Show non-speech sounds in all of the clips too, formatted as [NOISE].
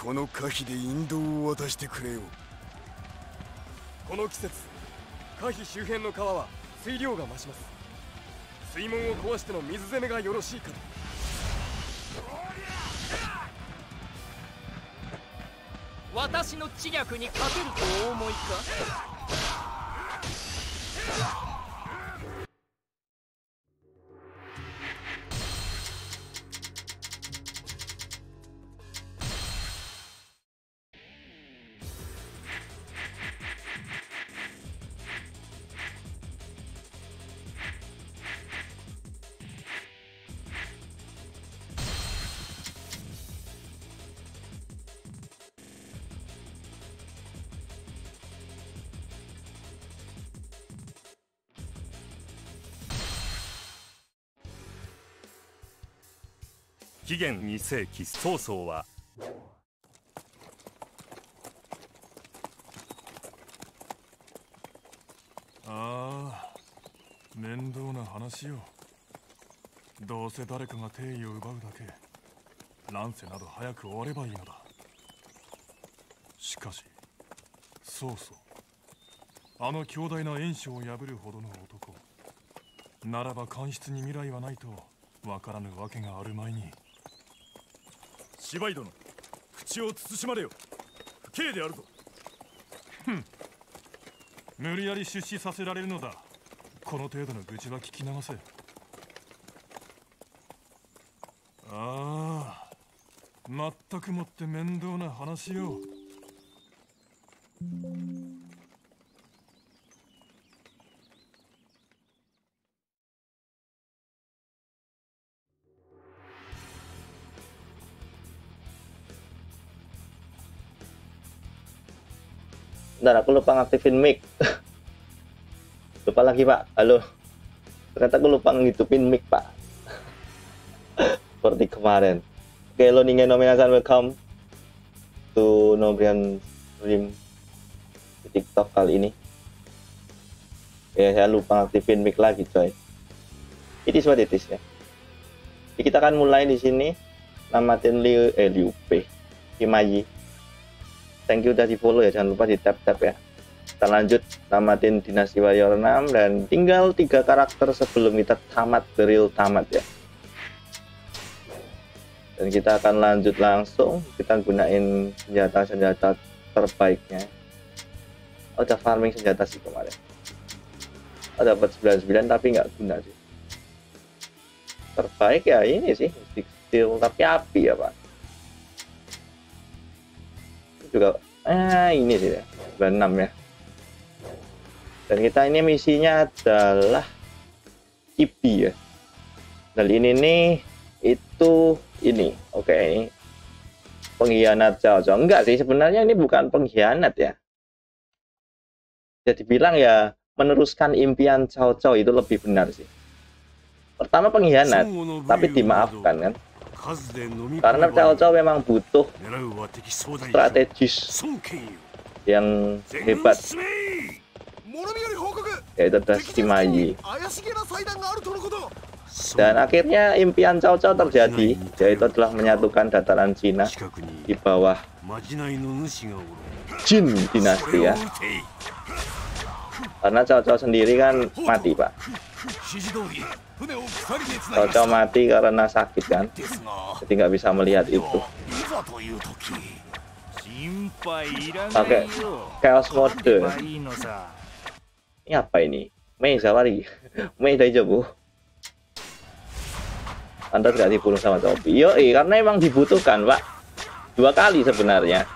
この可否で引導を渡してくれよ。この季節可否周辺の川は水量が増します。水門を壊しての水攻めがよろしいかと。私の知略に勝てるとお思いか？紀元2世紀曹操は。ああ面倒な話よ。どうせ誰かが帝位を奪うだけ乱世など早く終わればいいのだ。しかしそうそうあの強大な炎章を破るほどの男ならば官室に未来はないとわからぬわけがあるまいに芝居殿。口を慎まれよ。不敬であるぞ。無理やり出資させられるのだ。この程度の愚痴は聞き流せ。ああ。全くもって面倒な話よ「Bentar, aku lupa ngaktifin mic. [LAUGHS] lupa lagi, Pak. Halo. Ternyata aku lupa ngitupin mic, Pak. [LAUGHS] Seperti kemarin. Oke, lo ningen nominasan welcome to Nobrian Stream di TikTok kali ini. Ya, saya lupa ngaktifin mic lagi, coy. Ini what it is ya. Jadi kita akan mulai di sini. Namatin Liu eh Liu P. Kimayi thank you udah di follow ya jangan lupa di tap tap ya. Kita lanjut tamatin dinasti warrior 6 dan tinggal tiga karakter sebelum kita tamat real tamat ya. Dan kita akan lanjut langsung kita gunain senjata-senjata terbaiknya. Oh udah farming senjata sih kemarin. Oh dapat 99 tapi nggak guna sih. Terbaik ya ini sih Steel tapi api ya pak juga eh ini sih ya 96 ya. Dan kita ini misinya adalah Ibi ya. Dan ini nih itu ini oke. Okay. pengkhianat Cao Cao enggak sih sebenarnya ini bukan pengkhianat ya. Jadi bilang ya meneruskan impian Cao Cao itu lebih benar sih. Pertama pengkhianat tapi dimaafkan kan karena Cao Cao memang butuh strategis yang hebat. yaitu adalah Shimaji dan akhirnya impian Cao Cao terjadi yaitu adalah menyatukan dataran Cina di bawah Jin dinasti ya. Karena Cao Cao sendiri kan mati pak Cao mati karena sakit kan? Jadi nggak bisa melihat itu. Pakai chaos mode ini apa ini? Mei Zawari [LAUGHS] Mei Daijobu Anda tidak dibunuh sama Topi Yo, karena emang dibutuhkan pak. Dua kali sebenarnya.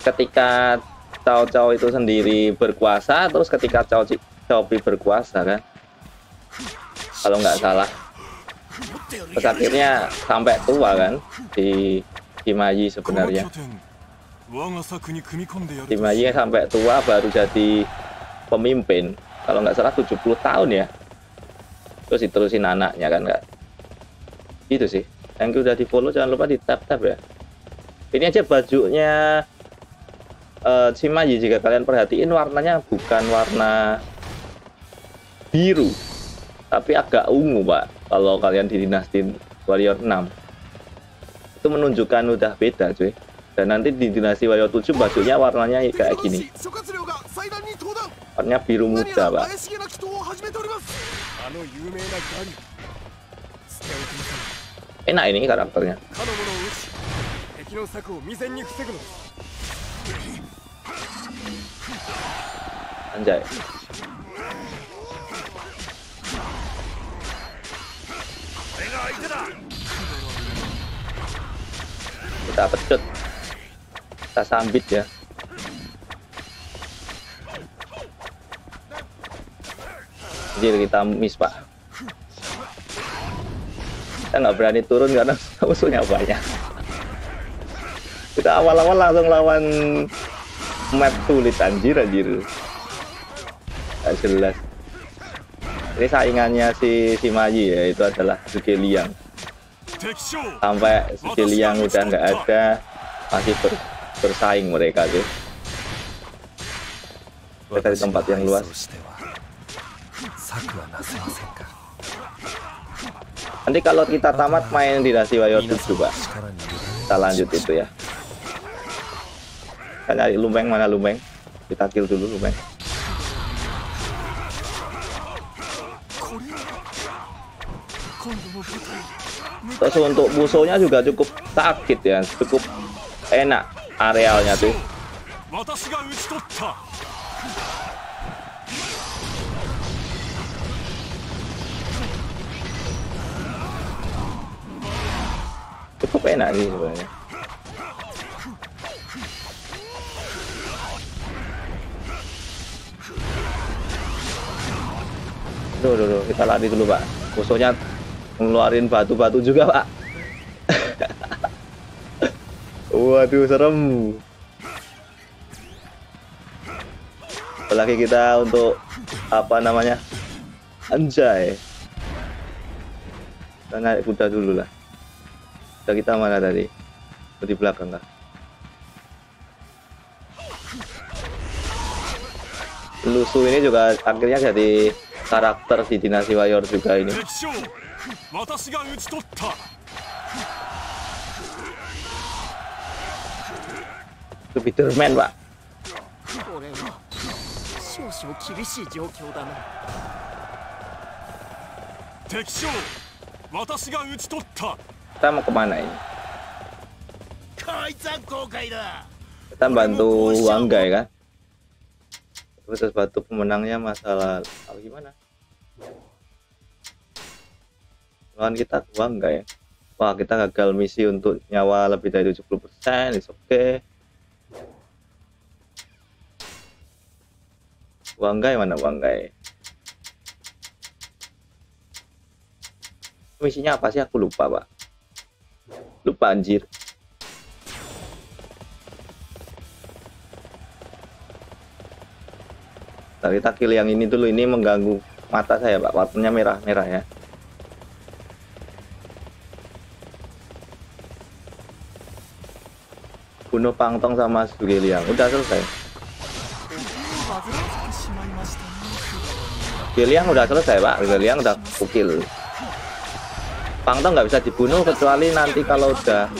Ketika Cao Cao itu sendiri berkuasa terus ketika Cao Copi berkuasa kan? Kalau nggak salah. Terus sampai tua kan? Di Himayi sebenarnya. Himayi sampai tua baru jadi pemimpin. Kalau nggak salah 70 tahun ya. Terus diterusin anaknya kan? Nggak. Gitu sih. Thank you udah di follow jangan lupa di tap tap ya. Ini aja bajunya uh, Shimaji jika kalian perhatiin warnanya bukan warna biru. Tapi agak ungu pak kalau kalian di dinasti warrior 6 itu menunjukkan udah beda cuy. Dan nanti di dinasti warrior 7 bajunya warnanya kayak gini. Warnanya biru muda pak. Enak ini karakternya. Anjay. Kita pecut. Kita sambit ya. Anjir kita miss pak. Kita nggak berani turun karena [LAUGHS] musuhnya banyak. Kita awal-awal langsung lawan map sulit anjir anjir. Jelas. Ini saingannya si si Maji ya itu adalah Suge Liang. 敵将 sampai skill yang udah nggak ada masih ber, bersaing mereka tuh di tempat yang luas. Nanti kalau kita tamat main dinasti warrior 7 coba. Kita lanjut itu ya. Kita nyari lumeng mana lumeng kita kill dulu lumeng terus untuk musuhnya juga cukup sakit ya cukup enak arealnya tuh. Cukup enak sih sebenarnya. Duh, duh, duh, kita lari dulu, Pak. Musuhnya ngeluarin batu-batu juga pak. Waduh serem. Apalagi kita untuk apa namanya anjay. Kita naik kuda dulu lah. Kuda kita mana tadi? Di belakang kah Lusu ini juga akhirnya jadi karakter di Dinasti Warrior juga ini 私が討ち取った itu Spiderman pak これは少々厳しい状況だな敵将私が討ち取った kita mau kemana ini 解散公開だ kita bantu Wanggai kan terus batu pemenangnya masalah apa gimana Lawan kita Wanggai wah kita gagal misi untuk nyawa lebih dari 70% is oke okay. Wanggai mana Wanggai? Misinya apa sih? Aku lupa pak. Lupa anjir. Dari takil yang ini dulu. Ini mengganggu mata saya pak. Warnanya merah merah ya bunuh Pangtong sama Sugelia udah selesai. Giliang udah selesai pak. Giliang udah kukil. Pangtong nggak bisa dibunuh kecuali nanti kalau udah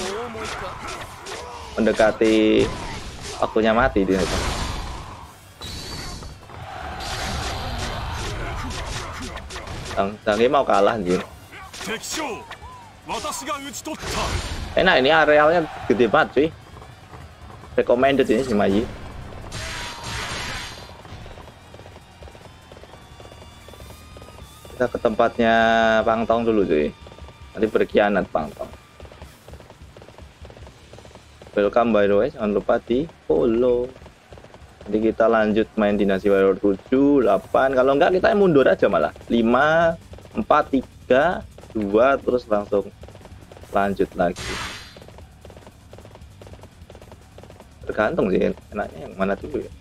mendekati waktunya mati dia Sang, Sangi mau kalah anjir. Enak ini arealnya gede banget sih. Recommended ini si Maji. Kita ke tempatnya Pangtong dulu cuy. Nanti berkhianat Pangtong. Welcome by the way, jangan lupa di follow. Nanti kita lanjut main Dinasti Warrior 7, 8. Kalau enggak kita mundur aja malah. 5, 4, 3, 2 terus langsung lanjut lagi. tergantung sih enaknya yang mana dulu ya.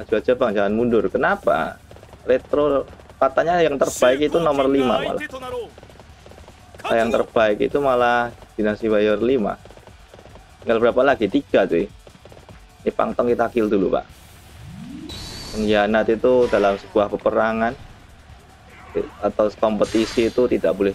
Maju aja bang jangan mundur. Kenapa? Retro katanya yang terbaik itu nomor 5 malah. Nah, yang terbaik itu malah dinasti warrior 5 tinggal berapa lagi? Tiga cuy. Ini pangtong kita kill dulu pak. Pengkhianat itu dalam sebuah peperangan atau kompetisi itu tidak boleh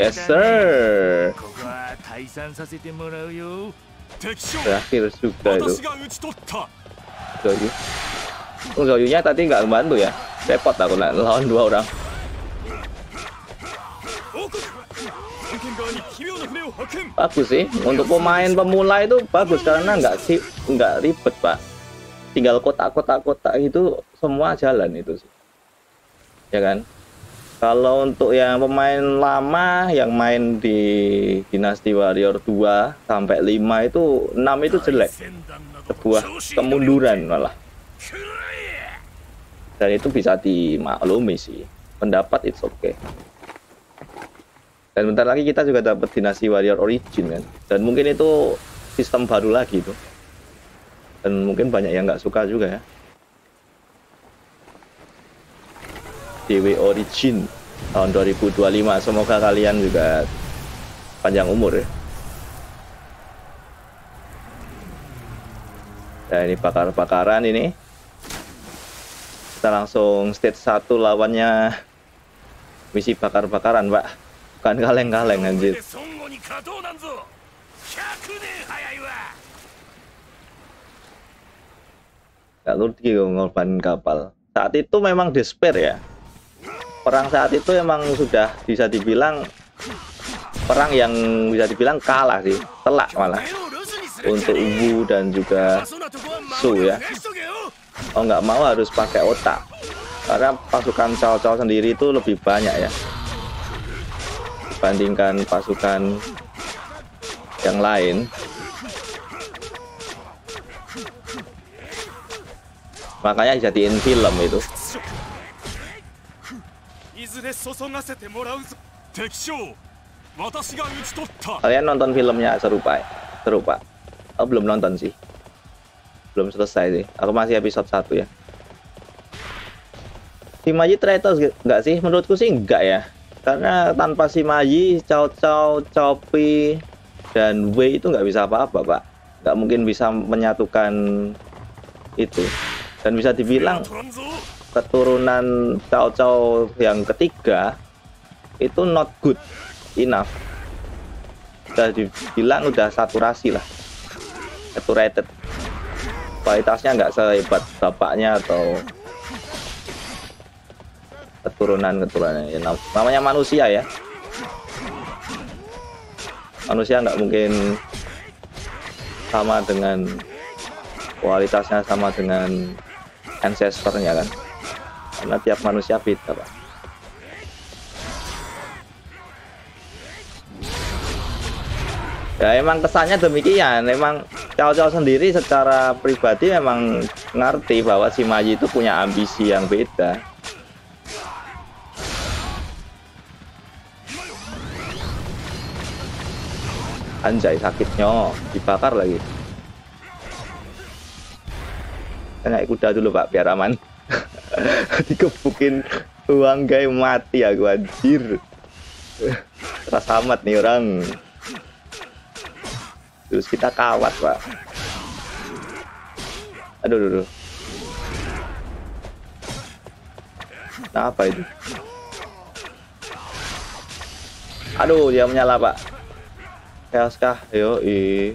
Yes sir. Terakhir sudah itu. Zoyu. Oh, Zoyunya tadi nggak membantu ya. Repot aku lawan dua orang. Bagus sih untuk pemain pemula itu bagus karena nggak sih nggak ribet pak. Tinggal kotak-kotak kotak itu semua jalan itu sih. Ya kan? Kalau untuk yang pemain lama yang main di Dinasti Warrior 2 sampai 5 itu 6 itu jelek. Sebuah kemunduran malah. Dan itu bisa dimaklumi sih. Pendapat it's okay. Dan bentar lagi kita juga dapat Dinasti Warrior Origin kan. Dan mungkin itu sistem baru lagi itu. Dan mungkin banyak yang nggak suka juga ya. DW Origin tahun 2025. Semoga kalian juga panjang umur ya. Nah ini bakar-bakaran ini. Kita langsung stage 1 lawannya misi bakar-bakaran pak. Bukan kaleng-kaleng anjir. Gak lurti ngorban kapal. Saat itu memang despair ya perang saat itu emang sudah bisa dibilang perang yang bisa dibilang kalah sih telak malah. Untuk Wu dan juga Su ya. Oh nggak mau harus pakai otak. Karena pasukan cowok-cowok sendiri itu lebih banyak ya. Dibandingkan pasukan yang lain. Makanya jadiin film itu. いずれ注がせてもらうぞ敵将私が討ち取った kalian nonton filmnya seru pak seru pak oh, belum nonton sih belum selesai sih aku masih episode 1 ya Simaji Traitors enggak sih menurutku sih enggak ya karena tanpa Simaji Cao Cao Chopi dan Wei itu nggak bisa apa-apa pak nggak mungkin bisa menyatukan itu dan bisa dibilang 取らんぞ keturunan Cao Cao yang ketiga itu not good enough. Udah dibilang udah saturasi lah. Saturated. Kualitasnya nggak sehebat bapaknya atau keturunan keturunan ya, nam- namanya manusia ya. Manusia nggak mungkin sama dengan kualitasnya sama dengan ancestornya kan karena tiap manusia beda pak. Ya emang kesannya demikian. Emang Cao Cao sendiri secara pribadi memang ngerti bahwa si Maji itu punya ambisi yang beda. Anjay sakitnya. Dibakar lagi. Naik kuda dulu pak biar aman dikepukin uang guys mati aku anjir. Keras amat nih orang. Terus kita kawat pak. Aduh aduh, aduh. Nah, apa itu? Aduh dia menyala pak. Chaos kah? Yo i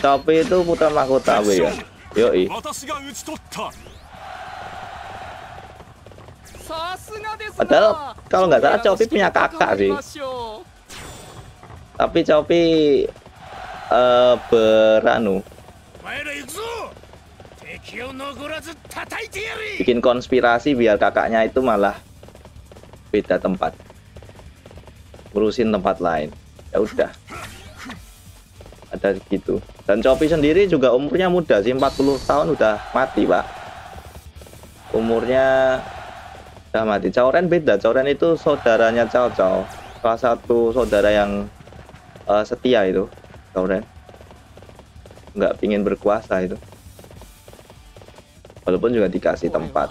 tapi itu putra mahkota ya yo i 私が討ち取った さすがですな Padahal kalau nggak salah Chopi punya kakak sih. 戦いましょう tapi Chopi eh beranu お前ら行くぞ敵を残らず叩いてやれ bikin konspirasi biar kakaknya itu malah beda tempat ngurusin tempat lain ya udah ada gitu. Dan Copi sendiri juga umurnya muda sih 40 tahun udah mati pak. Umurnya udah mati. Cauren beda. Cauren itu saudaranya Cao Cao salah satu saudara yang uh, setia itu Cauren nggak pingin berkuasa itu. Walaupun juga dikasih tempat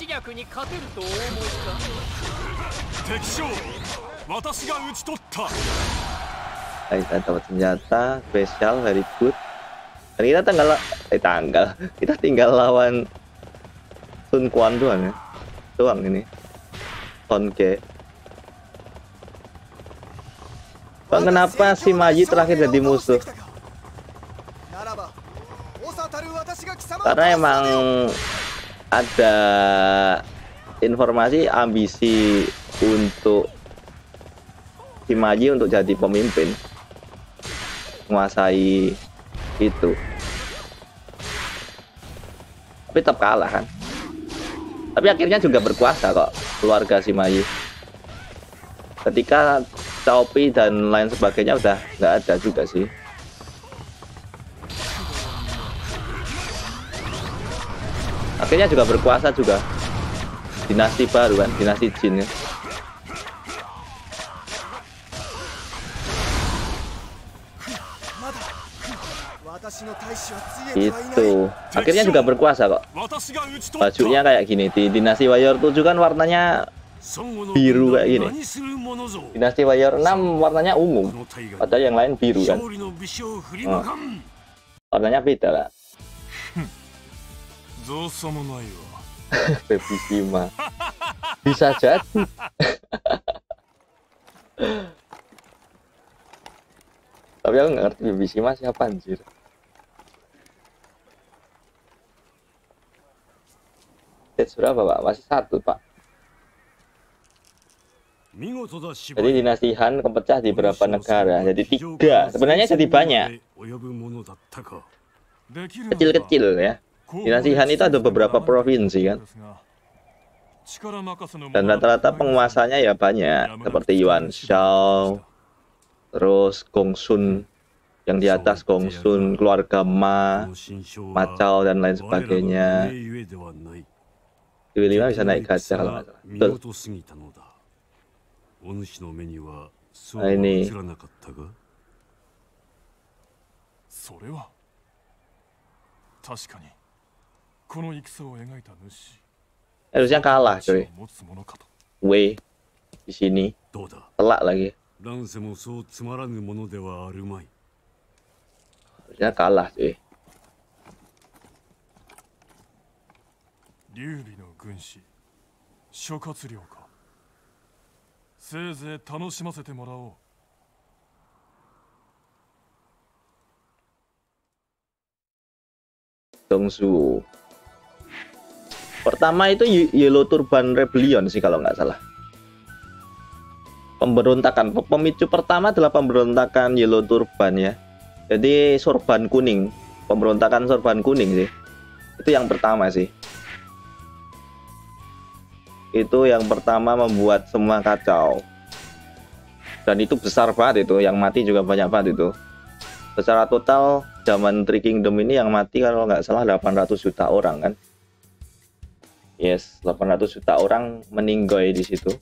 知略に勝てるとお思いか敵将私が討ち取った Baik, kita dapat senjata spesial very good dan kita tanggal eh tanggal [LAUGHS] kita tinggal lawan Sun Quan doang ya doang ini Sonke Bang kenapa si Maji terakhir jadi musuh ならば長たる私が貴様を karena emang ada informasi ambisi untuk si Maji untuk jadi pemimpin. Menguasai itu. Tapi tetap kalah kan. Tapi akhirnya juga berkuasa kok keluarga si Maji ketika Caopi dan lain sebagainya udah nggak ada juga sih akhirnya juga berkuasa juga. Dinasti baru kan dinasti jin ya. itu akhirnya juga berkuasa kok. Bajunya kayak gini. Di dinasti warrior 7 kan warnanya biru kayak gini. Dinasti warrior 6 warnanya ungu. Padahal yang lain biru kan. Hmm. warnanya beda lah. [LAUGHS] Baby Kima. Bisa jadi. [LAUGHS] Tapi aku nggak ngerti Baby Kima siapa anjir. Stage berapa pak? Masih satu pak. Jadi dinasti Han kepecah di beberapa negara, jadi tiga. Sebenarnya jadi banyak. Kecil-kecil ya. Dinasihan itu ada beberapa provinsi kan. Dan rata-rata penguasanya ya banyak, seperti Yuan Shao, terus Gongsun, yang di atas Gongsun, keluarga Ma, Macau, dan lain sebagainya. Dewi Lima bisa naik gajah kalau nggak Nah ini. この戦を描いた主。え、じゃあ、カーラ、かと。ウェイ。ビシ。どうだ。乱世もそうつまらぬものではあるまい。じゃあ、カー、劉備の軍師。諸葛亮か。せいぜい楽しませてもらおう。登书。Pertama itu Ye- Yellow Turban Rebellion sih kalau nggak salah. Pemberontakan. Pemicu pertama adalah pemberontakan Yellow Turban ya. Jadi sorban kuning. Pemberontakan sorban kuning sih. Itu yang pertama sih. Itu yang pertama membuat semua kacau. Dan itu besar banget itu. Yang mati juga banyak banget itu. Secara total zaman Three Kingdom ini yang mati kalau nggak salah 800 juta orang kan Yes, 800 juta orang meninggoy di situ.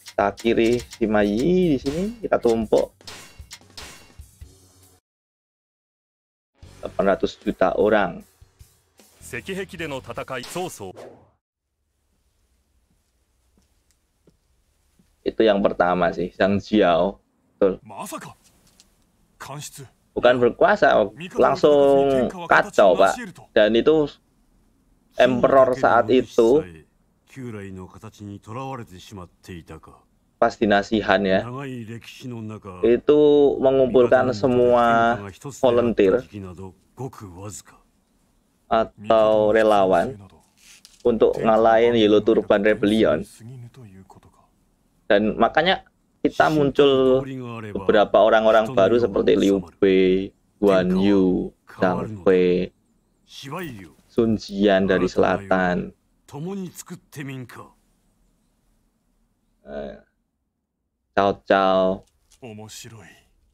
Kita kiri Shimayi di sini, kita tumpuk. 800 juta orang. Itu yang pertama sih, Sang Xiao. Bukan berkuasa, langsung kacau, Pak. Dan itu emperor saat itu pas dinasihan ya. Itu mengumpulkan semua volunteer. atau relawan untuk ngalahin Yellow Turban Rebellion. dan makanya kita muncul beberapa orang-orang baru seperti Liu Bei, Guan Yu, Zhang Fei, Sunjian dari selatan. Eh, ciao ciao.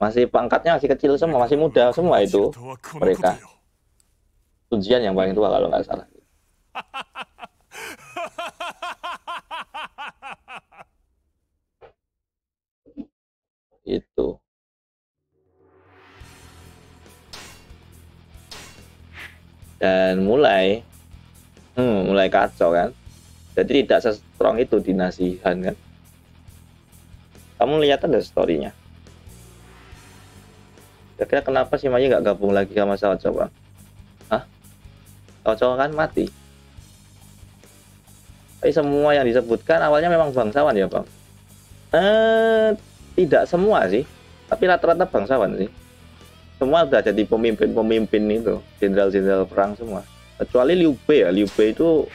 Masih pangkatnya masih kecil semua, masih muda semua itu mereka. Sunjian yang paling tua kalau nggak salah. [LAUGHS] itu Dan mulai, hmm, mulai kacau kan. Jadi tidak sestrong itu dinasti Han kan. Kamu lihat ada storynya. Kira-kira kenapa si Maya nggak gabung lagi sama Sao Cao Bang? Hah? Sao Cao kan mati. Tapi semua yang disebutkan awalnya memang bangsawan ya Bang? Eh, tidak semua sih. Tapi rata-rata bangsawan sih. Semua udah jadi pemimpin-pemimpin itu. Jenderal-jenderal perang semua. Kecuali Liu Bei ya. Liu Bei itu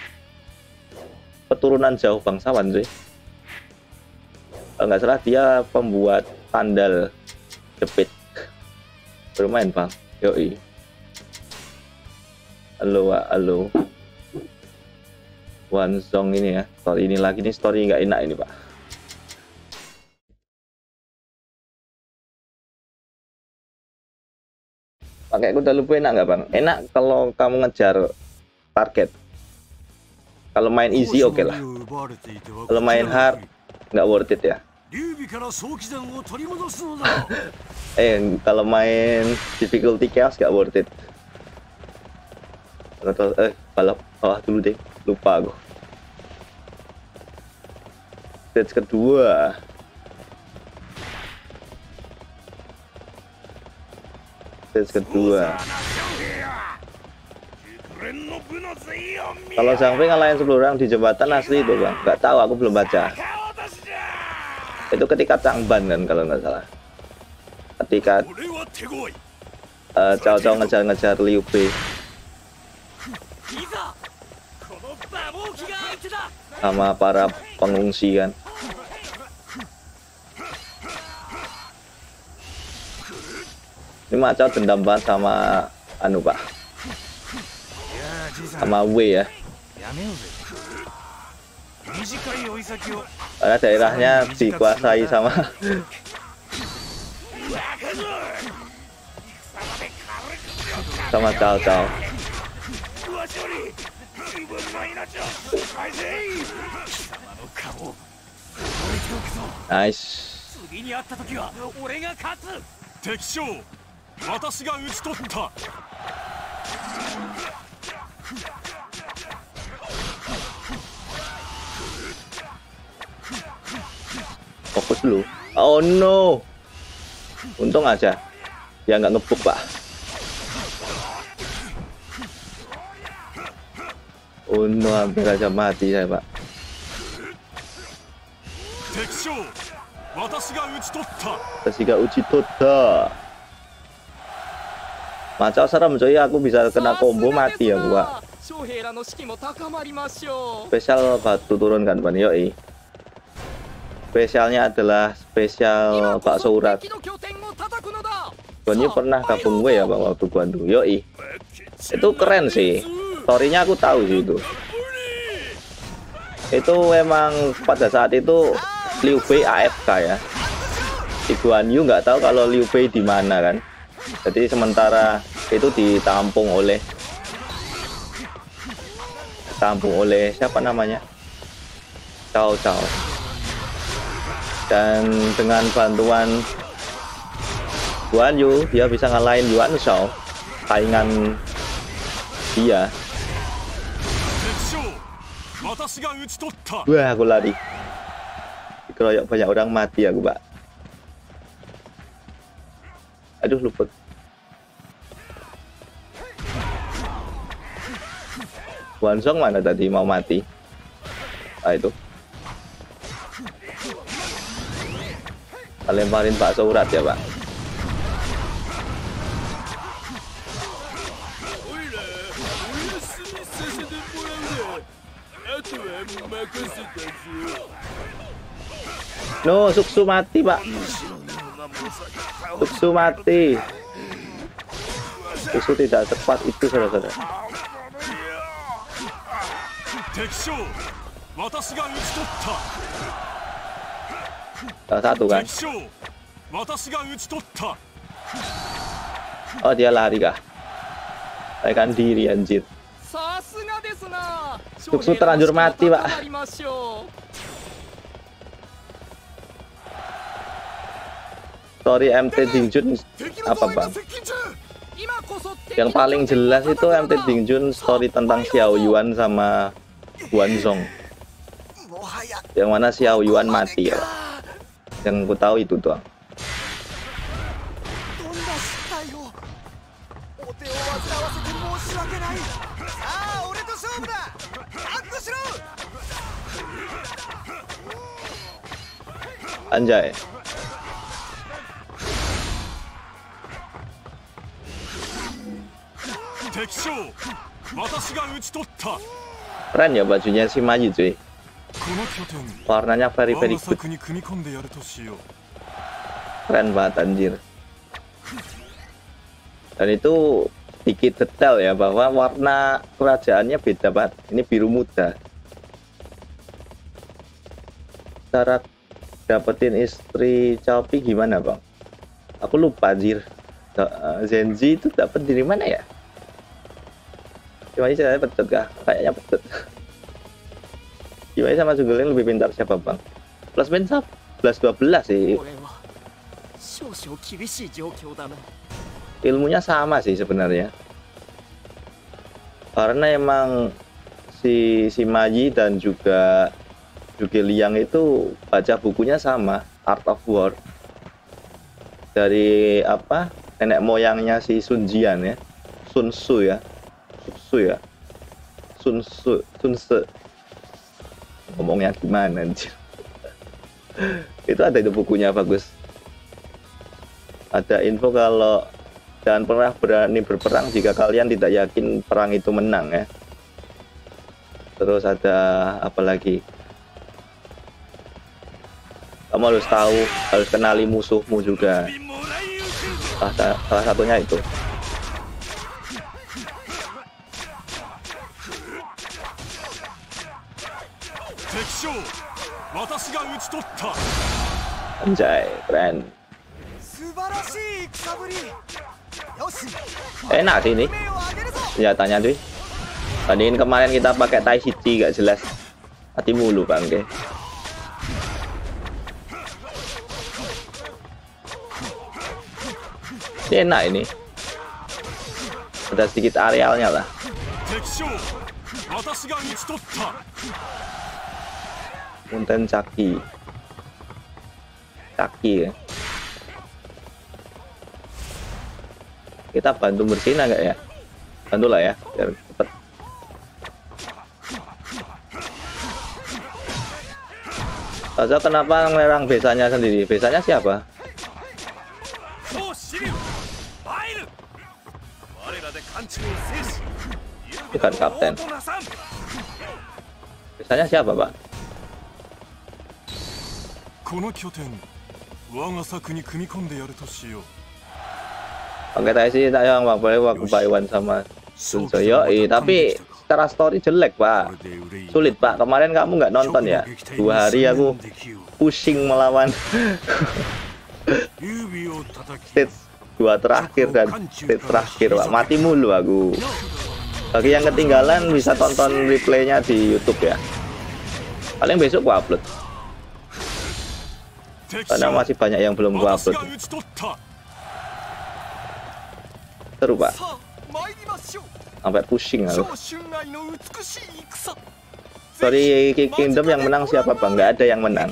keturunan jauh bangsawan sih. Kalau nggak salah dia pembuat sandal jepit bermain bang yoi halo Wak, halo One Song ini ya story ini lagi nih story nggak enak ini pak pakai kuda lumpur enak nggak bang? Enak kalau kamu ngejar target. Kalau main easy oke okay lah. Kalau main hard nggak worth it ya. [LAUGHS] Eh kalau main difficulty chaos nggak worth it. Atau eh balap bawah dulu deh. Lupa aku. Stage kedua. stage kedua. Kalau Zhangfei ngalahin 10 orang di jembatan asli itu bang nggak tahu aku belum baca. Itu ketika Changban kan kalau nggak salah. Ketika eh, uh, cowok Cao ngejar-ngejar Liu Bei. Sama para pengungsi kan. Ini macau dendam banget sama anu pak. Sama W ya. Karena daerahnya dikuasai sama sama Cao Cao. Nice. 次に会った時は俺が勝つ敵将私が討ち取った fokus dulu oh no untung aja dia nggak ngebuk pak oh no hampir aja mati saya pak 敵将私 Maca serem coy, aku bisa kena combo mati ya gua. Spesial batu turun kan ban yoi. Spesialnya adalah spesial bakso urat. Gonyi pernah gabung gue ya bang waktu Guandu. Yoi. Itu keren sih. Storynya aku tahu sih itu. Itu emang pada saat itu Liu Bei AFK ya. Si Guan Yu nggak tahu kalau Liu Bei di mana kan jadi sementara itu ditampung oleh tampung oleh siapa namanya? Cao Cao. Dan dengan bantuan Guan Yu dia bisa ngalahin Yuan Shao saingan dia. Wah aku lari. Dikeroyok banyak orang mati aku pak aduh lupa. Wansong mana tadi? Mau mati? Ah itu. Lemparin bakso urat ya pak. No, Suksu mati, Pak. Tuksu mati. Tuksu tidak tepat itu saudara-saudara. Salah satu kan? Oh dia lari kah? Taikan diri anjir. Tuksu terlanjur mati pak. story MT Dingjun apa bang? Yang paling jelas itu MT Dingjun story tentang Xiao Yuan sama Guan Song. Yang mana Xiao Yuan mati ya. Yang ku tahu itu doang. Anjay. Keren ya bajunya si maji cuy. Warnanya very very good. Keren banget anjir. Dan itu sedikit detail ya bahwa warna kerajaannya beda banget. Ini biru muda. Cara dapetin istri Calpi gimana bang? Aku lupa anjir. Zenzi itu dapat dari mana ya? Gimana caranya pecut kah? Kayaknya pecut. Gimana [LAUGHS] sama Sugulin lebih pintar siapa bang? Plus main sub? Plus 12 sih. Ilmunya sama sih sebenarnya. Karena emang si si Maji dan juga Juge Liang itu baca bukunya sama Art of War dari apa nenek moyangnya si Sun Jian ya Sun Su ya Tzu ya? Sun Tzu ngomongnya gimana anjir? [LAUGHS] Itu ada itu bukunya bagus. Ada info kalau jangan pernah berani berperang jika kalian tidak yakin perang itu menang ya. Terus ada apa lagi? Kamu harus tahu harus kenali musuhmu juga. Salah, salah satunya itu Anjay, keren. Enak sih ini Ya senjatanya cuy. Bandingin kemarin kita pakai Tai Chi, gak jelas. Hati mulu bangke. Ini enak ini. Ada sedikit arealnya lah. Punten Caki. Caki ya. Kita bantu bersihin agak ya? Bantulah ya, biar cepet. Saja kenapa ngelerang besanya sendiri? Besanya siapa? Bukan kapten. Besanya siapa, Pak? この拠点我が策に組み込んでやるとしよう Pakai Tai sih tak yang boleh waktu Baiwan sama Sun Soyo. Eh, tapi secara story jelek, Pak. これで憂い Sulit, Pak. Kemarin kamu nggak nonton ya? Dua hari aku pusing melawan 優美を叩き stage dua terakhir dan stage terakhir pak mati mulu aku bagi yang ketinggalan bisa tonton replaynya di YouTube ya paling besok gua upload 敵 karena masih banyak yang belum gua upload. Seru pak. Sampai pusing aku. Sorry kingdom yang menang siapa bang nggak ada yang menang.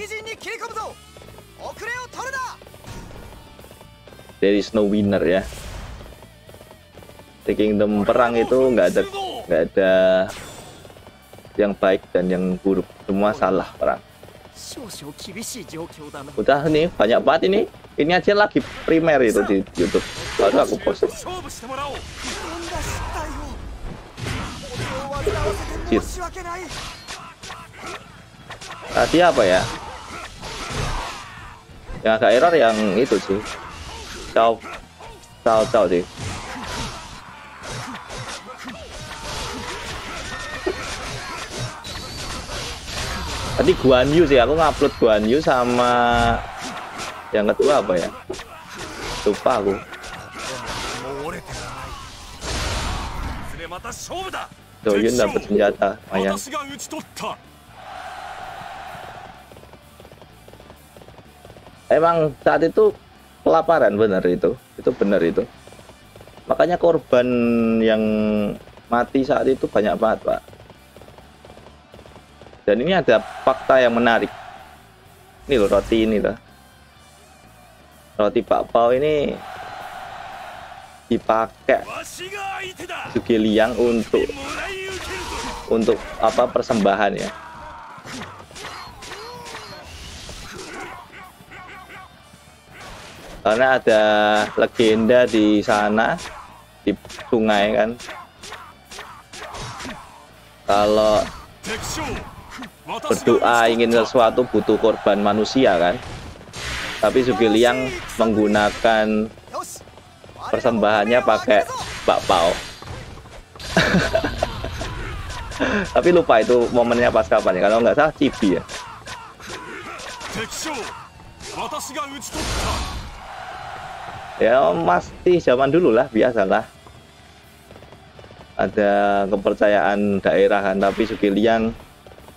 there is no winner ya. The Kingdom perang itu nggak ada nggak ada yang baik dan yang buruk. Semua salah perang. Udah nih, banyak banget ini. Ini aja lagi primer itu di YouTube. Baru aku post. Tadi apa ya? Yang agak error yang itu sih. Ciao. Ciao, ciao sih. nanti Guan Yu sih aku ngupload Guan Yu sama yang kedua apa ya? Lupa aku. Doyun dapat senjata lumayan. Emang saat itu kelaparan benar itu. Itu benar itu. Makanya korban yang mati saat itu banyak banget pak. Dan ini ada fakta yang menarik. Ini loh roti ini loh. Roti bakpao ini dipakai Sugi Liang untuk untuk apa persembahan ya. Karena ada legenda di sana di sungai kan. Kalau berdoa ingin sesuatu butuh korban manusia kan? Tapi Sugiliang menggunakan persembahannya pakai bakpao. [LAUGHS] Tapi lupa itu momennya pas kapan ya. Kalau nggak salah TV ya. Ya pasti zaman dulu lah biasalah ada kepercayaan daerah kan tapi Sugiliang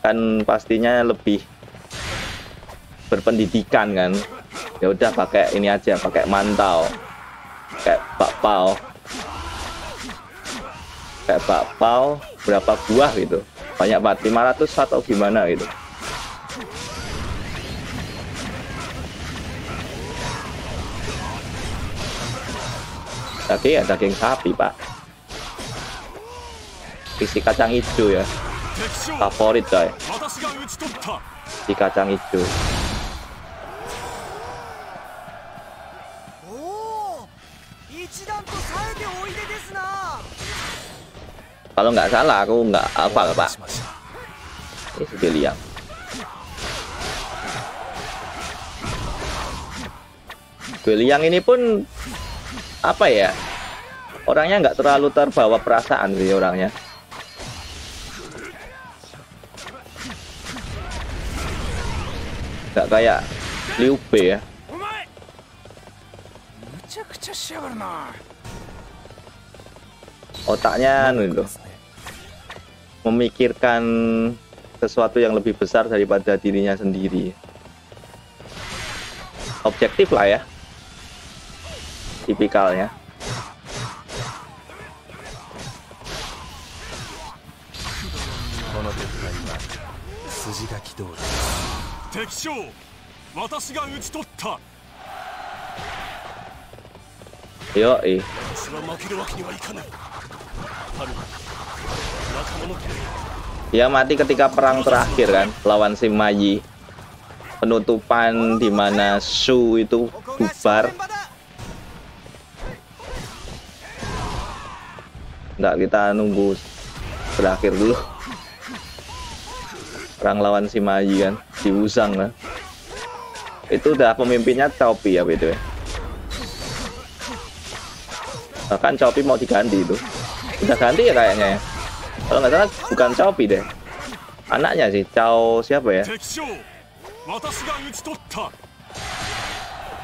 kan pastinya lebih berpendidikan kan. Ya udah pakai ini aja pakai mantau kayak bakpao. Kayak bakpao berapa buah gitu. Banyak banget 500 atau gimana gitu. Daging ya daging sapi pak. Isi kacang hijau ya favorit coy. Di kacang hijau. Kalau nggak salah aku nggak apa pak? Ini eh, sudah lihat. Beliang ini pun apa ya? Orangnya nggak terlalu terbawa perasaan sih orangnya. nggak kayak Liu Bei ya. Otaknya gitu memikirkan sesuatu yang lebih besar daripada dirinya sendiri. Objektif lah ya. Tipikalnya. この撤退は筋書き通り敵将私が討ち取った yo eh 私は負けるわけにはいかない春仲間の dia mati ketika perang terakhir kan lawan si Mayi penutupan di mana Su itu ここが正 bubar 念場だ nggak kita nunggu berakhir dulu perang lawan si Maji kan si Usang lah kan. itu udah pemimpinnya Chopi ya btw bahkan Chopi mau diganti itu. Udah ganti ya kayaknya ya. Kalau nggak salah bukan Chopi deh. Anaknya sih Chao siapa ya?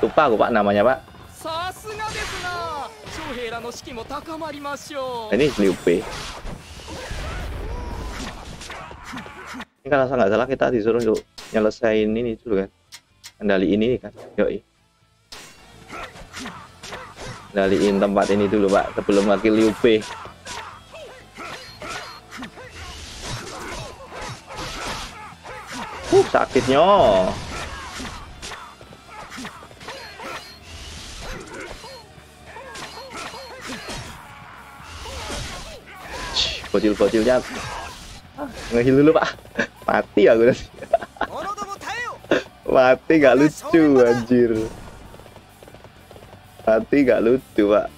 Lupa aku pak namanya pak. Ini Liu Bei ini kalau nggak salah kita disuruh untuk nyelesain ini dulu kan. Kendali ini kan yoi. Kendaliin tempat ini dulu pak sebelum lagi Liu Bei. Uh sakitnya bocil-bocilnya. Ngehil dulu pak mati aku gue [LAUGHS] mati gak lucu anjir. Mati gak lucu pak.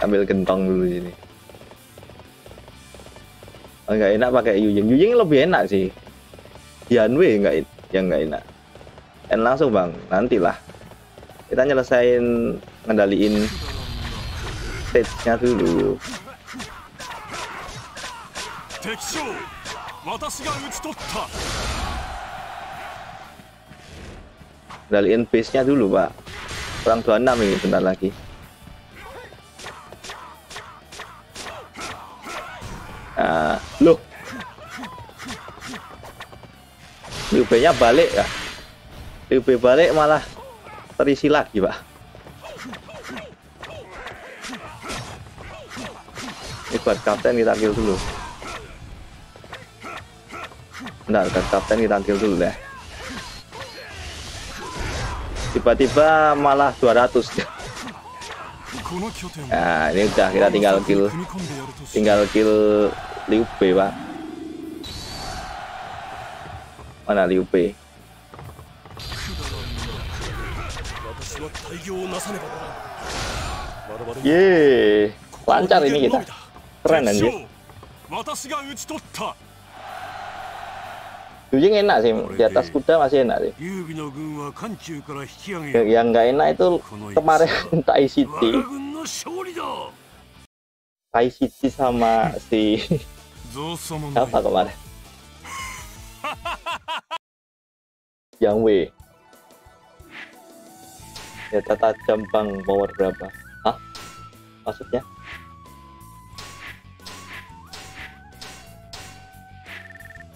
Ambil gentong dulu ini oh, nggak enak pakai Yuying. Yuying lebih enak sih. Yanwe nggak yang nggak enak. Dan langsung bang. Nantilah. Kita nyelesain ngendaliin stage-nya dulu. 敵将私が討ち取った ngendaliin base-nya dulu pak kurang 26 ini bentar lagi nah loh Liu nya balik ya Liu Bei balik malah terisi lagi pak ini buat kapten kita kill dulu Bentar, kan kapten kita kill dulu deh. Tiba-tiba malah 200. Nah, [LAUGHS] ya, ini udah kita tinggal kill tinggal kill Liu Bei, Pak. Mana Liu Bei? Ye, lancar ini kita. Keren anjir. Duyung enak sih, di atas kuda masih enak sih. Yang nggak enak itu kemarin [LAUGHS] Tai City. Tai City sama si [LAUGHS] apa kemarin? [LAUGHS] Yang W. Ya tata jambang power berapa? Hah? Maksudnya?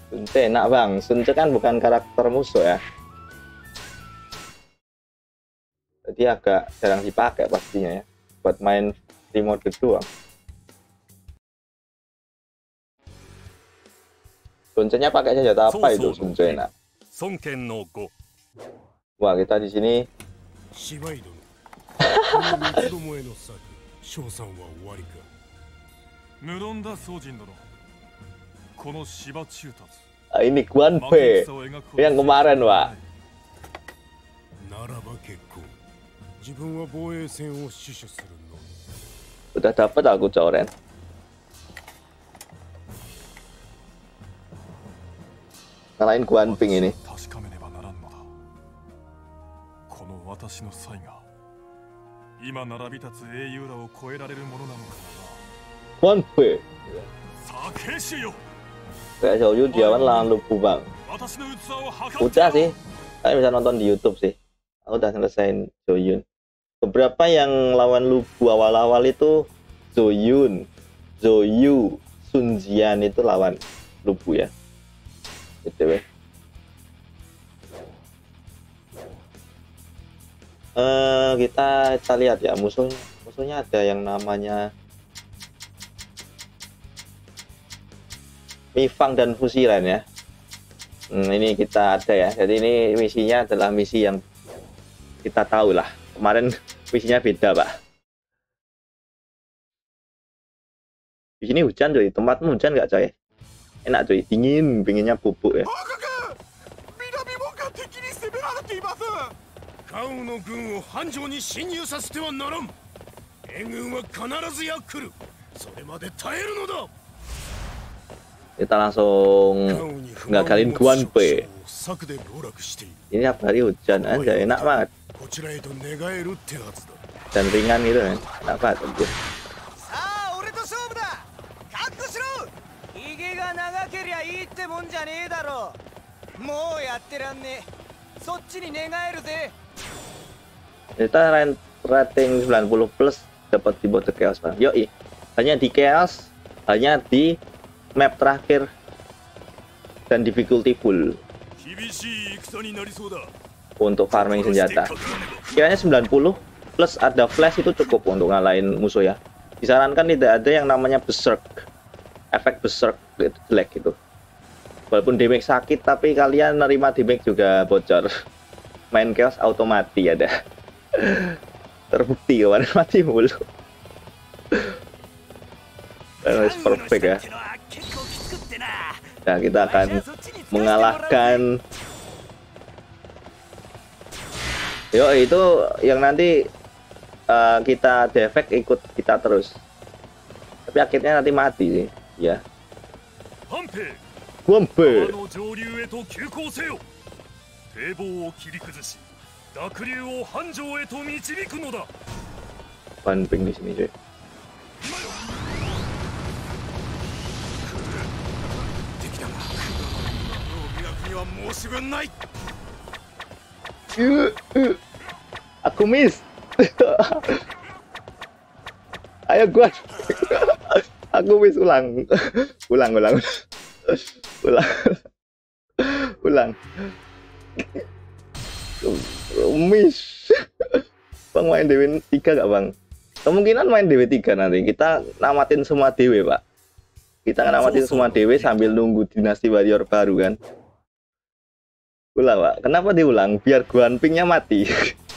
Sunce enak bang. Sunce kan bukan karakter musuh ya. Jadi agak jarang dipakai pastinya ya. Buat main di mode Sunce nya pakai senjata apa itu Sunce enak? Wah kita di sini. Hahaha [LAUGHS] Ah, ini Guan Pei yang kemarin pak udah dapat aku coren ngalahin Guan Ping ini. Guan Pei kayak Xiaoyu Diawan lawan Lubu bang. Udah sih. Kalian bisa nonton di YouTube sih. Aku udah selesaiin Zoyun beberapa yang lawan Lubu awal-awal itu Zoyun Zoyu Sunjian itu lawan Lubu ya. Gitu, Btw uh, eh, kita kita lihat ya. Musuhnya musuhnya ada yang namanya Mifang dan Fusiran ya Hmm, ini kita ada ya. Jadi ini misinya adalah misi yang kita tahu lah. Kemarin [LAUGHS] misinya beda, Pak. Di sini hujan, coy. Tempatmu hujan nggak, coy? Enak, coy. Dingin, pinginnya bubuk ya. 南 kita langsung nggak kalian Guan P. Ini apa? Hari hujan aja. Enak banget. Dan ringan gitu kan enak banget aduh. kita rating 90 plus dapat di bot chaos bang yoi. Hanya di chaos hanya di map terakhir dan difficulty full untuk farming senjata. Kiranya 90 plus ada flash itu cukup untuk ngalahin musuh ya. Disarankan tidak ada yang namanya berserk efek berserk itu jelek gitu walaupun damage sakit tapi kalian nerima damage juga bocor. [LAUGHS] Main chaos automati ada. [LAUGHS] Terbukti kemarin mati mulu. [LAUGHS] Perfect ya. Nah, kita akan mengalahkan Yo itu yang nanti uh, kita defek ikut kita terus. Tapi akhirnya nanti mati sih. Ya. 半兵 Wombe. 川の上流へと急行せよ堤防を切り崩し濁流を繁盛へと導くのだ Banping di sini cuy. には申し分ない Uh, uh. Aku miss. Ayo gua. Aku miss ulang. ulang ulang. ulang. ulang. miss. Bang main DW 3 gak bang? Kemungkinan main DW 3 nanti. Kita namatin semua DW pak. Kita namatin semua DW sambil nunggu dinasti warrior baru kan. Ulang pak. Kenapa diulang? Biar Guanpingnya mati.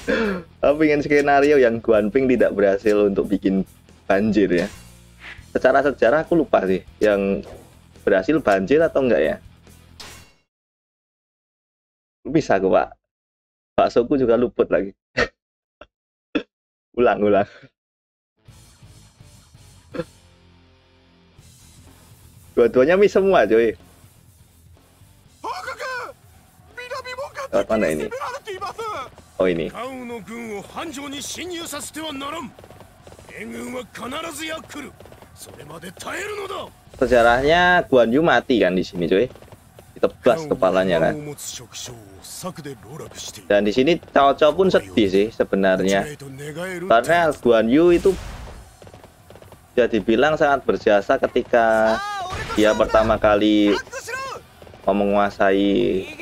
[LAUGHS] Aku ingin skenario yang Guanping tidak berhasil untuk bikin banjir ya. Secara sejarah aku lupa sih yang berhasil banjir atau enggak ya. Bisa aku pak. Baksoku juga luput lagi. [LAUGHS] ulang ulang. Dua-duanya miss semua cuy. 南門が Lewat mana 敵に ini? 攻められています Oh ini. 関羽の軍を繁盛に侵入させてはならん援軍は必ずや来るそれまで耐えるのだ Sejarahnya Guan Yu mati kan di sini cuy. Ditebas kepalanya kan. を持つ職掌を策で籠絡している Dan di sini Cao Cao pun sedih sih sebenarnya. 間違いと願える Karena Guan Yu itu bisa dibilang sangat berjasa ketika さあ俺と dia 勝負だ pertama kali タッグしろ mau menguasai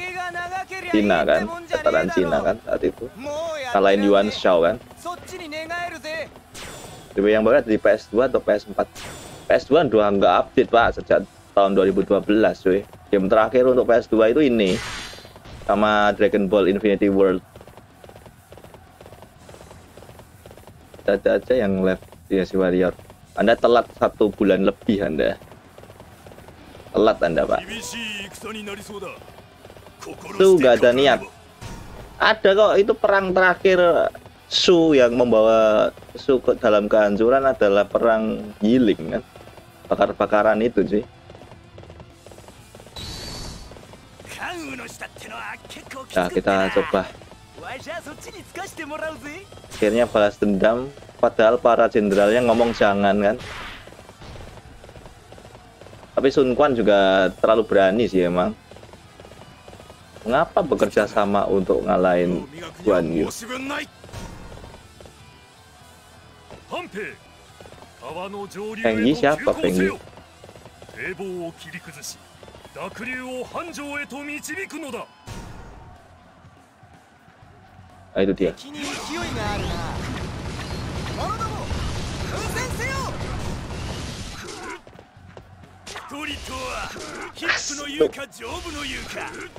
Cina kan, tataran Cina kan saat itu. Kalahin Yuan Shao kan. Tapi yang berat di PS2 atau PS4? PS2 udah nggak update pak sejak tahun 2012 cuy. Game terakhir untuk PS2 itu ini sama Dragon Ball Infinity World. Caca aja yang left ya si Warrior. Anda telat satu bulan lebih Anda. Telat Anda pak. Su gak ada niat. Ada kok itu perang terakhir Su yang membawa Su ke dalam kehancuran adalah perang Yiling kan. Bakar-bakaran itu sih. Nah, kita coba. Akhirnya balas dendam. Padahal para jenderalnya ngomong jangan kan. Tapi Sun Quan juga terlalu berani sih emang. Mengapa bekerja sama untuk ngalahin Guan Yu? Penggi siapa Penggi? Nah, itu dia.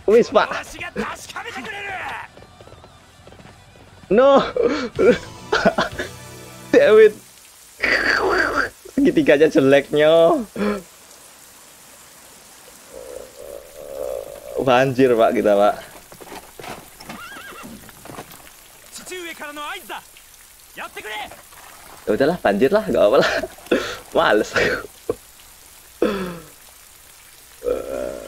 Wispa. No. David. Segitiganya jeleknya. Banjir pak kita pak. Ya udahlah banjir lah, nggak apa-apa lah. [LAUGHS] Males aku. Eh,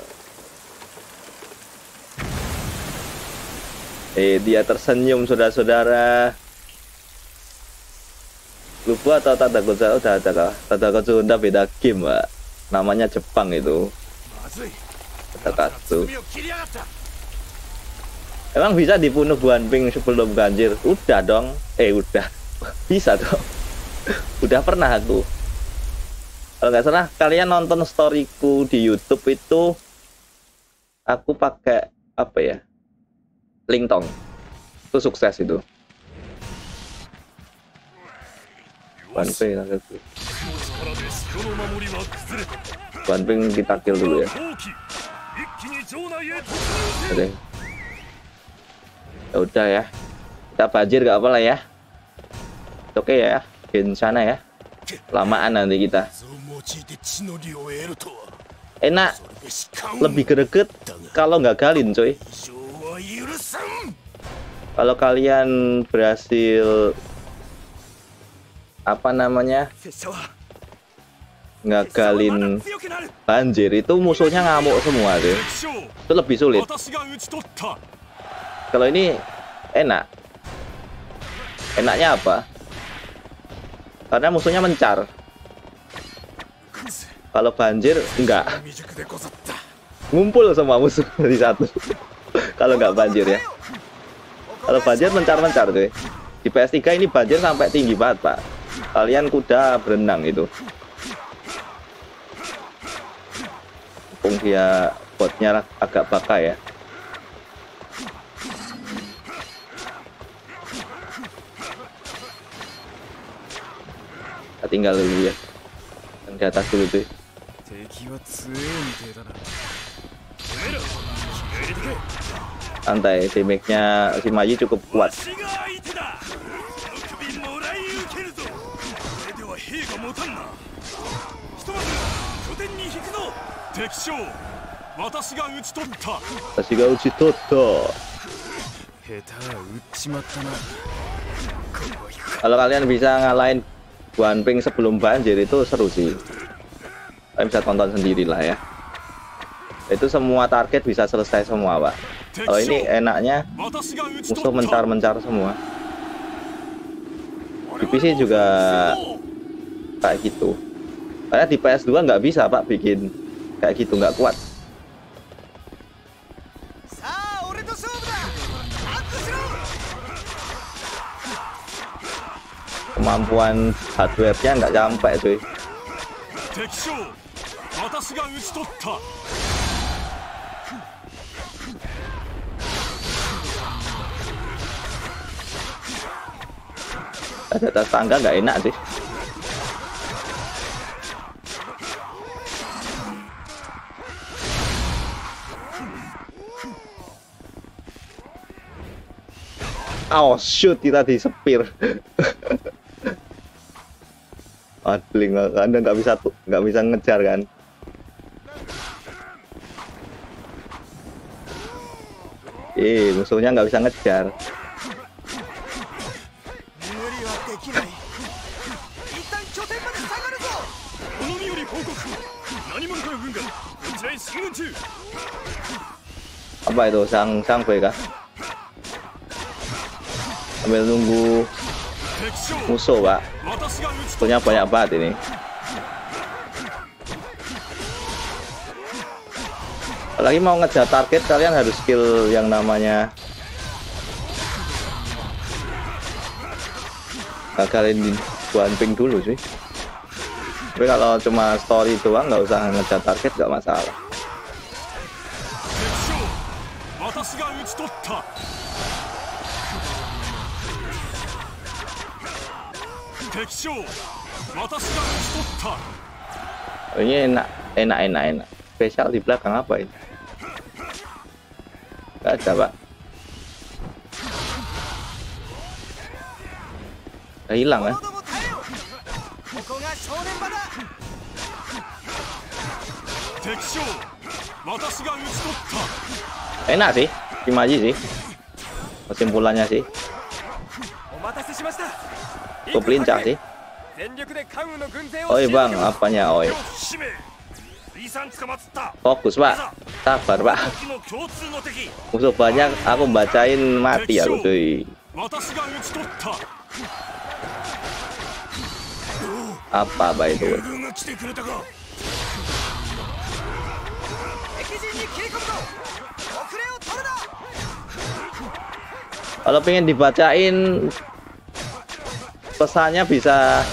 eh, dia tersenyum, saudara-saudara. Lupa atau tak takut saya udah ada kah? Tak takut sudah beda game, Pak. Namanya Jepang itu. tak takut Emang bisa dibunuh Guanping sebelum banjir? Udah dong. Eh, udah. [LAUGHS] bisa dong. udah pernah aku kalau nggak salah kalian nonton storyku di YouTube itu aku pakai apa ya? Lingtong itu sukses itu. Banping gitu. kita kill dulu ya. Oke. Ya udah ya. Kita banjir gak apa-apa ya. Oke okay ya Gen sana ya. Lamaan nanti kita. Enak. lebih greget kalau nggak galin coy. Kalau kalian berhasil apa namanya? Nggak galin banjir itu musuhnya ngamuk semua tuh itu lebih sulit. Kalau ini enak. Enaknya apa? Karena musuhnya mencar. Kalau banjir enggak. Ngumpul semua musuh [LAUGHS] di satu. Kalau enggak banjir ya. Kalau banjir mencar-mencar tuh. Di PS3 ini banjir sampai tinggi banget, Pak. Kalian kuda berenang itu. pung dia botnya agak bakal ya. tinggal dulu ya dan di atas dulu tuh Santai, damage-nya si Maji cukup kuat. Kalau kalian bisa ngalahin Guanping sebelum banjir itu seru sih kalian bisa tonton sendiri lah ya. Itu semua target bisa selesai semua pak. Kalau ini enaknya musuh mencar-mencar semua. Di PC juga kayak gitu. Karena di PS2 nggak bisa pak bikin kayak gitu nggak kuat. Kemampuan hardware-nya nggak sampai cuy. 私が討ち取った di atas tangga [LAUGHS] nggak enak sih Oh shoot kita disepir. Adling anda nggak bisa tuh nggak bisa ngejar kan? Eh, musuhnya nggak bisa ngejar. Apa itu sang sang kue kah? Ambil nunggu musuh, Pak. Punya banyak banget ini. apalagi mau ngejar target kalian harus skill yang namanya nah, kalian di ping dulu sih. Tapi kalau cuma story doang nggak usah ngejar target nggak masalah. Ini enak enak enak enak spesial di belakang apa ini? Gak ada pak. Udah hilang ya Enak sih Shimaji sih. Kesimpulannya sih. Cukup lincah sih. Oi bang apanya oi? Fokus pak, sabar pak. Musuh banyak, aku bacain mati ya putri. Apa pak itu? Kalau pengen dibacain pesannya bisa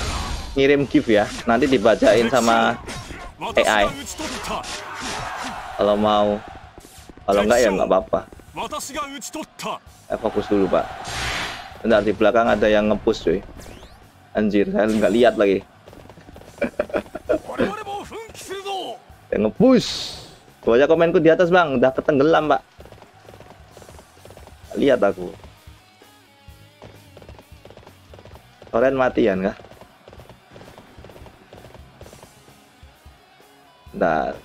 ngirim gift ya. Nanti dibacain sama AI kalau mau kalau enggak ya nggak apa-apa. Eh, fokus dulu pak. Bentar di belakang ada yang ngepush cuy. Anjir saya nggak lihat lagi. [LAUGHS] Yang ngepush. Banyak komenku di atas bang. Udah ketenggelam pak. Lihat aku. Oren mati ya enggak Bentar.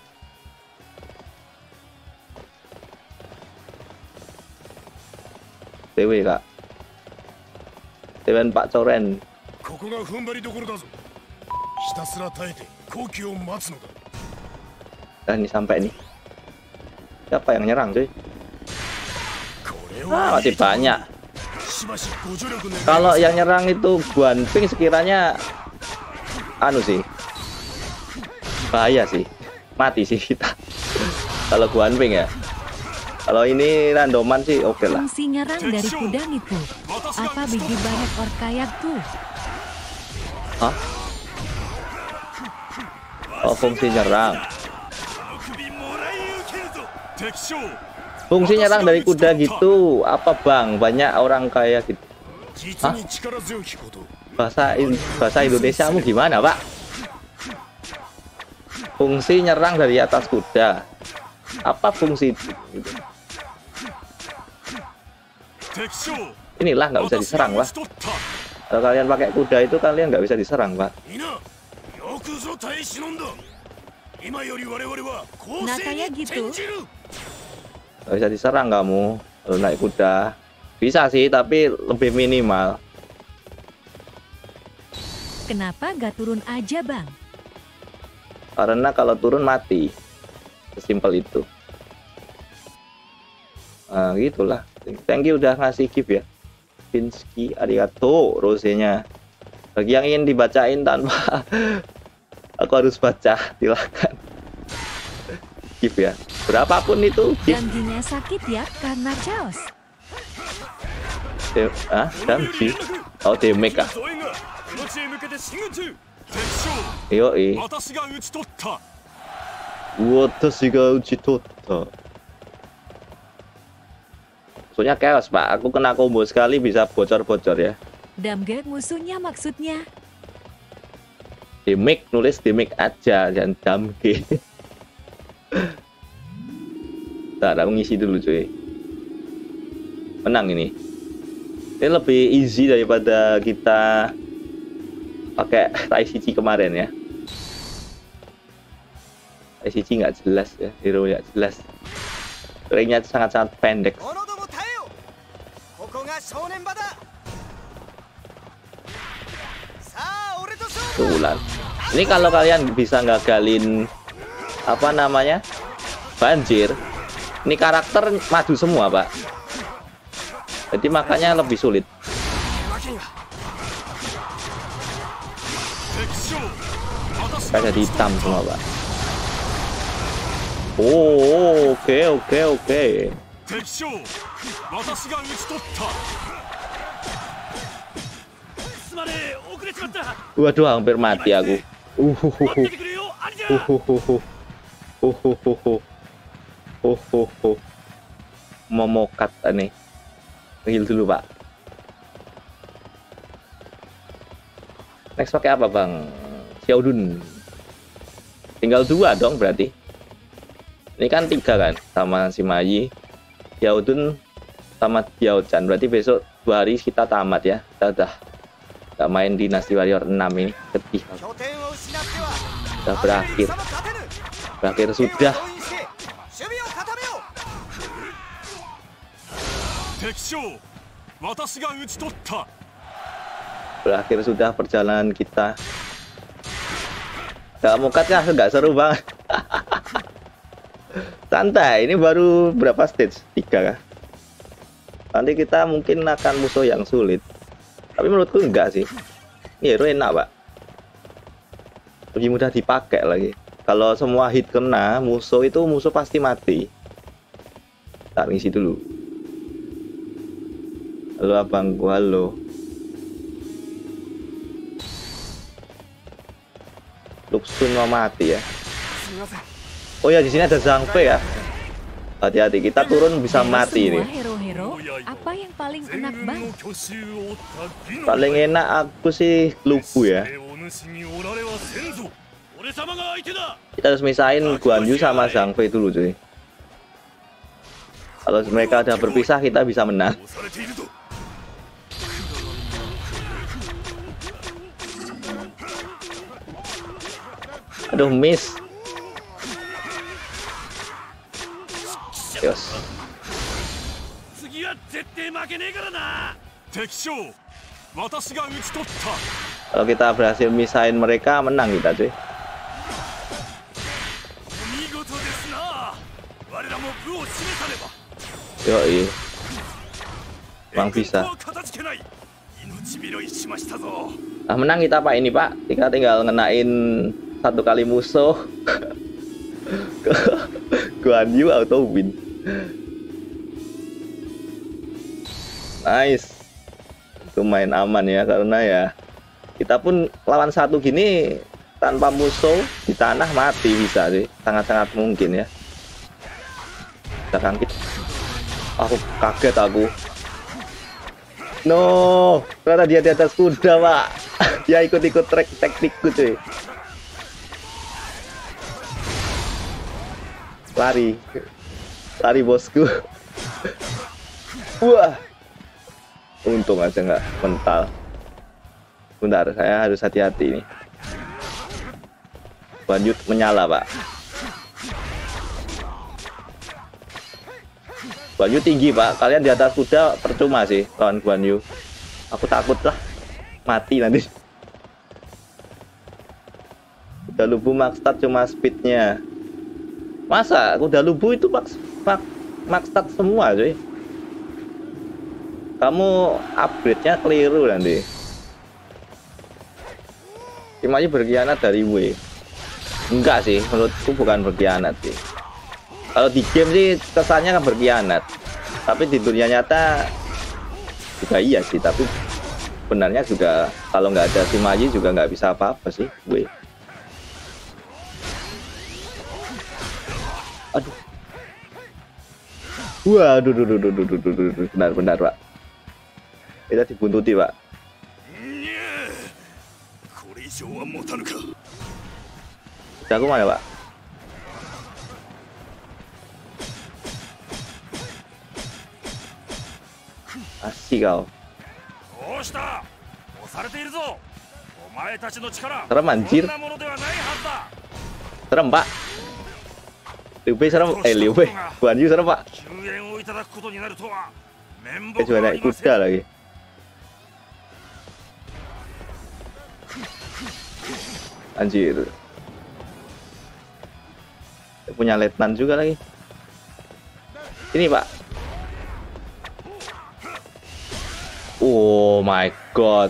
TW kak. TW Pak Coren. ここが踏ん張りどころだぞひたすら耐えて好機を待つのだ Dan ini sampai nih. Siapa yang nyerang cuy? これ Ah, は masih banyak. しばしご助力願い Kalau yang nyerang itu Guan Ping sekiranya anu sih. bahaya sih mati sih kita kalau gua ping ya kalau ini randoman sih oke okay lah. Fungsi nyerang dari kuda itu. Apa biji banyak orkayak tuh? Hah? Oh, fungsi nyerang. Fungsi nyerang dari kuda gitu. Apa bang? Banyak orang kayak gitu. Hah? Bahasa, in bahasa kamu gimana pak? fungsi nyerang dari atas kuda. Apa fungsi? Itu? inilah nggak bisa diserang lah. kalau kalian pakai kuda itu kalian nggak bisa diserang pak. Kayak gitu. Nggak bisa diserang kamu kalau naik kuda. Bisa sih tapi lebih minimal. Kenapa nggak turun aja bang? Karena kalau turun mati. Sesimpel itu. Nah, gitulah. Thank you udah ngasih gift ya. Pinsky arigato rosenya. Bagi yang ingin dibacain tanpa [LAUGHS] aku harus baca, silakan. Gift ya. Berapapun itu gift. Gangginya sakit ya karena chaos. Ah, damage. Oh, damage ah. 増援がこの地へ向けて進軍中敵 Yoi. 将私が討ち取った Watashi ga uchitotta. Maksudnya chaos, Pak. Aku kena combo sekali bisa bocor-bocor ya. Damgek musuhnya maksudnya. Demik nulis demik aja jangan damge. [LAUGHS] Tak, aku ngisi dulu cuy. Menang ini. Ini lebih easy daripada kita pakai ICG kemarin ya ICG nggak jelas ya hero nggak jelas ringnya sangat-sangat pendek Tulan. Ini kalau kalian bisa nggak gagalin apa namanya banjir, ini karakter maju semua pak. Jadi makanya lebih sulit. mereka jadi hitam semua pak. Oh oke okay, oke. Okay, oke okay. waduh hampir mati aku. Uhuhuhu. Uhuhuhu uhuhuhu. Momokat aneh. Heal dulu pak. Next pakai apa bang? Xiaodun. Tinggal dua dong berarti. Ini kan tiga kan sama si Mayi. Yaudun sama Yaudan Berarti besok dua hari kita tamat ya. Kita udah gak main Dynasty Warrior 6 ini. ketih Sudah berakhir. Berakhir sudah. Berakhir sudah perjalanan kita. Gak mukatnya nggak seru banget. Santai, ini baru berapa stage? Tiga kah? Nanti kita mungkin akan musuh yang sulit. Tapi menurutku enggak sih. Ini hero enak, Pak. Lebih mudah dipakai lagi. Kalau semua hit kena, musuh itu musuh pasti mati. Tak ngisi dulu. Halo abangku, halo. Luxun mau mati ya. Oh ya di sini ada Zhang Fei ya. Hati-hati kita turun bisa mati ini. Hero-hero apa yang paling enak banget? Paling enak aku sih Lubu ya. Kita harus misahin Guan Yu sama Zhang Fei dulu cuy. Kalau mereka sudah berpisah kita bisa menang. Aduh, miss. Yos. Kalau kita berhasil misain mereka, menang kita cuy. Yo, iya. Bang bisa. Ah menang kita Pak ini Pak. Kita tinggal ngenain satu kali musuh. Guan Yu auto win. Nice. Itu main aman ya karena ya kita pun lawan satu gini tanpa musuh di tanah mati bisa sih. Sangat-sangat mungkin ya. Kita kangkit. Aku kaget aku. No, ternyata dia di atas kuda, Pak. [LAUGHS] dia ikut-ikut trek teknikku, cuy. Lari. Lari, bosku. Wah. Untung aja nggak mental. Bentar, saya harus hati-hati nih. Banjut menyala, Pak. Guan Yu tinggi pak, kalian di atas kuda percuma sih lawan Guan Yu. Aku takut lah, mati nanti. Kuda lubu max stat cuma speednya. Masa kuda lubu itu max, max stat semua cuy. Kamu upgrade-nya keliru nanti. Tim aja berkhianat dari W. Enggak sih, menurutku bukan berkhianat sih kalau di game sih kesannya kan berkhianat tapi di dunia nyata juga iya sih tapi benarnya juga kalau nggak ada si Maji juga nggak bisa apa-apa sih gue Aduh. Waduh, duh, duh, duh, duh, duh, duh, duh, benar, benar, Pak. Kita dibuntuti, Pak. Mana, Pak? Asik kau. Terem, anjir. Terem Pak. Liu Bei sana eh Liu Bei Guan Yu sana pak eh cuma naik kuda lagi anjir punya letnan juga lagi ini pak oh my god.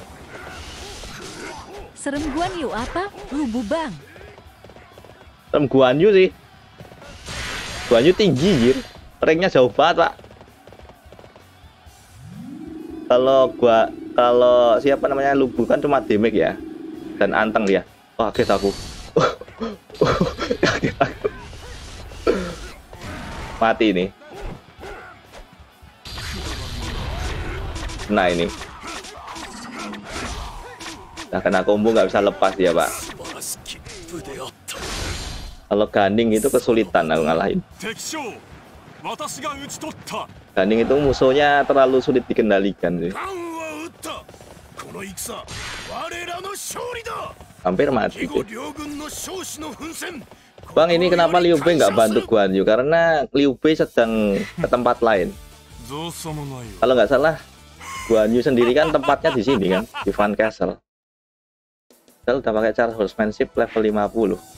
Serem Guan Yu apa? Lu bang. serem Guan Yu sih Guan Yu tinggi jir. Ranknya jauh banget pak. Kalau gua kalau siapa namanya Lubu kan cuma damage ya. Dan anteng dia. Wah kaget aku. [LAUGHS] Mati ini. Nah ini. Nah kena combo nggak bisa lepas dia pak kalau ganding itu kesulitan aku ngalahin. Ganding itu musuhnya terlalu sulit dikendalikan sih. Hampir mati. Sih. Bang ini kenapa Liu Bei nggak bantu Guan Yu? Karena Liu Bei sedang ke tempat lain. Kalau nggak salah, Guan Yu sendiri kan tempatnya di sini kan, di Van Castle. Kita udah pakai cara horsemanship level 50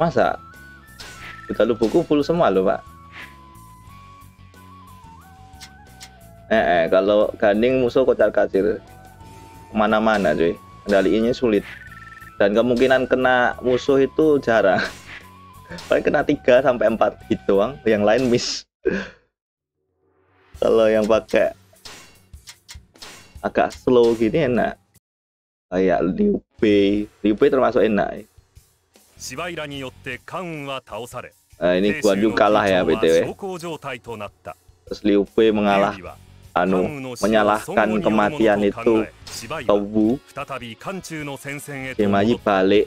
masa? Udah lu buku full semua loh pak. Eh, eh kalau ganding musuh kocar kacir ke mana-mana cuy. Kendaliinnya sulit. Dan kemungkinan kena musuh itu jarang. [LAUGHS] Paling kena 3 sampai 4 hit doang. Yang lain miss. [LAUGHS] Kalau yang pakai agak slow gini enak. Kayak Liu Bei termasuk enak Nah, ini Guan Yu kalah ya BTW. Terus Liu Bei mengalah anu menyalahkan kematian itu Tobu. Shimaji balik.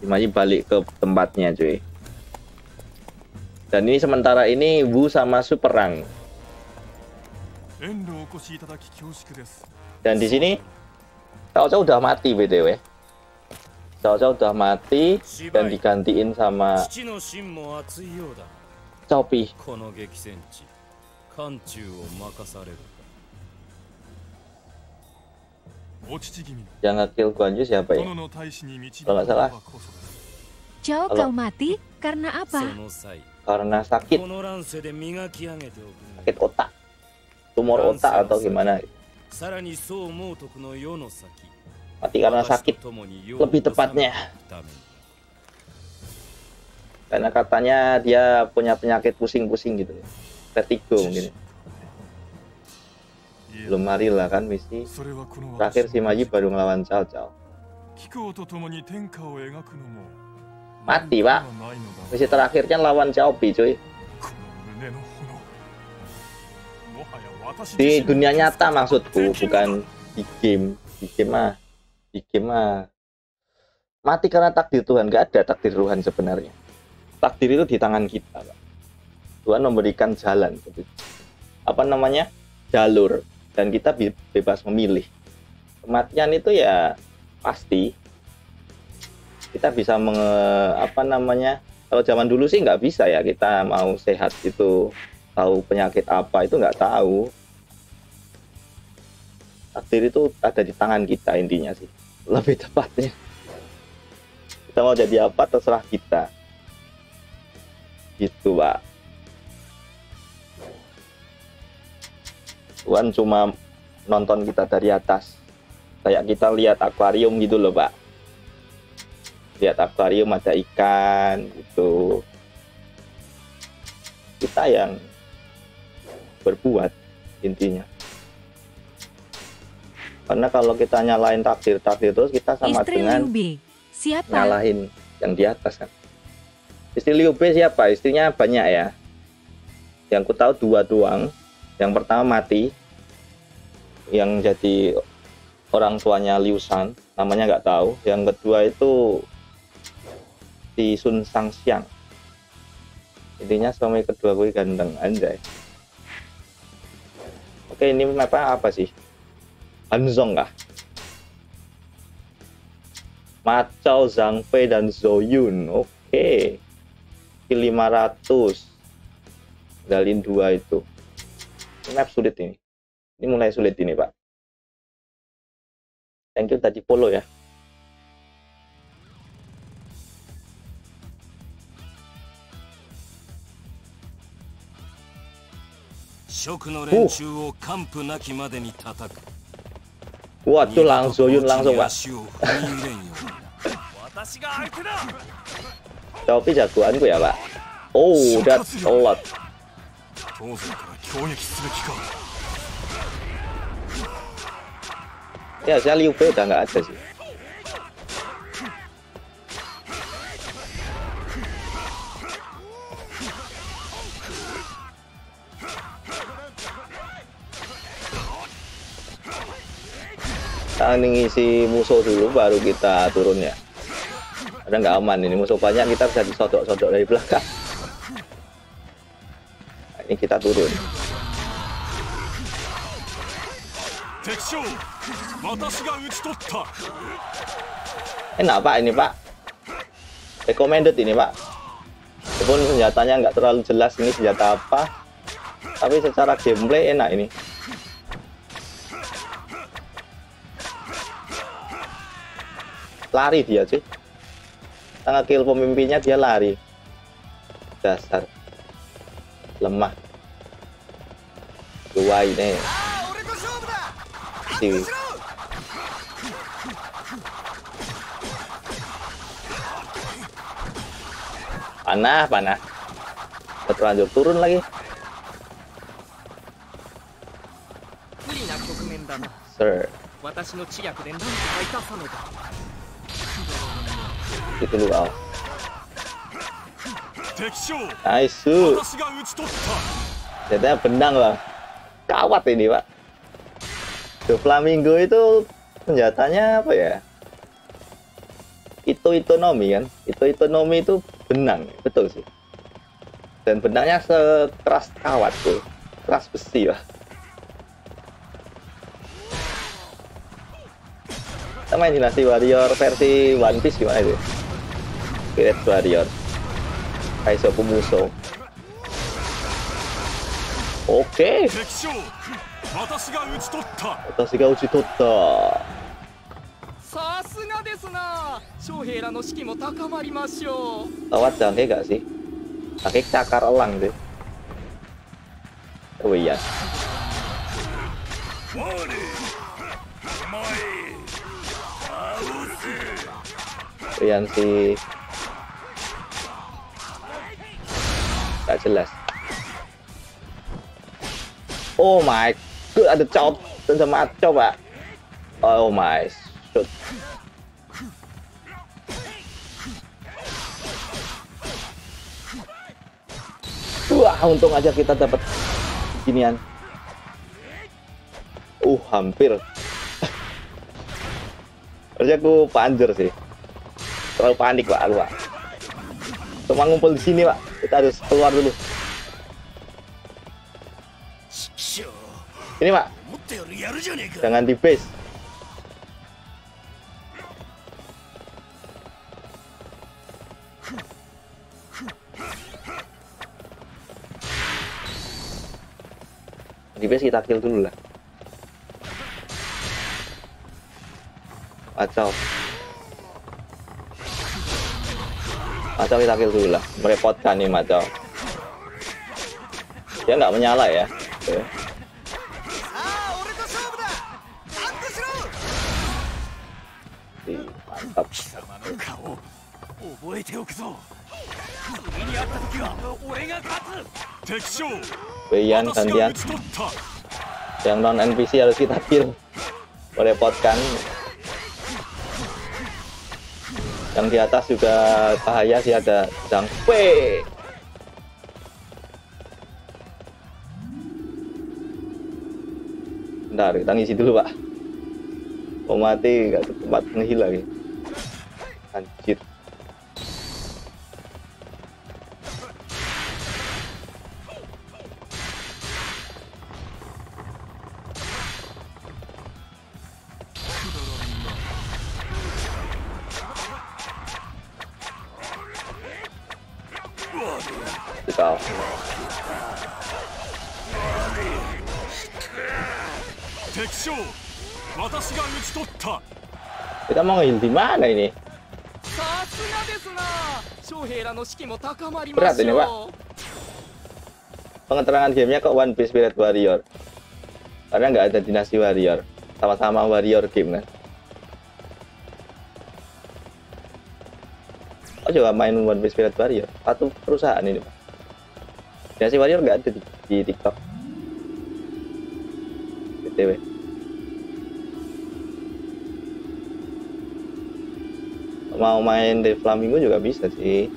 Shimaji balik ke tempatnya cuy. Dan ini sementara ini Wu sama Su perang. Dan di sini Cao Cao udah mati btw. Cao Cao udah mati dan digantiin sama Chopi. Yang ngekill Guanju siapa ya? Kalau nggak salah. Cao kau mati karena apa? Karena sakit. Sakit otak. Tumor otak atau gimana? さらにそう猛徳の世の先 mati karena sakit 私と共に世を lebih tepatnya 治めるために karena katanya dia punya penyakit pusing-pusing gitu ya vertigo mungkin ya. belum mari lah kan misi それはこの terakhir si Maji baru ngelawan Cao Cao 貴公と共に天下を描くのも mati pak ないのだ misi terakhirnya lawan Xiaobi cuy di dunia nyata maksudku bukan di game. Di game mah di game mah. Mati karena takdir Tuhan nggak ada takdir Tuhan sebenarnya. Takdir itu di tangan kita Pak. Tuhan memberikan jalan. Gitu. apa namanya? Jalur. Dan kita be- bebas memilih. Kematian itu ya pasti kita bisa menge, apa namanya? Kalau zaman dulu sih nggak bisa ya kita mau sehat itu tahu penyakit apa itu nggak tahu takdir itu ada di tangan kita intinya sih. Lebih tepatnya. Kita mau jadi apa terserah kita. Gitu pak. Tuhan cuma nonton kita dari atas. Kayak kita lihat akuarium gitu loh pak. Lihat akuarium ada ikan gitu. Kita yang berbuat intinya karena kalau kita nyalain takdir takdir terus kita sama Istri dengan Liu Bei. Siapa? nyalahin yang di atas kan? Istri Liu Bei siapa? Istrinya banyak ya. Yang ku tahu dua doang. Yang pertama mati. Yang jadi orang tuanya Liu Shan namanya nggak tahu. Yang kedua itu si Sun Sang Xiang intinya suami kedua gue ganteng anjay. Oke ini apa apa sih Hanzong kah Ma Chao, Zhang Fei, dan Zhou Yun. Oke. Skill 500. Dalin dua itu. Ini map sulit ini. Ini mulai sulit ini, Pak. Thank you tadi follow ya. 職 Waduh langsung Yun langsung pak. Tapi jagoanku ya pak. Oh udah telat. Ya saya Liu udah nggak ada sih. kita ngisi musuh dulu baru kita turun ya. Ada nggak aman ini? Musuh banyak kita bisa disodok-sodok dari belakang. Nah, ini kita turun. Enak pak ini pak. Recommended ini pak. Walaupun senjatanya nggak terlalu jelas ini senjata apa tapi secara gameplay enak ini. lari dia cuy. Kita kill pemimpinnya dia lari. Dasar. Lemah. Dua ini sih panah panah. Terlanjur turun lagi. Sir. 私の知略で何とかいたさねば Itu dulu Al. 敵将 Nice. 私が討ち取った Jadinya benang bang. Kawat ini pak. The Flamingo itu senjatanya apa ya? Itu itonomi kan? Itu itonomi itu benang, betul sih. Dan benangnya sekeras kawat tuh, keras besi lah. Kita main Dynasty Warrior versi One Piece gimana itu? Spirit Warrior. Kaiso Kumuso. Oke. 敵将私が討ち取った私が打ち取った。さすがですな将兵らの士気も高まりましょう Lewat jangke gak sih? Jangke cakar elang deh. Oh iya. 我お前倒せ Rian si Gak jelas. Oh my god, ada dan sama coba. Oh my shoot. Wah, untung aja kita dapat ginian. Uh, hampir. Harusnya aku panjer sih terlalu panik pak aku pak cuma ngumpul di sini pak kita harus keluar dulu. Ini pak. Jangan di base. Di base kita kill dulu lah. Kacau. Macam kita kill dulu lah. Merepotkan nih Maco. Dia nggak menyala ya. Oke. Mantap. Wian gantian. Yang non NPC harus kita kill. Merepotkan yang di atas juga bahaya sih ada Zhang Fei Bentar, kita ngisi dulu pak. Mau mati gak ada tempat ngehil lagi. Anjir di mana ini? Berat ini pak. Pengeterangan gamenya kok One Piece Pirate Warrior. Karena nggak ada dinasti Warrior. Sama-sama Warrior game kan. Oh, coba main One Piece Pirate Warrior? Satu perusahaan ini pak. Dinasti Warrior nggak ada di, di TikTok. BTW. Mau main di Flamingo juga bisa sih.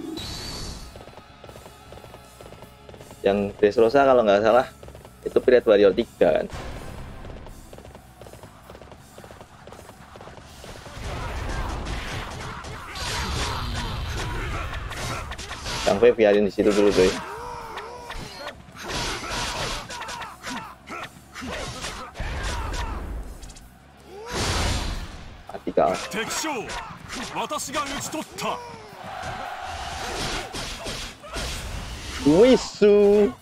Yang Dressrosa kalau nggak salah itu Pirate Warrior 3 kan. Sampai biarin di situ dulu tuh mati kau 私が討ち取った Wisu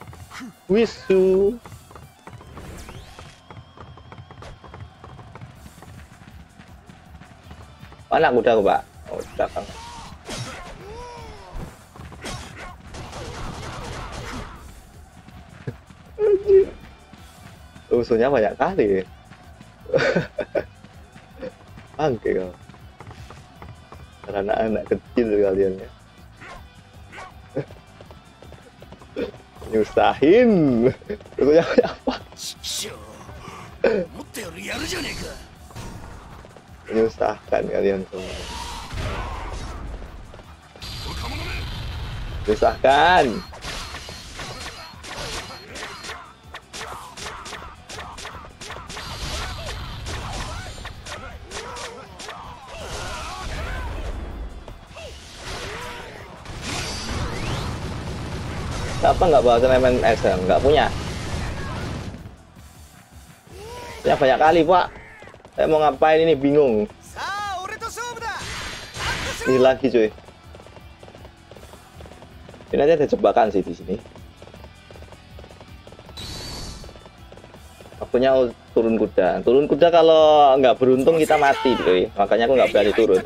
Wisu Mana kuda aku pak? Oh di belakang Anjir. Musuhnya banyak kali [LAUGHS] Bangke kau karena anak kecil kalian ya. Nyusahin. Itu yang apa? Nyusahkan kalian semua. Nyusahkan Kenapa nggak bawa senapan SM? Nggak punya. Ya banyak kali pak. Saya mau ngapain ini bingung. Ini lagi cuy. Ini aja ada jebakan sih di sini. Waktunya turun kuda. Turun kuda kalau nggak beruntung kita mati cuy. Makanya aku nggak berani turun.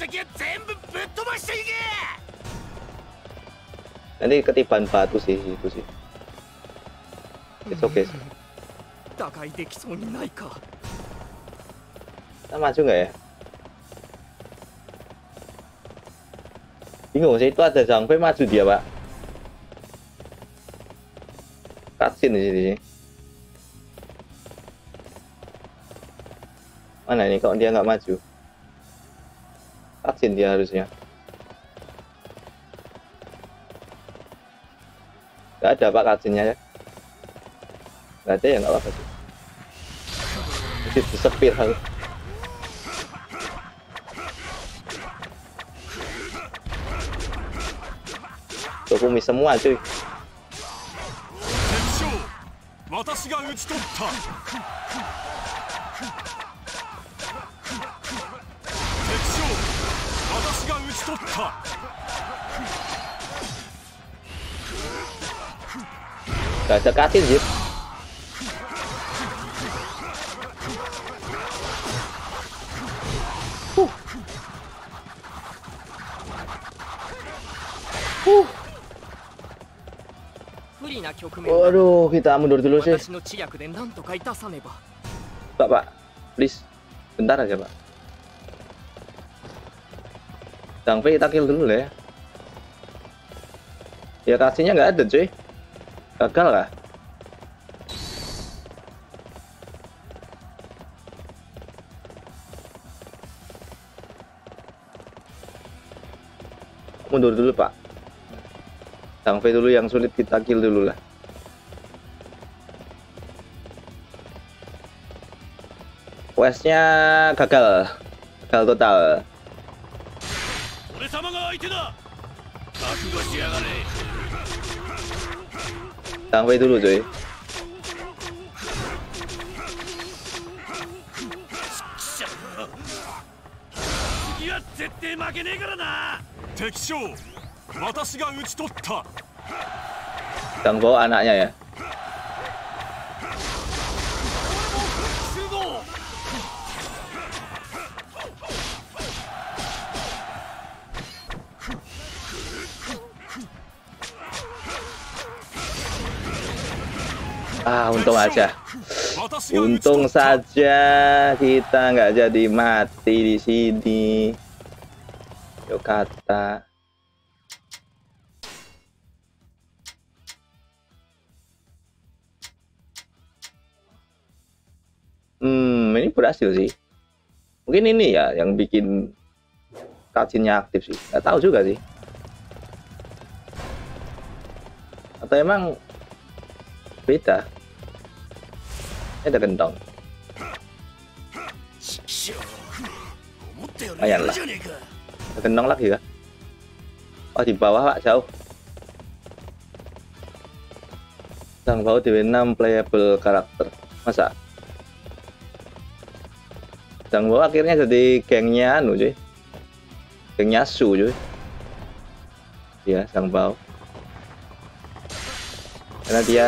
nanti ketiban batu sih itu sih. Hmm. It's okay sih kita maju nggak ya? Bingung sih itu ada sampai maju dia pak. Kacin di sini mana ini kok dia nggak maju? Kacin dia harusnya. Nggak ada pak cutscene-nya ya. Nggak ada ya nggak apa-apa sih. Jadi disepir harus. Dokumi semua cuy. 敵 Gak ada kasih sih. Waduh, kita mundur dulu sih. Pak, Pak. Please. Bentar aja, Pak. Sampai Fei kita kill dulu ya. Ya kasihnya nggak ada, cuy. Gagal lah. Mundur dulu pak. Zhang Fei dulu yang sulit kita kill dulu lah. Questnya gagal, gagal total. 俺様が相手だ覚悟しやがれ Tang Wei dulu cuy. Anaknya ya. Gitu, untung aja ya. untung saja kita nggak jadi mati di sini yuk kata Hmm, ini berhasil sih. Mungkin ini ya yang bikin kacinya aktif sih. Nggak tahu juga sih. Atau emang beda? ada kentang lumayan lah ada kentang lagi kah oh di bawah pak jauh. Sang bau di 6 playable karakter. Masa? Sang bau akhirnya jadi gengnya anu cuy. Gengnya su cuy. Ya sang bau karena dia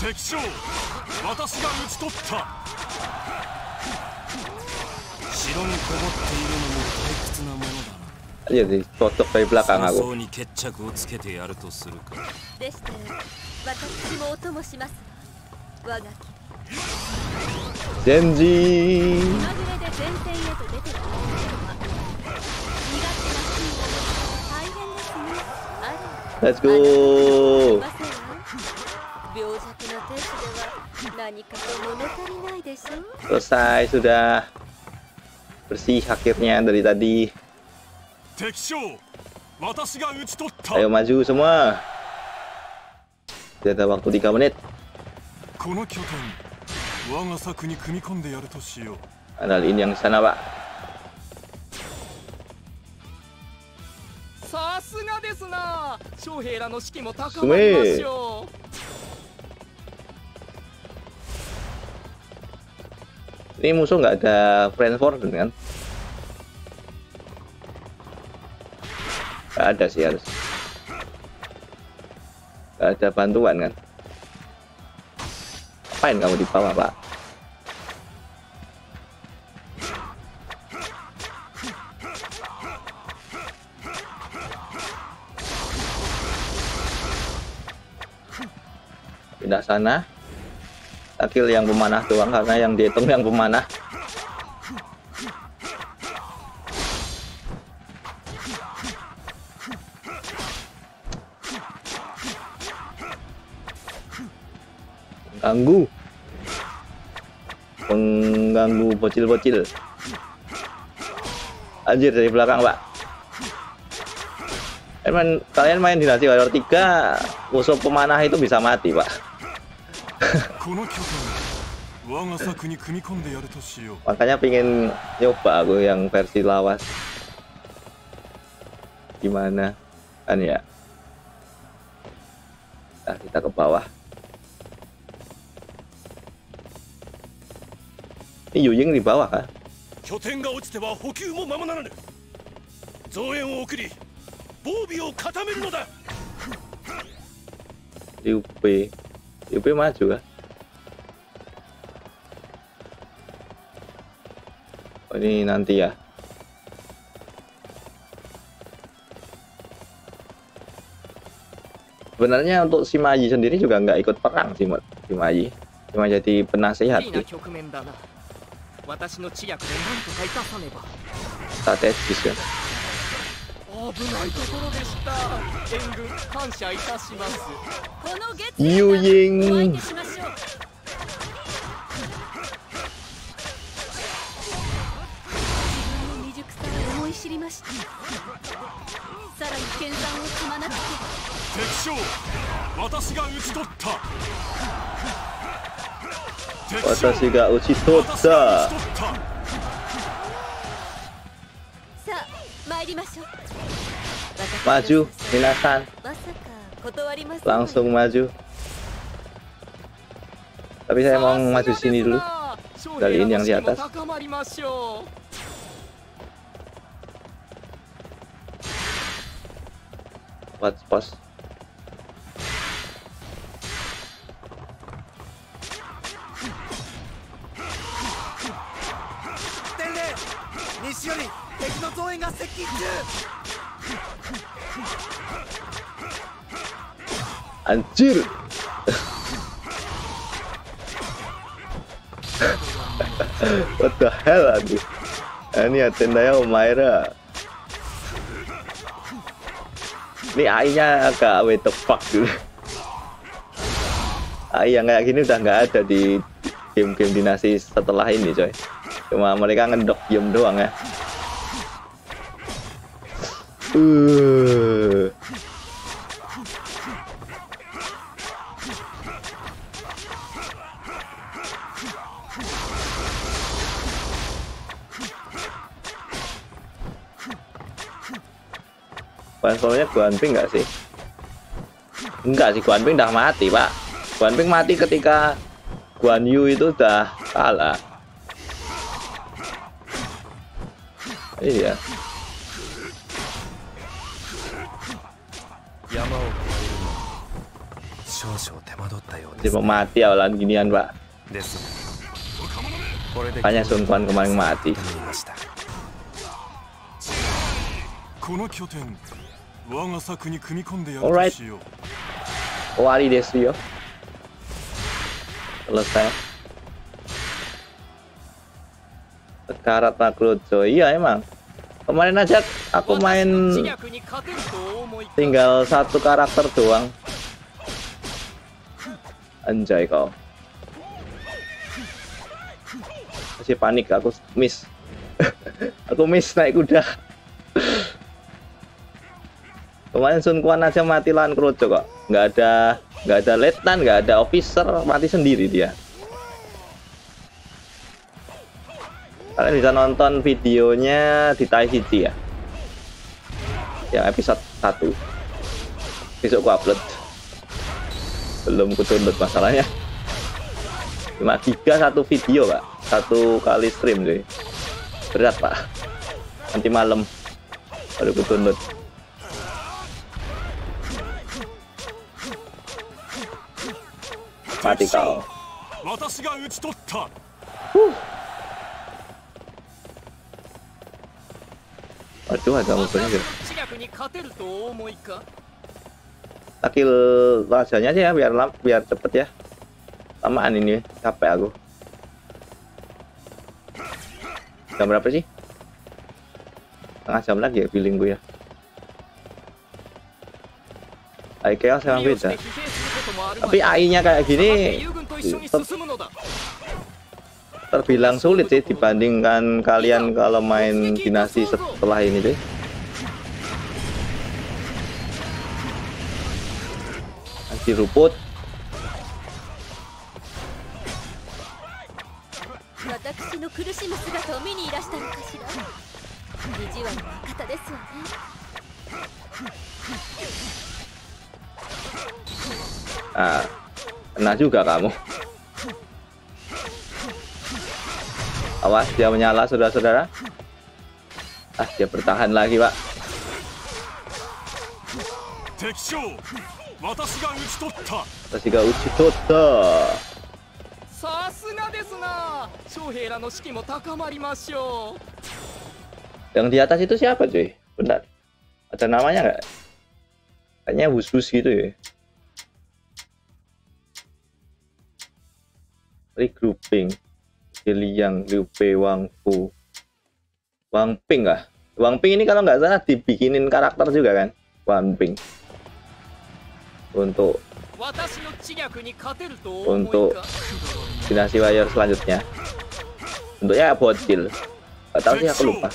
敵将私が討ち取った城にこもっているのも退屈なものだい、そうに決着をつけてやるとするか。でした、私もお供します。我が。ジェンジー。Let's go。Selesai sudah bersih akhirnya dari tadi. Ayo maju semua. Tidak ada waktu 3 menit. Andalin yang sana, Pak. Sume. Ini musuh nggak ada friend Fortune kan? Nggak ada sih harus. Nggak ada bantuan kan? Ngapain kamu di bawah pak? Pindah sana Akil yang pemanah doang karena yang dihitung yang pemanah. Ganggu pengganggu bocil-bocil. Anjir dari belakang pak. Kalian, kalian main dinasti warrior 3 musuh pemanah itu bisa mati pak [LAUGHS] この拠点我が策に組み込んでやるとしよう makanya pingin nyoba aku yang versi lawas gimana kan ya nah kita ke bawah ini Yuying di bawah kan 拠点が落ちては補給もままならぬ増援を送り防備を固めるのだ Liu Bei Liu Bei maju kan Ini nanti ya. Sebenarnya untuk si Maji sendiri juga nggak ikut perang sih Shimaji. Cuma jadi penasehat. Strategis ya. Yuying. 知りましたさらに研鑽を積まなくて敵将私が討ち取った敵将私が打ち取っ私がた討ち取ったさあ参りましょう maju minasan まさか断りません langsung maju tapi saya mau maju sini dulu 将 dari 兵 ini ら yang の di 士気も atas Let's bust. [LAUGHS] What the hell are you? Ani, atendaia o Mayra. Ini AI nya agak what the fuck dulu. AI yang kayak gini udah nggak ada di game-game dinasti setelah ini coy. Cuma mereka ngedok diem doang ya. Uh. Konsolnya Guanping nggak sih? Enggak sih, Guanping udah mati, Pak. Guanping mati ketika Guan Yu itu udah kalah. Iya. 山を越えるの少々手間取ったよう Dia mau mati awalan ginian, Pak. ですこれで Makanya Sun Quan kemarin mati. 見ましたこの拠点 我が策に組み込んでやる Alright. としよう Owari desu yo. Selesai. Sekarat Makrojo. Iya emang. Kemarin aja aku 私の main 知略に勝てるとお思いか tinggal satu karakter doang. Anjay kau. Masih panik aku miss. [LAUGHS] aku miss naik kuda kemarin Sun Quan aja mati lawan Kroco kok. Nggak ada nggak ada letnan nggak ada officer mati sendiri dia. Kalian bisa nonton videonya di Tai City ya? Yang episode 1 besok aku upload. Belum ku download masalahnya. Cuma giga satu video pak. Satu kali stream deh berat pak. Nanti malam baru ku mati kau huh. Waduh agak musuhnya gitu Takil rasanya sih ya biar biar cepet ya Lamaan ini capek aku Jam berapa sih? Setengah jam lagi ya feeling gue ya Ayo chaos emang beda tapi AI-nya kayak gini terbilang sulit sih dibandingkan kalian kalau main dinasti setelah ini deh. Anti rumput. Nah, kena juga kamu. Awas, dia menyala, saudara-saudara. Ah, dia bertahan lagi, Pak. Tasiga Uchitotta. Yang di atas itu siapa, cuy? Benar? Ada namanya nggak? Kayaknya khusus gitu ya. regrouping yang Liu Bei Wang Fu. Wang Ping lah. Wang Ping ini kalau nggak salah dibikinin karakter juga kan? Wang Ping. Untuk untuk dinasti warrior selanjutnya. Bentuknya bocil nggak tahu sih aku lupa.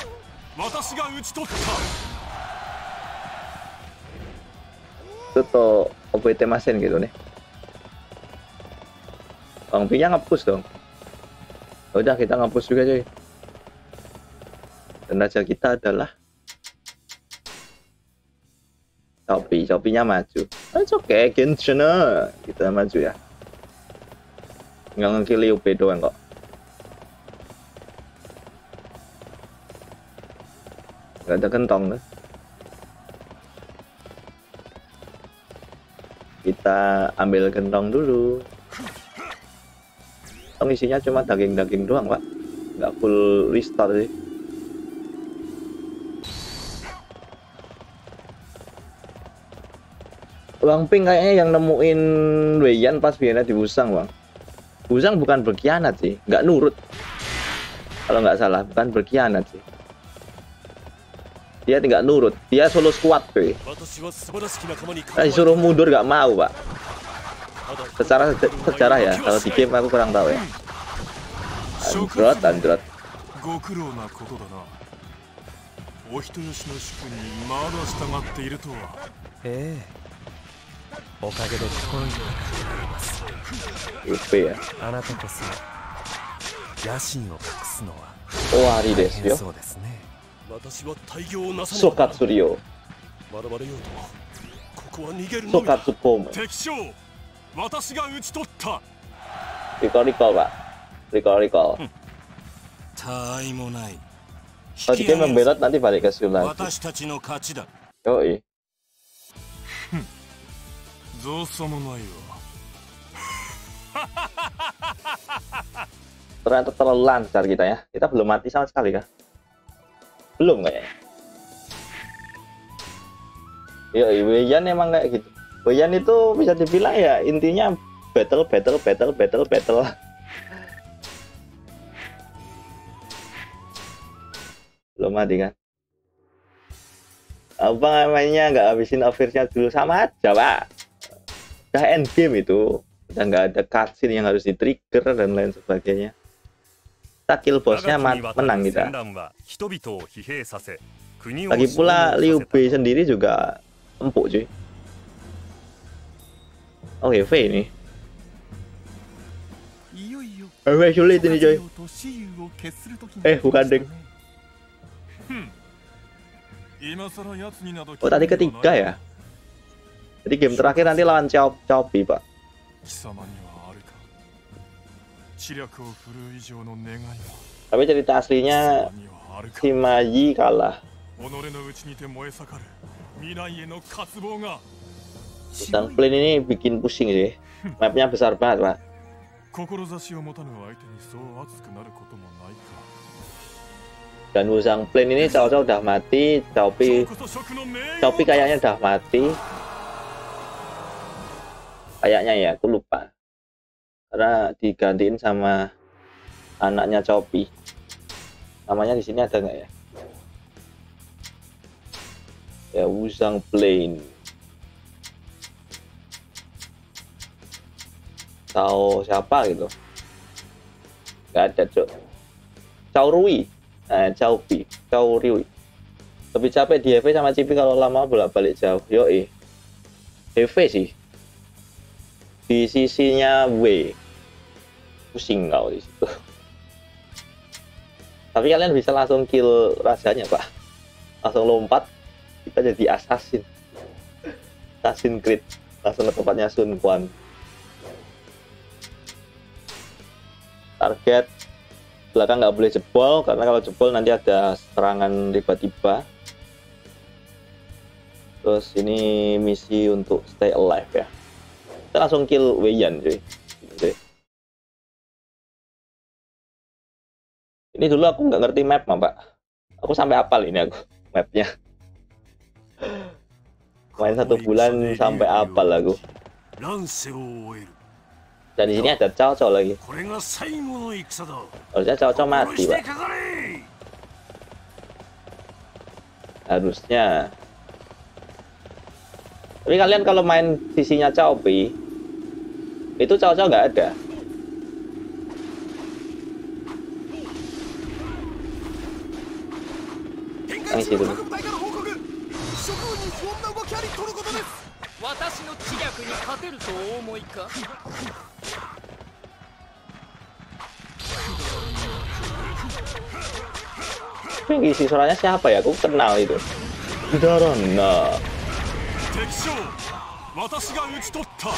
Itu tuh OPT masin gitu nih. Bang Pingnya nge-push dong. Ya Udah kita nge-push juga cuy. Raja kita adalah Shopee, Shopee-nya maju. It's okay, Genshin kita maju ya. Nggak nge-kill Liu Bei doang kok. Nggak ada kentong tuh. Kita ambil kentong dulu kantong isinya cuma daging-daging doang pak. Nggak full restart sih. Bang Ping kayaknya yang nemuin Weyan pas Biana di Busang bang Busang bukan berkhianat sih nggak nurut. Kalau nggak salah bukan berkhianat sih. Dia tidak nurut dia solo squad cuy. Nah, disuruh mundur nggak mau pak. Secara sejarah ya, kalau di game aku kurang tahu ya. Anjrot, anjrot. ご苦労なことだなお人よしの主君にまだ従っているとはええおかげで心に感じられます UP ya. あなたこそ野心を隠すのは Owari 大 desu 変 yo. そうですね私は大業をなさねば Sokatsuryo. 学ばれようとここは逃げるのみだ.敵将私が討ち取った Recall recall, Pak. Recall recall. 他愛もない Kalau di game membelot nanti balik ke Seoul lagi. 私たちの勝ちだ Yoi. 造作もないわ Ternyata terlalu lancar kita ya. Kita belum mati sama sekali kah? Belum kayaknya. Yoi, Weiyan emang kayak gitu. Boyan itu bisa dibilang ya intinya battle battle battle battle battle. Belum mati kan? Apa namanya nggak habisin overnya dulu. Sama aja pak. Udah end game itu. Udah nggak ada cutscene yang harus di trigger dan lain sebagainya. Kita kill bosnya menang kita. Lagi pula Liu Bei sendiri juga empuk cuy. oh Hefe ini いよいよ Hefe sulit ini coy と雌雄を決する時 eh bukan deng 今さら奴になど oh tadi ketiga ya jadi game terakhir nanti lawan Chao Chopi pak 貴様にはあるか知略を振るう以上の願いが tapi cerita aslinya あるか si Maji kalah 己の内にて燃え盛る未来への渇望が Hutan plain ini bikin pusing sih. Mapnya besar banget, Pak. Dan Wuzang Plain ini cowok udah mati, tapi tapi kayaknya udah mati. Kayaknya ya, aku lupa. Karena digantiin sama anaknya Chopi. Namanya di sini ada nggak ya? Ya Wuzang Plain. Cao siapa gitu. Nggak ada cok Cao Rui. Nah Cao Pi. Cao Rui. Lebih capek di HV sama Cipi kalau lama bolak balik jauh. Yoi. HV sih. Di sisinya W. Pusing kau di situ. [LAUGHS] Tapi kalian bisa langsung kill rajanya pak. Langsung lompat kita jadi assassin. Assassin crit langsung ke tempatnya Sun Quan target. Belakang nggak boleh jebol karena kalau jebol nanti ada serangan tiba-tiba. Terus ini misi untuk stay alive ya. Kita langsung kill Weiyan cuy. Ini dulu aku nggak ngerti map mah pak aku sampai apal ini aku mapnya. Main satu bulan sampai apal aku. Dan di sini ada cowok-cowok lagi. Harusnya cowok-cowok mati, Pak. Harusnya. Tapi kalian kalau main sisinya Chaopi, itu cowok-cowok nggak ada. Nangis itu. 私の知略に勝てるとお思いか tapi yang isi suaranya siapa ya aku kenal itu Darana 敵将私が討ち取った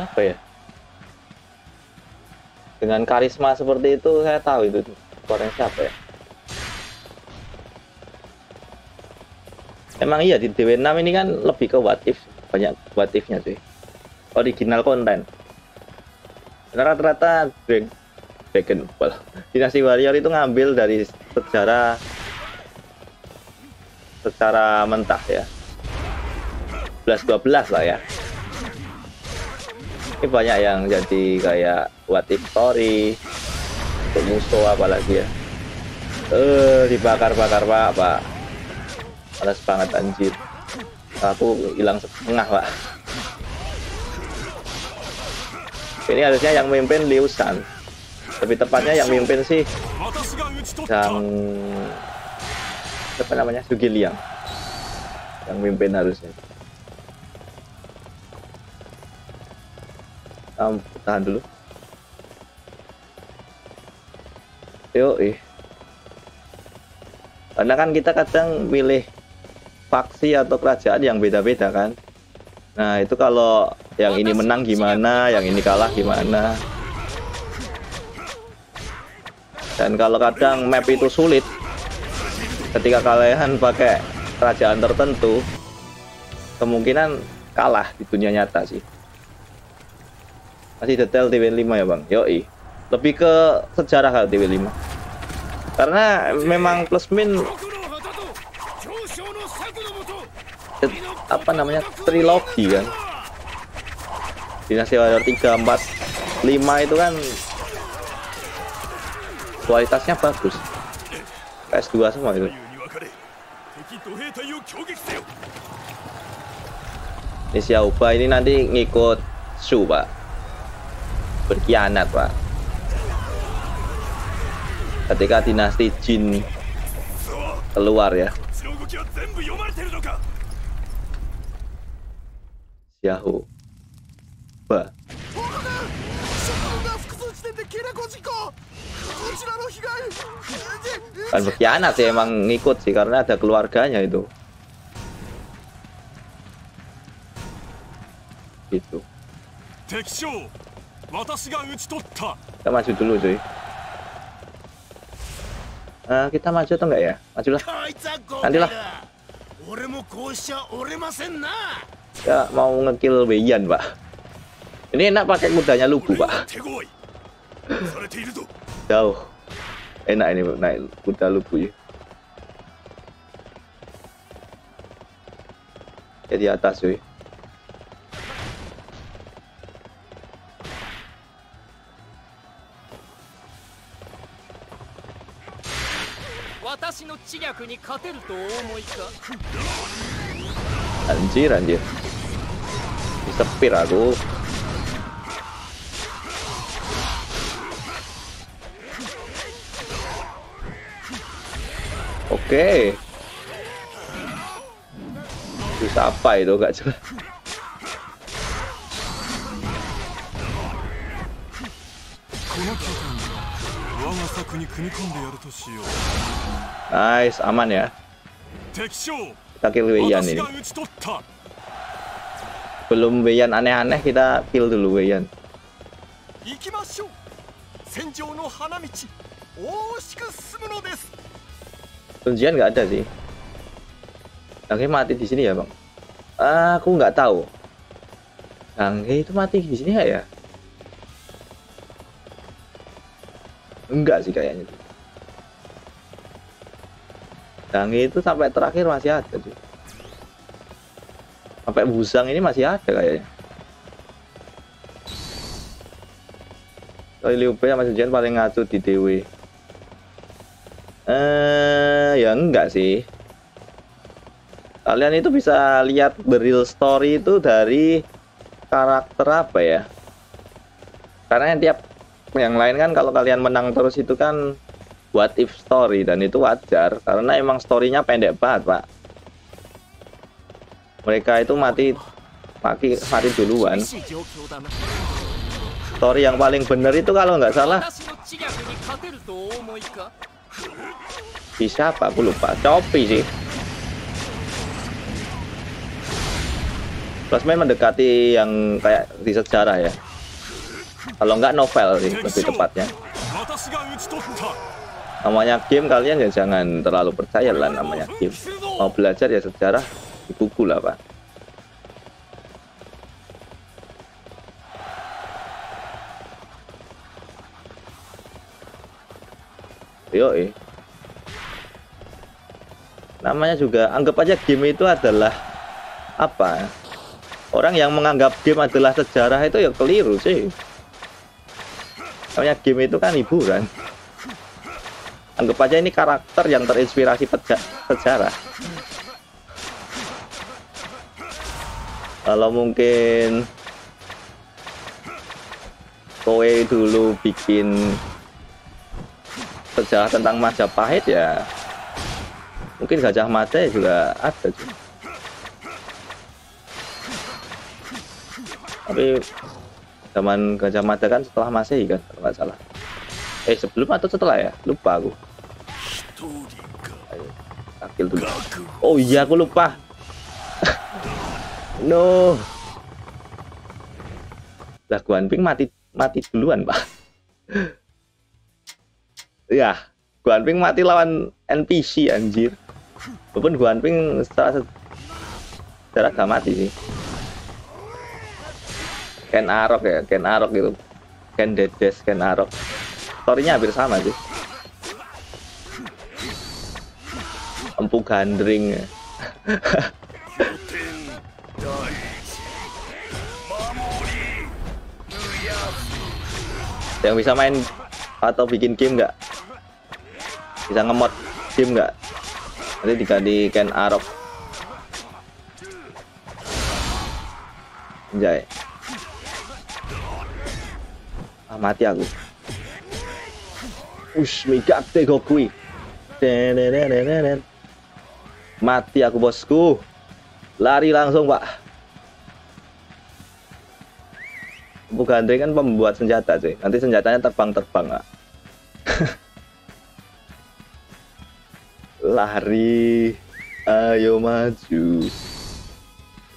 apa ya dengan karisma seperti itu saya tahu itu suaranya siapa ya Emang iya di DW6 ini kan lebih ke what if. Banyak what if-nya sih. Original konten rata-rata Dragon Dragon Ball Dinasti Warrior itu ngambil dari sejarah secara mentah ya. 11-12 lah ya. Ini banyak yang jadi kayak what if story untuk musuh apalagi ya. Eh dibakar-bakar pak pak Males banget anjir. Aku hilang setengah pak. Ini harusnya yang mimpin Liu Shan lebih tepatnya yang mimpin sih yang apa namanya? Sugi Liang. Yang mimpin harusnya. Um, tahan dulu. Yuk ih karena kan kita kadang milih faksi atau kerajaan yang beda-beda kan. Nah itu kalau yang ini menang gimana yang ini kalah gimana. Dan kalau kadang map itu sulit ketika kalian pakai kerajaan tertentu kemungkinan kalah di dunia nyata sih. Masih detail TV5 ya bang? Yoi. Lebih ke sejarah kalau TV5 karena memang plus min apa namanya trilogi kan? Dinasti Warrior 3, 4, 5 itu kan kualitasnya bagus. PS2 semua itu. Ini Xiaoba ini nanti ngikut Su pak. Berkhianat pak. Ketika dinasti Jin keluar ya. Yahoo Ba 報告諸君が複数地点で警略事故こちらの被害で kan berkhianat sih emang ngikut sih karena ada keluarganya itu gitu 敵将私が討ち取った kita maju dulu cuy Eh, kita maju atau enggak ya majulah こいつは豪 nanti 快 lah だ俺もこうしちゃ折れませんな ya mau ngekill Weiyan pak ini enak pakai kudanya lugu pak 手強いされているぞ jauh enak ini naik kuda lugu ya ya di atas cuy 私の知略に勝てるとお思いか Anjir anjir. Disepir aku. Oke. Okay. Bisa apa itu gak jelas. Nice, aman ya kita Weyan ini. Belum Weyan aneh-aneh kita kill dulu Weyan. Tunjian nggak ada sih. Oke mati di sini ya bang? Aku nggak tahu. Dange itu mati di sini ya? Enggak sih kayaknya. Danghe itu sampai terakhir masih ada sih. Sampai busang ini masih ada kayaknya. Kali Liu sama Tunjian paling ngacu di DW. Eh, ya enggak sih. Kalian itu bisa lihat the real story itu dari karakter apa ya? Karena yang tiap yang lain kan kalau kalian menang terus itu kan what if story dan itu wajar karena emang storynya pendek banget pak. Mereka itu mati pagi hari duluan. Story yang paling bener itu kalau nggak salah. Bisa apa aku lupa. Copy sih. Plus main mendekati yang kayak di sejarah ya. Kalau nggak novel sih lebih tepatnya namanya game kalian ya jangan terlalu percaya lah namanya game. Mau belajar ya sejarah di buku lah pak. Yo eh namanya juga anggap aja game itu adalah apa? Orang yang menganggap game adalah sejarah itu ya keliru sih. Namanya game itu kan hiburan anggap aja ini karakter yang terinspirasi sejarah. Kalau mungkin kowe dulu bikin sejarah tentang Majapahit ya mungkin Gajah Mada juga ada sih. tapi zaman Gajah Mada kan setelah Masehi kan kalau nggak salah. Eh sebelum atau setelah ya? Lupa aku akil dulu oh iya aku lupa. [LAUGHS] No. Lah Guan Ping mati mati duluan pak. [LAUGHS] Ya Guan Ping mati lawan NPC anjir. Walaupun Guan Ping secara secara gak mati sih. Ken Arok ya Ken Arok gitu. Ken Dedes Ken Arok. Storynya hampir sama sih empu gandring ya. yang bisa main atau bikin game nggak bisa ngemod game nggak nanti diganti Ken Arok Anjay ah mati aku Ush, Migate Gokui. Denenenenen. Mati aku bosku. Lari langsung, Pak. Bukan kan pembuat senjata, cuy. Nanti senjatanya terbang-terbang, Pak. [LAUGHS] Lari. Ayo maju.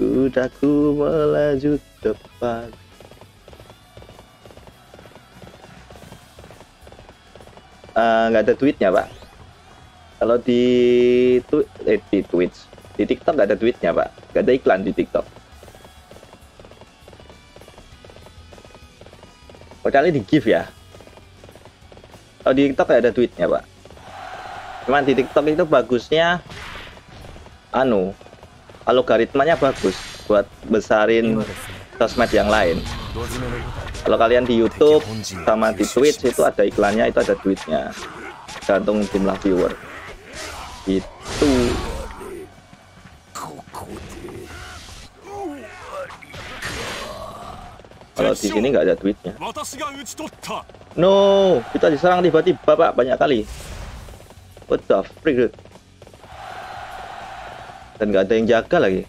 Kudaku melaju depan. Eh, nggak ada tweetnya pak kalau di tu eh, di Twitch. Di TikTok nggak ada tweetnya pak. Nggak ada iklan di TikTok. Kecuali di GIF ya? Kalau di TikTok nggak ada tweetnya pak. Cuman di TikTok itu bagusnya anu algoritmanya bagus buat besarin sosmed yang lain. Kalau kalian di YouTube sama di Twitch itu ada iklannya itu ada duitnya gantung jumlah viewer itu kalau di sini nggak ada duitnya. No kita diserang tiba-tiba pak banyak kali. What the freak? Dude? dan nggak ada yang jaga lagi.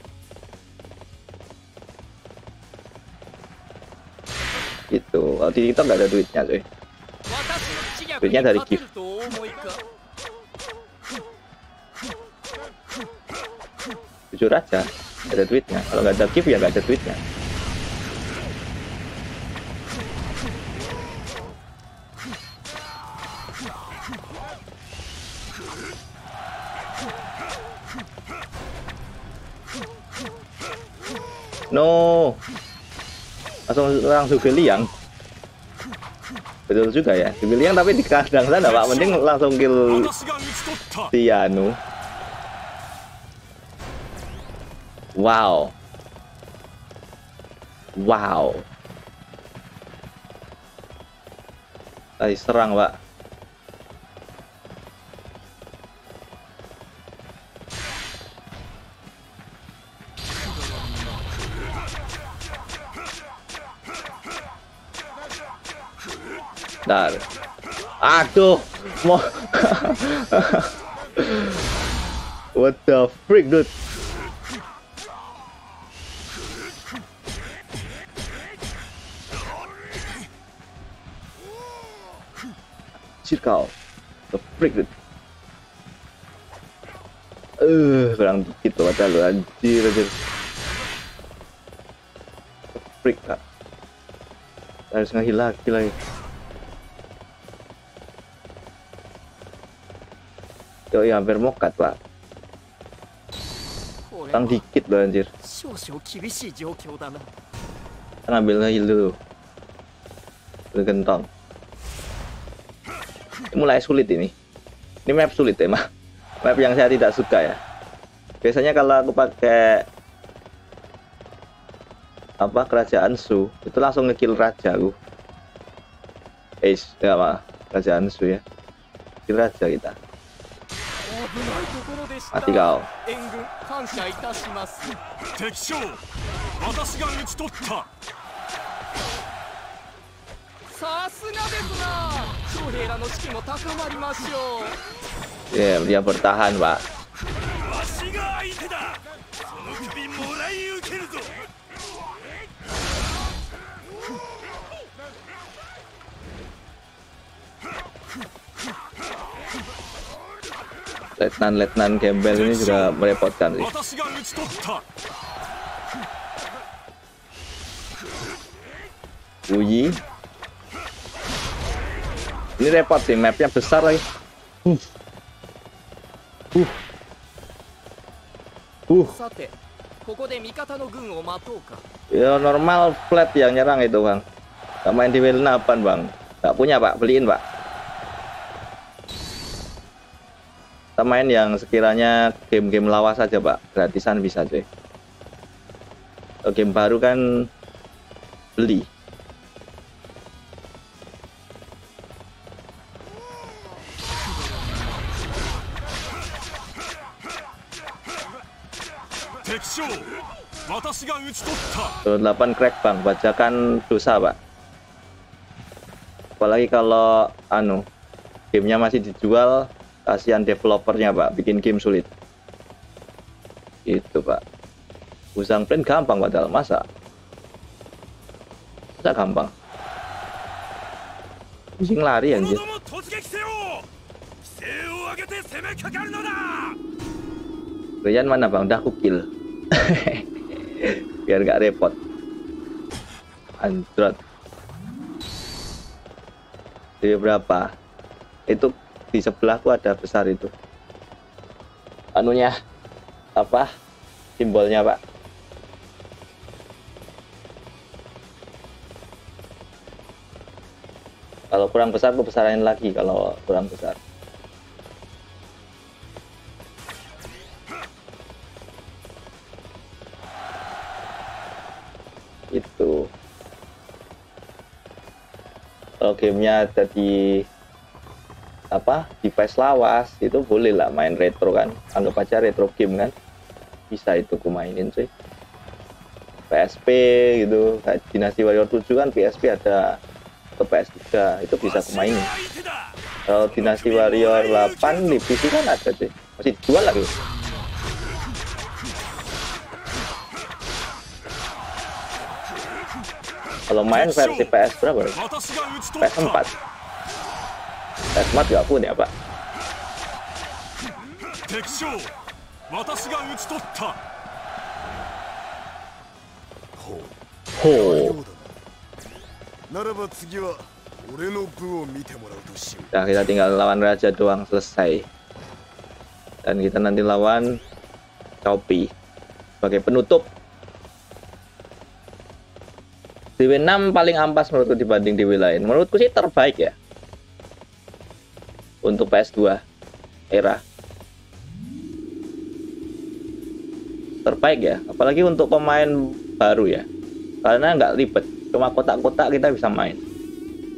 Gitu. Kalau TikTok nggak ada duitnya cuy. Duitnya dari gift jujur aja nggak ada duitnya kalau nggak ada gift ya nggak ada duitnya No. Langsung langsung Liang. Betul juga ya. Liang tapi di kandang sana Pak. Mending langsung kill Tianu. Wow. Wow. Tadi serang, Pak. Bentar. Aduh, mau [LAUGHS] What the freak, dude? Kau. The freak. Eh, uh, kurang dikit loh kata lu anjir anjir. Freak, kak. Harus ngahi lagi lagi. Yo, ya hampir mokat, Pak. Kurang dikit loh anjir. Kita ngambil ngehil dulu. Ambil gentong. Mulai sulit ini. Ini map sulit ya, mah. Map yang saya tidak suka ya. Biasanya kalau aku pakai apa kerajaan Su itu langsung ngekill raja aku. Eh, ya mah kerajaan Su ya. Kill raja kita. Mati kau. Ya, yeah, dia bertahan, Pak. Letnan-letnan gembel ini juga merepotkan sih. Uji ini repot sih, mapnya besar lagi. Uh. Uh. Uh. Ya normal flat yang nyerang itu bang. Gak main di Wilna apa bang? Gak punya pak, beliin pak. Kita main yang sekiranya game-game lawas saja pak, gratisan bisa cuy. Game baru kan beli. 28 crack bang, bacakan dosa pak. Apalagi kalau anu gamenya masih dijual, kasihan developernya pak, bikin game sulit. Itu pak. Usang print gampang padahal masa. Masa gampang. Pusing lari anjir. Kalian mana bang? Udah kukil. [LAUGHS] Biar gak repot. Anjrot. Jadi berapa? Itu di sebelahku ada besar itu. Anunya Apa? Simbolnya pak? Kalau kurang besar aku lagi kalau kurang besar itu. Kalau gamenya ada di apa device lawas itu boleh lah main retro kan. Anggap aja retro game kan. Bisa itu ku mainin sih PSP gitu Dinasti Warrior 7 kan PSP ada ke PS3 itu bisa ku mainin. Kalau Dinasti Warrior 8 di PC kan ada sih masih jual lagi Kalau main versi PS berapa? PS4. PS4 gak punya, Pak. Ho. Nah, kita tinggal lawan raja doang selesai. Dan kita nanti lawan Topi sebagai penutup DW6 paling ampas menurutku dibanding DW lain. Menurutku sih terbaik ya. Untuk PS2 Era. Terbaik ya. Apalagi untuk pemain baru ya. Karena nggak ribet. Cuma kotak-kotak kita bisa main.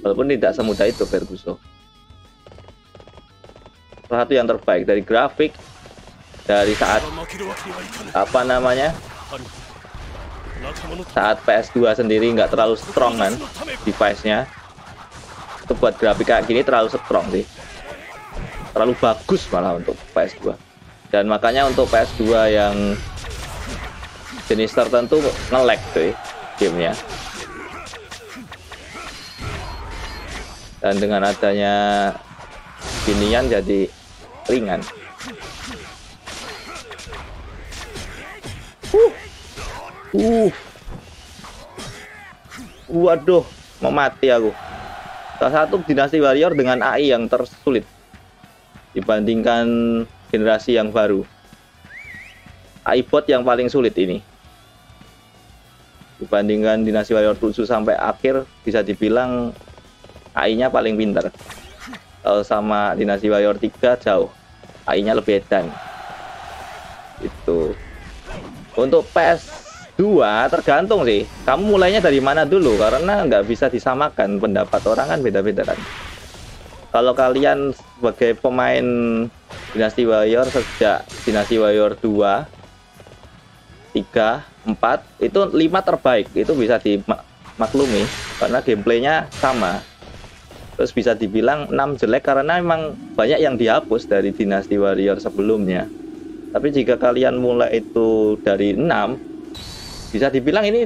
Walaupun tidak semudah itu Ferguson. Salah satu yang terbaik dari grafik dari saat apa namanya saat PS2 sendiri nggak terlalu strong kan device-nya. Itu buat grafik kayak gini terlalu strong sih. Terlalu bagus malah untuk PS2 dan makanya untuk PS2 yang jenis tertentu nge-lag tuh gamenya. Dan dengan adanya ginian jadi ringan uh. Waduh mau mati aku. Salah satu dinasti warrior dengan AI yang tersulit dibandingkan generasi yang baru. AI bot yang paling sulit ini. Dibandingkan dinasti warrior 7 sampai akhir bisa dibilang AI-nya paling pintar. Kalau sama dinasti warrior 3 jauh. AI-nya lebih edan. Itu. Untuk PS2 tergantung sih. Kamu mulainya dari mana dulu? Karena nggak bisa disamakan. Pendapat orang kan beda-beda kan. Kalau kalian sebagai pemain dinasti warrior sejak dinasti warrior 2 3 4 itu 5 terbaik. Itu bisa dimaklumi. Karena gameplaynya sama. Terus bisa dibilang 6 jelek karena memang banyak yang dihapus dari dinasti warrior sebelumnya. Tapi jika kalian mulai itu dari 6 bisa dibilang ini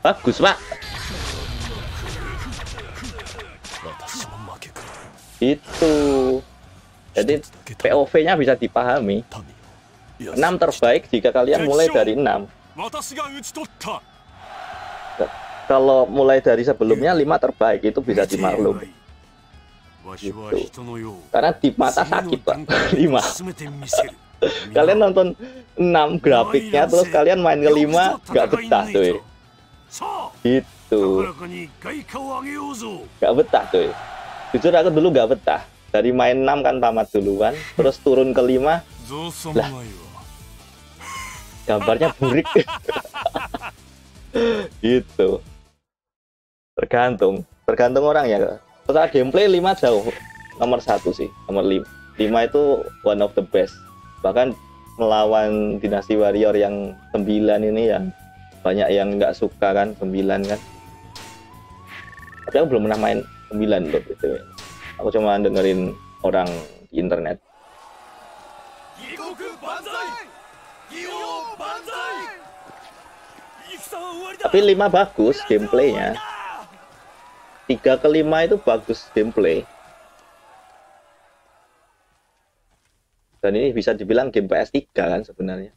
bagus pak. Itu. Jadi POV nya bisa dipahami. 6 terbaik jika kalian mulai dari 6 kalau mulai dari sebelumnya 5 terbaik itu bisa dimaklumi gitu. karena di mata sakit pak. [LAUGHS] 5 kalian nonton 6 grafiknya terus kalian main ke 5 gak betah tuh gitu. gak betah tuh jujur aku dulu gak betah. Dari main 6 kan tamat duluan [LAUGHS] terus turun ke 5 lah. Gambarnya burik. [LAUGHS] Gitu. Tergantung. Tergantung orang ya. Setelah gameplay 5 jauh. Nomor satu sih. Nomor 5 5 itu one of the best bahkan melawan dinasti warrior yang sembilan ini ya. Banyak yang nggak suka kan sembilan kan. Tapi aku belum pernah main sembilan loh gitu. Aku cuma dengerin orang di internet. Tapi lima bagus gameplaynya. Tiga kelima itu bagus gameplay. Dan ini bisa dibilang game PS3 kan sebenarnya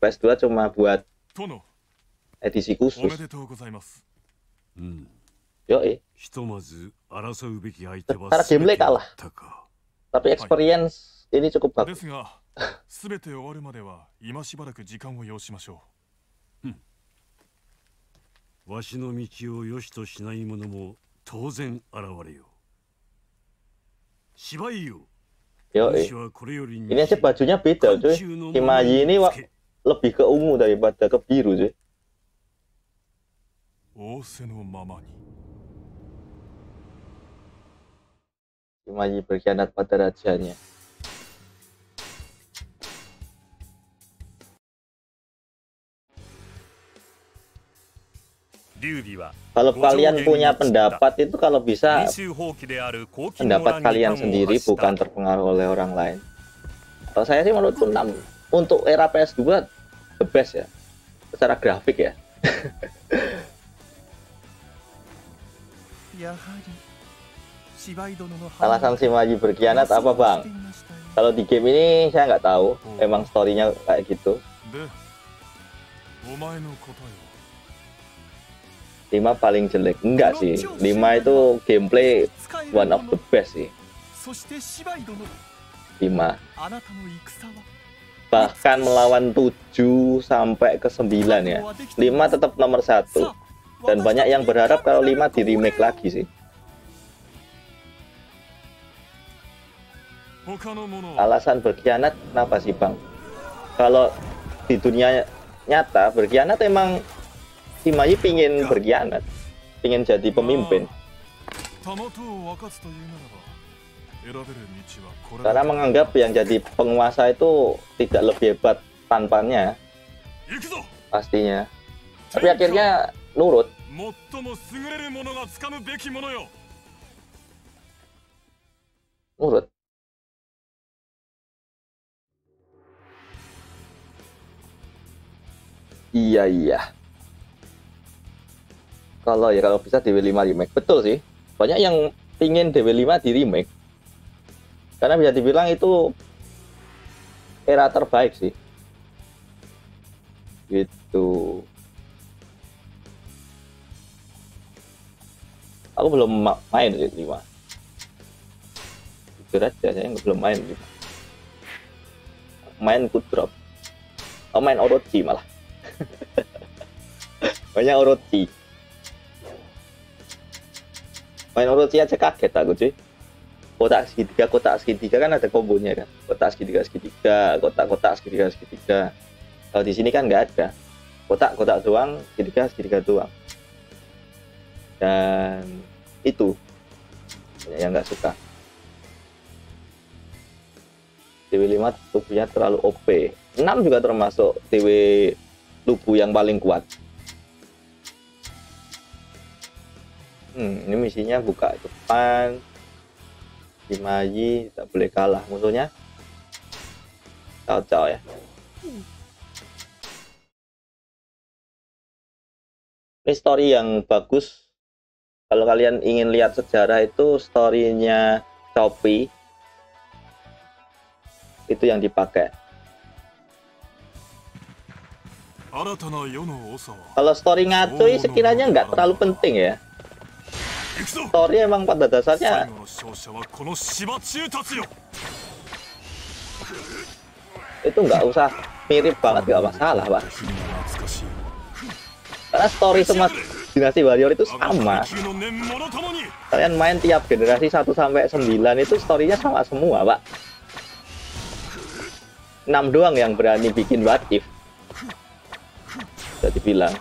PS2 cuma buat 殿 edisi お khusus めでとうございますうん。Yoi. ひとまず争うべき相手は Secara gameplay kalah tapi experience ini cukup で bagus すが全て終わるまでは今しばらく時間を要しましょわしの道を良しとしない者も当然現れよ。芝居よ。Yo, ini aja bajunya beda cuy. Kimaji ini wak, lebih ke ungu daripada ke biru cuy. Kimaji berkhianat pada rajanya. Kalau kalian punya pendapat itu kalau bisa pendapat kalian sendiri bukan terpengaruh oleh orang lain. Kalau saya sih menurut 6 untuk era PS2 the best ya. Secara grafik ya. [LAUGHS] [LAUGHS] Alasan Shimaji berkhianat apa bang? Kalau di game ini saya nggak tahu, emang storynya kayak gitu lima paling jelek. Enggak sih. Lima itu gameplay one of the best sih. Lima. Bahkan melawan tujuh sampai ke sembilan ya. Lima tetap nomor satu. dan banyak yang berharap kalau lima di remake lagi sih. Alasan berkhianat kenapa sih bang? Kalau di dunia nyata berkhianat emang si Mayi pingin berkhianat pingin jadi pemimpin. Karena menganggap yang jadi penguasa itu tidak lebih hebat tanpanya pastinya. Tapi akhirnya nurut. Iya iya. Kalau ya kalau bisa DW5 remake betul sih. Banyak yang pingin DW5 di remake. Karena bisa dibilang itu era terbaik sih. Gitu. Aku belum ma- main sih 5 jujur aja saya belum main gitu main good drop oh main Orochi malah [LAUGHS] banyak Orochi main Orochi aja kaget aku cuy. Kotak segitiga kotak segitiga kan ada kombonya kan. Kotak segitiga segitiga kotak kotak segitiga segitiga. Kalau di sini kan nggak ada. Kotak kotak doang segitiga segitiga doang. Dan itu. Yang nggak suka. DW5 tubuhnya terlalu OP 6 juga termasuk DW tubuh yang paling kuat hmm, ini misinya buka depan. Dimaji tak boleh kalah. Musuhnya kacau ya. Ini story yang bagus. Kalau kalian ingin lihat sejarah itu storynya Shopee. Itu yang dipakai. Kalau story ngaco sekiranya nggak terlalu penting ya. Story emang pada dasarnya itu nggak usah mirip banget nggak masalah pak. Karena story semua dinasti warrior itu sama. Kalian main tiap generasi 1 sampai 9 itu storynya sama semua pak. 6 doang yang berani bikin what if. Bisa dibilang.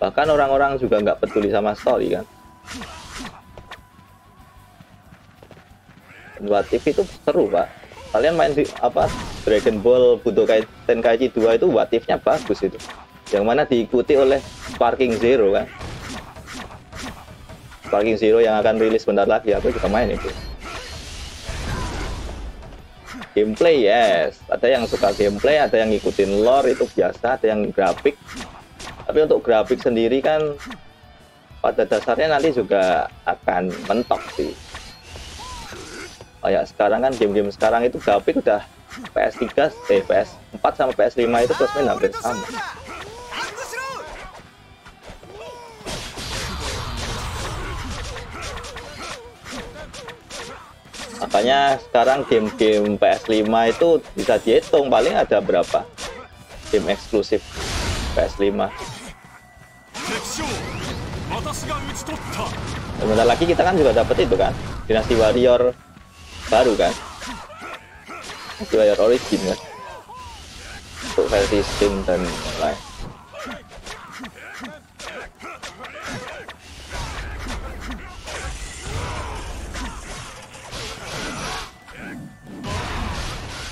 Bahkan orang-orang juga nggak peduli sama story kan? What if itu seru pak. Kalian main di apa Dragon Ball Budokai Tenkaichi 2 itu what if-nya bagus itu. Yang mana diikuti oleh Sparking Zero kan? Sparking Zero yang akan rilis bentar lagi aku juga main itu. Gameplay yes. Ada yang suka gameplay ada yang ngikutin lore itu biasa. Ada yang grafik tapi untuk grafik sendiri kan pada dasarnya nanti juga akan mentok sih. Kayak sekarang kan game-game sekarang itu grafik udah PS3 eh PS4 sama PS5 itu plus minus hampir sama. Makanya sekarang game-game PS5 itu bisa dihitung paling ada berapa? Game eksklusif PS5 sebentar lagi kita kan juga dapat itu kan? Dynasty Warrior baru kan? Dynasty Warrior Origin kan? Untuk versi Steam dan lain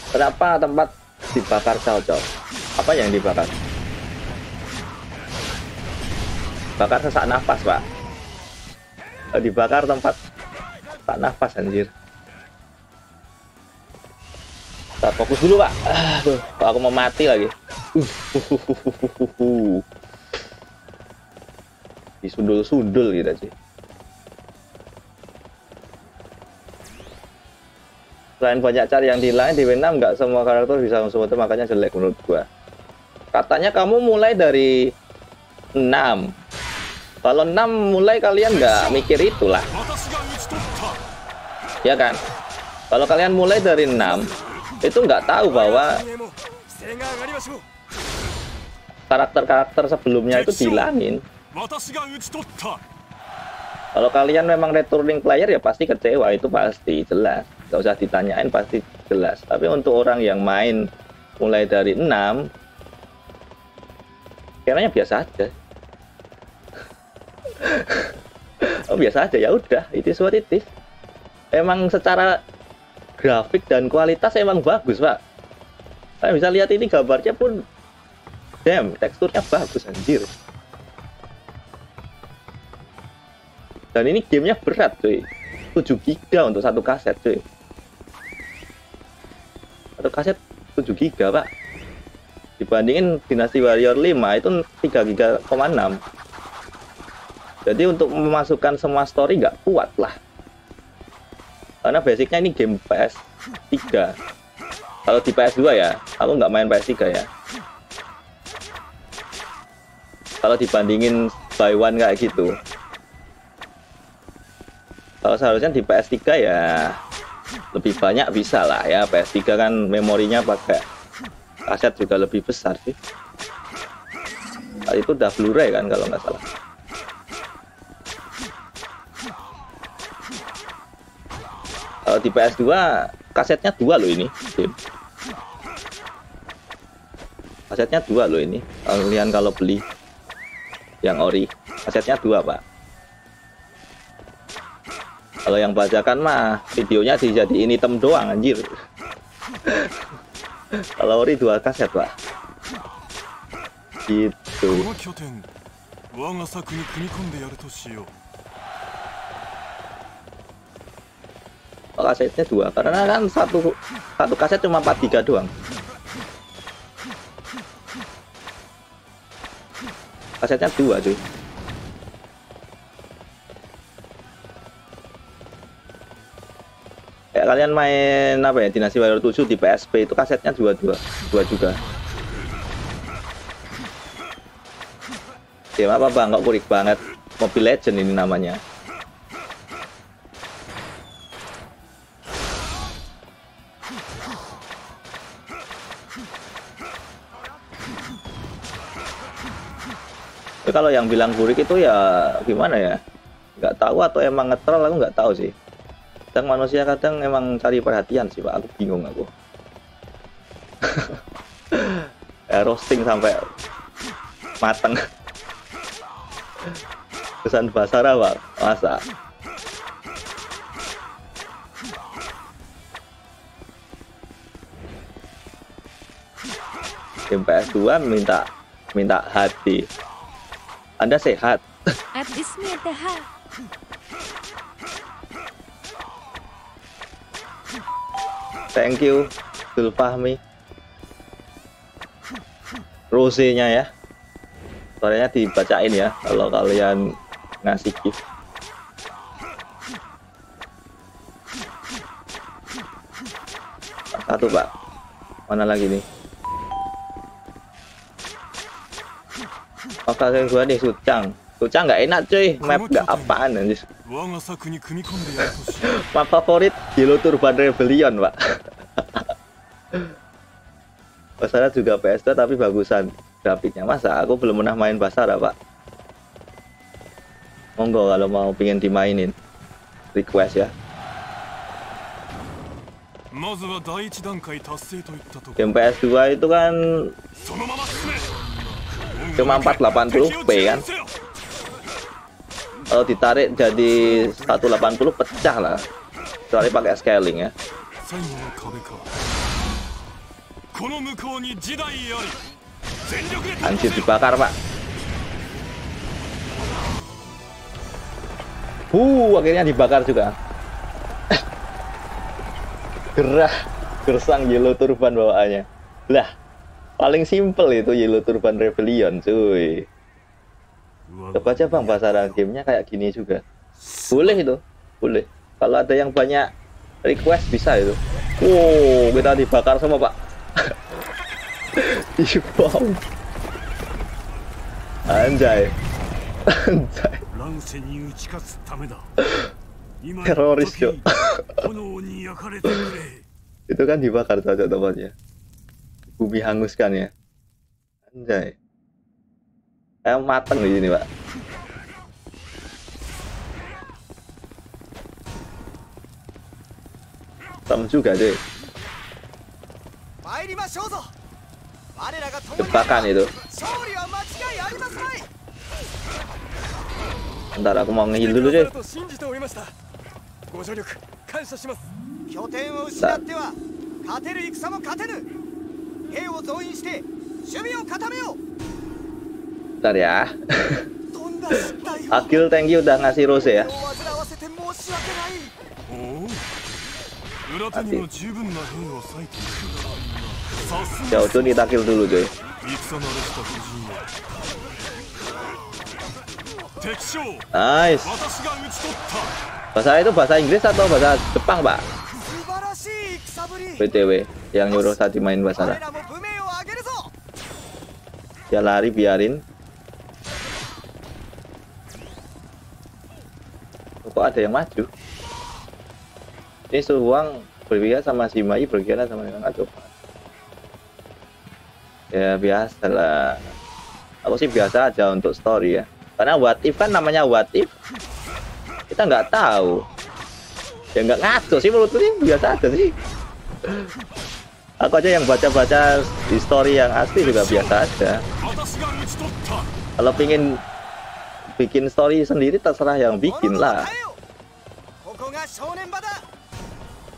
Kenapa tempat dibakar cocok? Apa yang dibakar? Bakar sesak nafas, Pak. Eh, Dibakar tempat tak nafas anjir. Kita fokus dulu, Pak. Aduh, aku mau mati lagi. [LAUGHS] Disundul-sundul gitu sih. selain banyak cari yang di lain di Vietnam nggak semua karakter bisa langsung makanya jelek menurut gua katanya kamu mulai dari 6 kalau 6 mulai kalian nggak mikir itulah. Ya kan? Kalau kalian mulai dari 6 itu nggak tahu bahwa karakter-karakter sebelumnya itu dihilangin. Kalau kalian memang returning player ya pasti kecewa. Itu pasti jelas. Nggak usah ditanyain pasti jelas. Tapi untuk orang yang main mulai dari 6 kayaknya biasa aja oh biasa aja ya udah. Itu suatu titis emang secara grafik dan kualitas emang bagus pak. Saya bisa lihat ini gambarnya pun damn teksturnya bagus anjir. Dan ini gamenya berat cuy. 7 giga untuk satu kaset cuy. Satu kaset 7 giga pak. Dibandingin Dynasty Warrior 5 itu 3 giga 6 jadi untuk memasukkan semua story nggak kuat lah. Karena basicnya ini game PS 3 kalau di PS 2 ya aku nggak main PS 3 ya. Kalau dibandingin by one kayak gitu. Kalau seharusnya di PS3 ya lebih banyak bisa lah ya. PS3 kan memorinya pakai kaset juga lebih besar sih. Itu udah Blu-ray kan kalau nggak salah kalau di PS2 kasetnya dua loh ini kasetnya dua loh ini. Kalian kalau beli yang ori kasetnya dua pak. Kalau yang bajakan mah videonya dijadiin item doang anjir. [LAUGHS] Kalau ori dua kaset pak. Gitu kasetnya dua. Karena kan satu satu kaset cuma 4 giga doang. Kasetnya dua cuy. Kayak kalian main apa ya Dinasti Warrior 7 di PSP itu kasetnya dua dua dua juga. Game apa bang kok kurik banget. Mobile Legend ini namanya Tapi kalau yang bilang burik itu ya gimana ya? Nggak tahu atau emang ngetrol aku nggak tahu sih. Kadang manusia kadang emang cari perhatian sih pak. Aku bingung aku. Ya, [LAUGHS] roasting sampai mateng. Kesan basara pak. Masa? Game PS2 minta minta hati anda sehat? Abisnya sehat. Thank you, Dulfahmi. Rose-nya ya. Soalnya dibacain ya kalau kalian ngasih gift. Satu, Pak. Mana lagi nih? Kakak gua nih Sucang. Sucang nggak enak cuy, map nggak apaan anjir. [LAUGHS] map favorit Hilo Turban Rebellion, Pak. [LAUGHS] Basara juga PS2 tapi bagusan grafiknya. Masa aku belum pernah main Basara, Pak? Monggo kalau mau pingin dimainin. Request ya. Game PS2 itu kan cuma 480p kan? Kalau ditarik jadi 180 pecah lah. Kecuali pakai scaling ya. Anjir dibakar pak. Uh akhirnya dibakar juga. [LAUGHS] Gerah gersang yellow turban bawaannya. Lah Paling simple itu Yellow Turban Rebellion, cuy. Coba aja bang bahasa gamenya kayak gini juga. Boleh itu, boleh. Kalau ada yang banyak request bisa itu. Wow, kita dibakar semua pak. [LAUGHS] Dibom. Anjay. Anjay. [LAUGHS] Teroris, cok. [LAUGHS] itu kan dibakar saja temannya bumi hanguskan ya? Anjay. Kayak mateng di sini pak. Tem juga deh jebakan itu. ntar aku mau ngehil dulu deh ntar Bentar ya. Akil Tengki udah ngasih rose ya. Hati. Jauh tuh takil dulu coy. Nice. Bahasa itu bahasa Inggris atau bahasa Jepang, Pak? btw yang nyuruh tadi main basara. dia lari biarin. Kok ada yang maju? Ini suhuang berpikir sama si Mai berkira sama yang maju ya biasa lah aku sih biasa aja untuk story ya. Karena what if kan namanya what if. Kita nggak tahu. Ya nggak ngaco sih menurutku sih. Biasa aja sih. Aku aja yang baca-baca history yang asli juga biasa aja. Kalau pingin bikin story sendiri terserah yang bikin lah.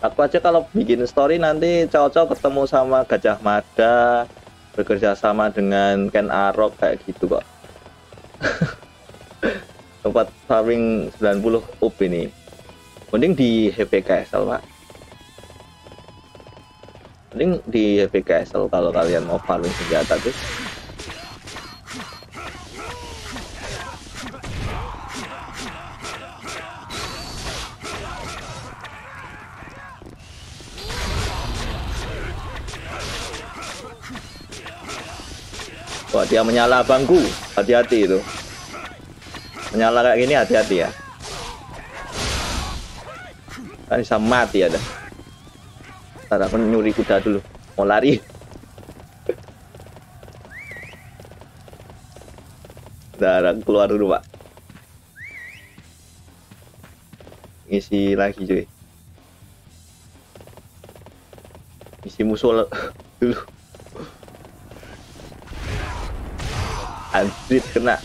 Aku aja kalau bikin story nanti cocok ketemu sama Gajah Mada, bekerja sama dengan Ken Arok kayak gitu kok. [LAUGHS] Tempat farming 90 up ini. Mending di HP KSL, Pak mending di HP Castle kalau kalian mau farming senjata tuh Wah dia menyala bangku, hati-hati itu. Menyala kayak gini hati-hati ya. Kan bisa mati ada. Ntar aku nyuri kuda dulu. Mau lari. Ntar keluar dulu, Pak. Ngisi lagi, cuy. Ngisi musuh [LAUGHS] dulu. Anjir kena.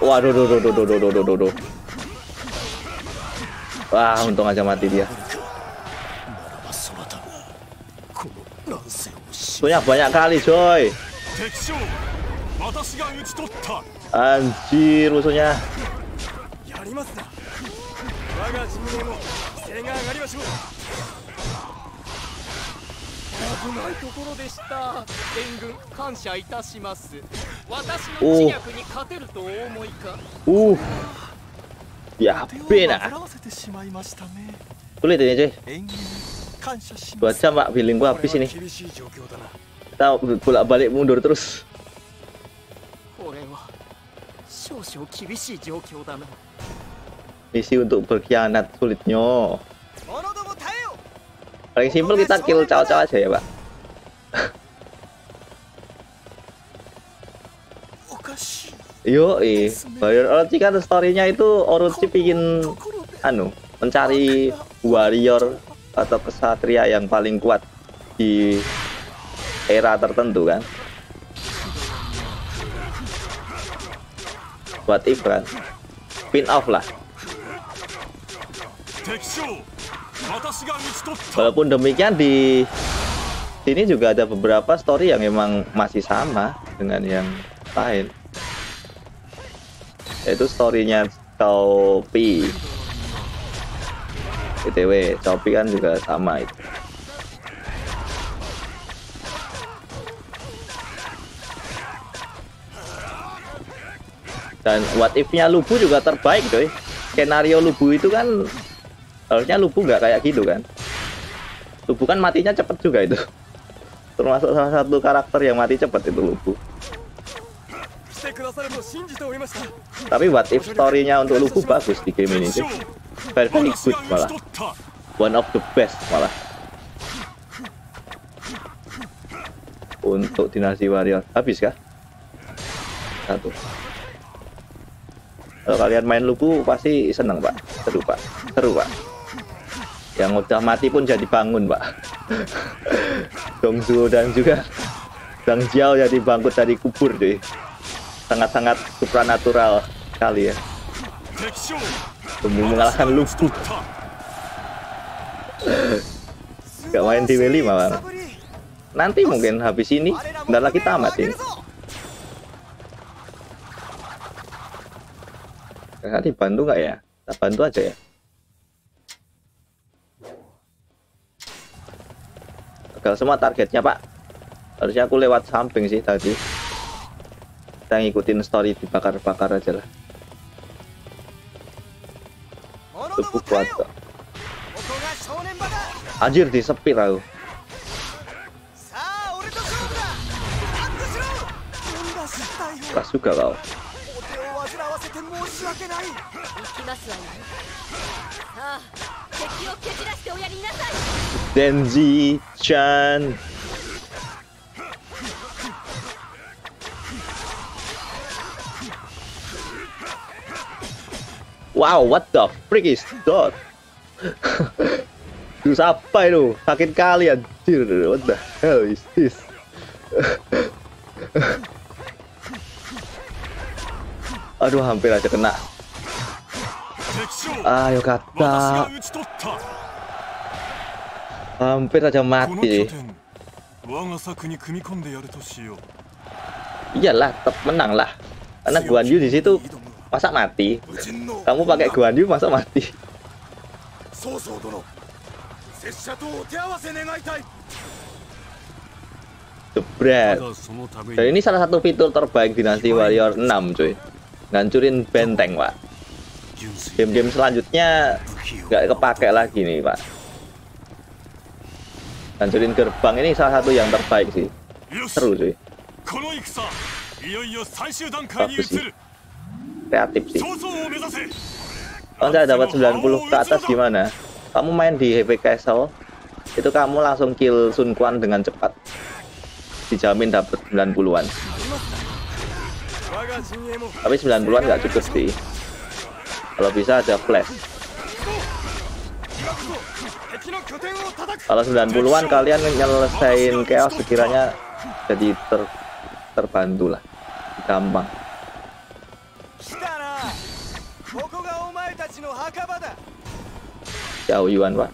Waduh, duh, duh, duh, duh, duh, duh, duh. Wah, untung aja mati dia. Banyak banyak kali, coy. Anjir musuhnya. Uh. やりますな 我が陣営も犠牲が上がりましょう危ないところでした援軍感謝いたします私の知略に勝てるとお思いか Uh. Ya, 手を bena. 煩わせてしまいましたね Sulit ini cuy. 援軍感謝し Dua ます jam pak, feeling gua こ habis れは ini. 厳しい状況だな Kita bolak balik mundur terus. これは少々厳しい状況だな Misi untuk berkhianat sulitnya. 者ども耐えよ Paling simpel kita kill caw-caw aja ya pak. Yo, eh, Warrior Orochi kan storynya itu Orochi pingin anu mencari warrior atau kesatria yang paling kuat di era tertentu kan. Buat Ibran, pin off lah. Walaupun demikian di sini juga ada beberapa story yang emang masih sama dengan yang lain. Yaitu storynya Chopi. BTW, Chopi kan juga sama itu. Dan what if-nya Lubu juga terbaik coy. Skenario Lubu itu kan harusnya Lubu nggak kayak gitu kan. Lubu kan matinya cepet juga itu. [LAUGHS] Termasuk salah satu karakter yang mati cepet itu Lubu. Tapi what if story-nya untuk Luffy bagus di game ini sih. Very, very good malah. One of the best malah. Untuk dinasti warrior. Habis kah? Satu. Kalau kalian main Luffy pasti seneng pak. Seru pak. Seru pak. Yang udah mati pun jadi bangun pak. [LAUGHS] Dongzu dan juga Dang Jiao jadi bangkut dari kubur deh. Sangat-sangat supranatural sekali ya. Demi mengalahkan Lubu. [LAUGHS] Gak main di W5 malah. Nanti mungkin habis ini, bentar lagi tamat ini. Kakak dibantu nggak ya? Kita bantu aja ya. Gagal semua targetnya pak. Harusnya aku lewat samping sih tadi kita ngikutin story dibakar-bakar aja lah. Tubuh kuat anjir disepir tau. keras juga kau Denji Chan Wow, what the freak is that? [LAUGHS] Terus apa itu? Sakit kali anjir. What the hell is this? [LAUGHS] Aduh, hampir aja kena. Ayo kata. Hampir aja mati. Iyalah, tetap menang lah. Karena Guan Yu di situ masa mati. Kamu pakai Guan Yu masa mati. Jebret. Dan ini salah satu fitur terbaik dinasti warrior 6 cuy. Ngancurin benteng pak. Game-game selanjutnya nggak kepake lagi nih pak. Ngancurin gerbang ini salah satu yang terbaik sih. Seru cuy. Sih kreatif sih. Kalau saya dapat 90 ke atas gimana? Kamu main di HP Castle itu kamu langsung kill Sun Quan dengan cepat. Dijamin dapat 90-an tapi 90-an nggak cukup sih. Kalau bisa ada flash. Kalau 90-an kalian menyelesaikan chaos sekiranya jadi ter terbantu lah gampang. jauh Yuan pak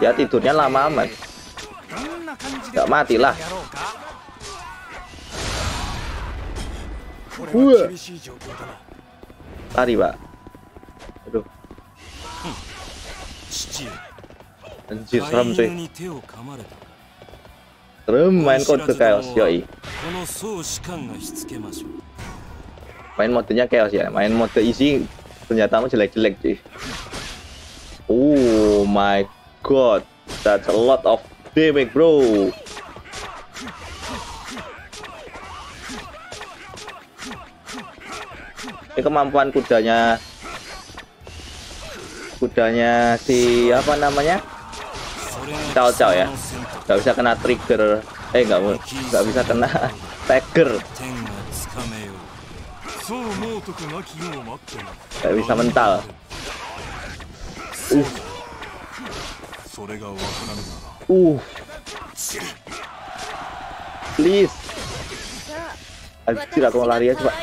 ya tidurnya lama amat gak matilah Wah. lari pak aduh anjir serem cuy lumayan kode chaos yoi. main modenya chaos ya main mode isi senjatamu jelek-jelek cuy. Oh my god that's a lot of damage bro. Ini kemampuan kudanya. Kudanya si apa namanya? Cao Cao ya nggak bisa kena trigger. Eh nggak mau. nggak bisa kena tagger. Nggak bisa mental. Uh. Uh. Please. Anjir aku mau lari ya coba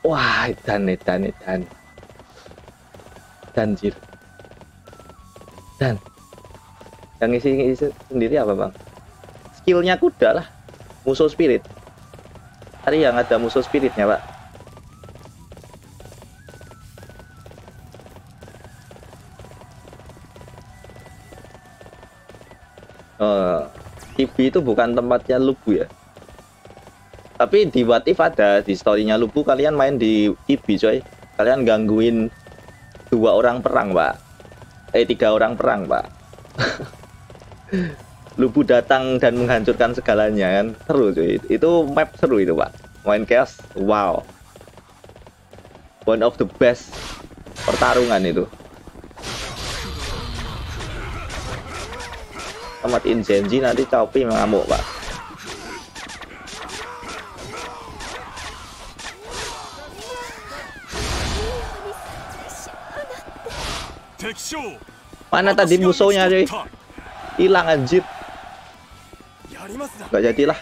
Wah edan edan edan Dan jir. Dan. Yang isi, sendiri apa bang? Skillnya kuda lah. Musuh spirit. Tadi yang ada musuh spiritnya pak. Oh, TV itu bukan tempatnya lubu ya? Tapi di What If ada di storynya Lubu kalian main di TV coy. Kalian gangguin dua orang perang pak. Eh tiga orang perang pak [LAUGHS] Lubu datang dan menghancurkan segalanya kan? Seru cuy. Itu map seru itu pak. Main chaos wow. One of the best pertarungan itu. Tematin Zenji nanti Chopi mengamuk pak. Mana tadi musuhnya cuy hilang anjir nggak jadilah.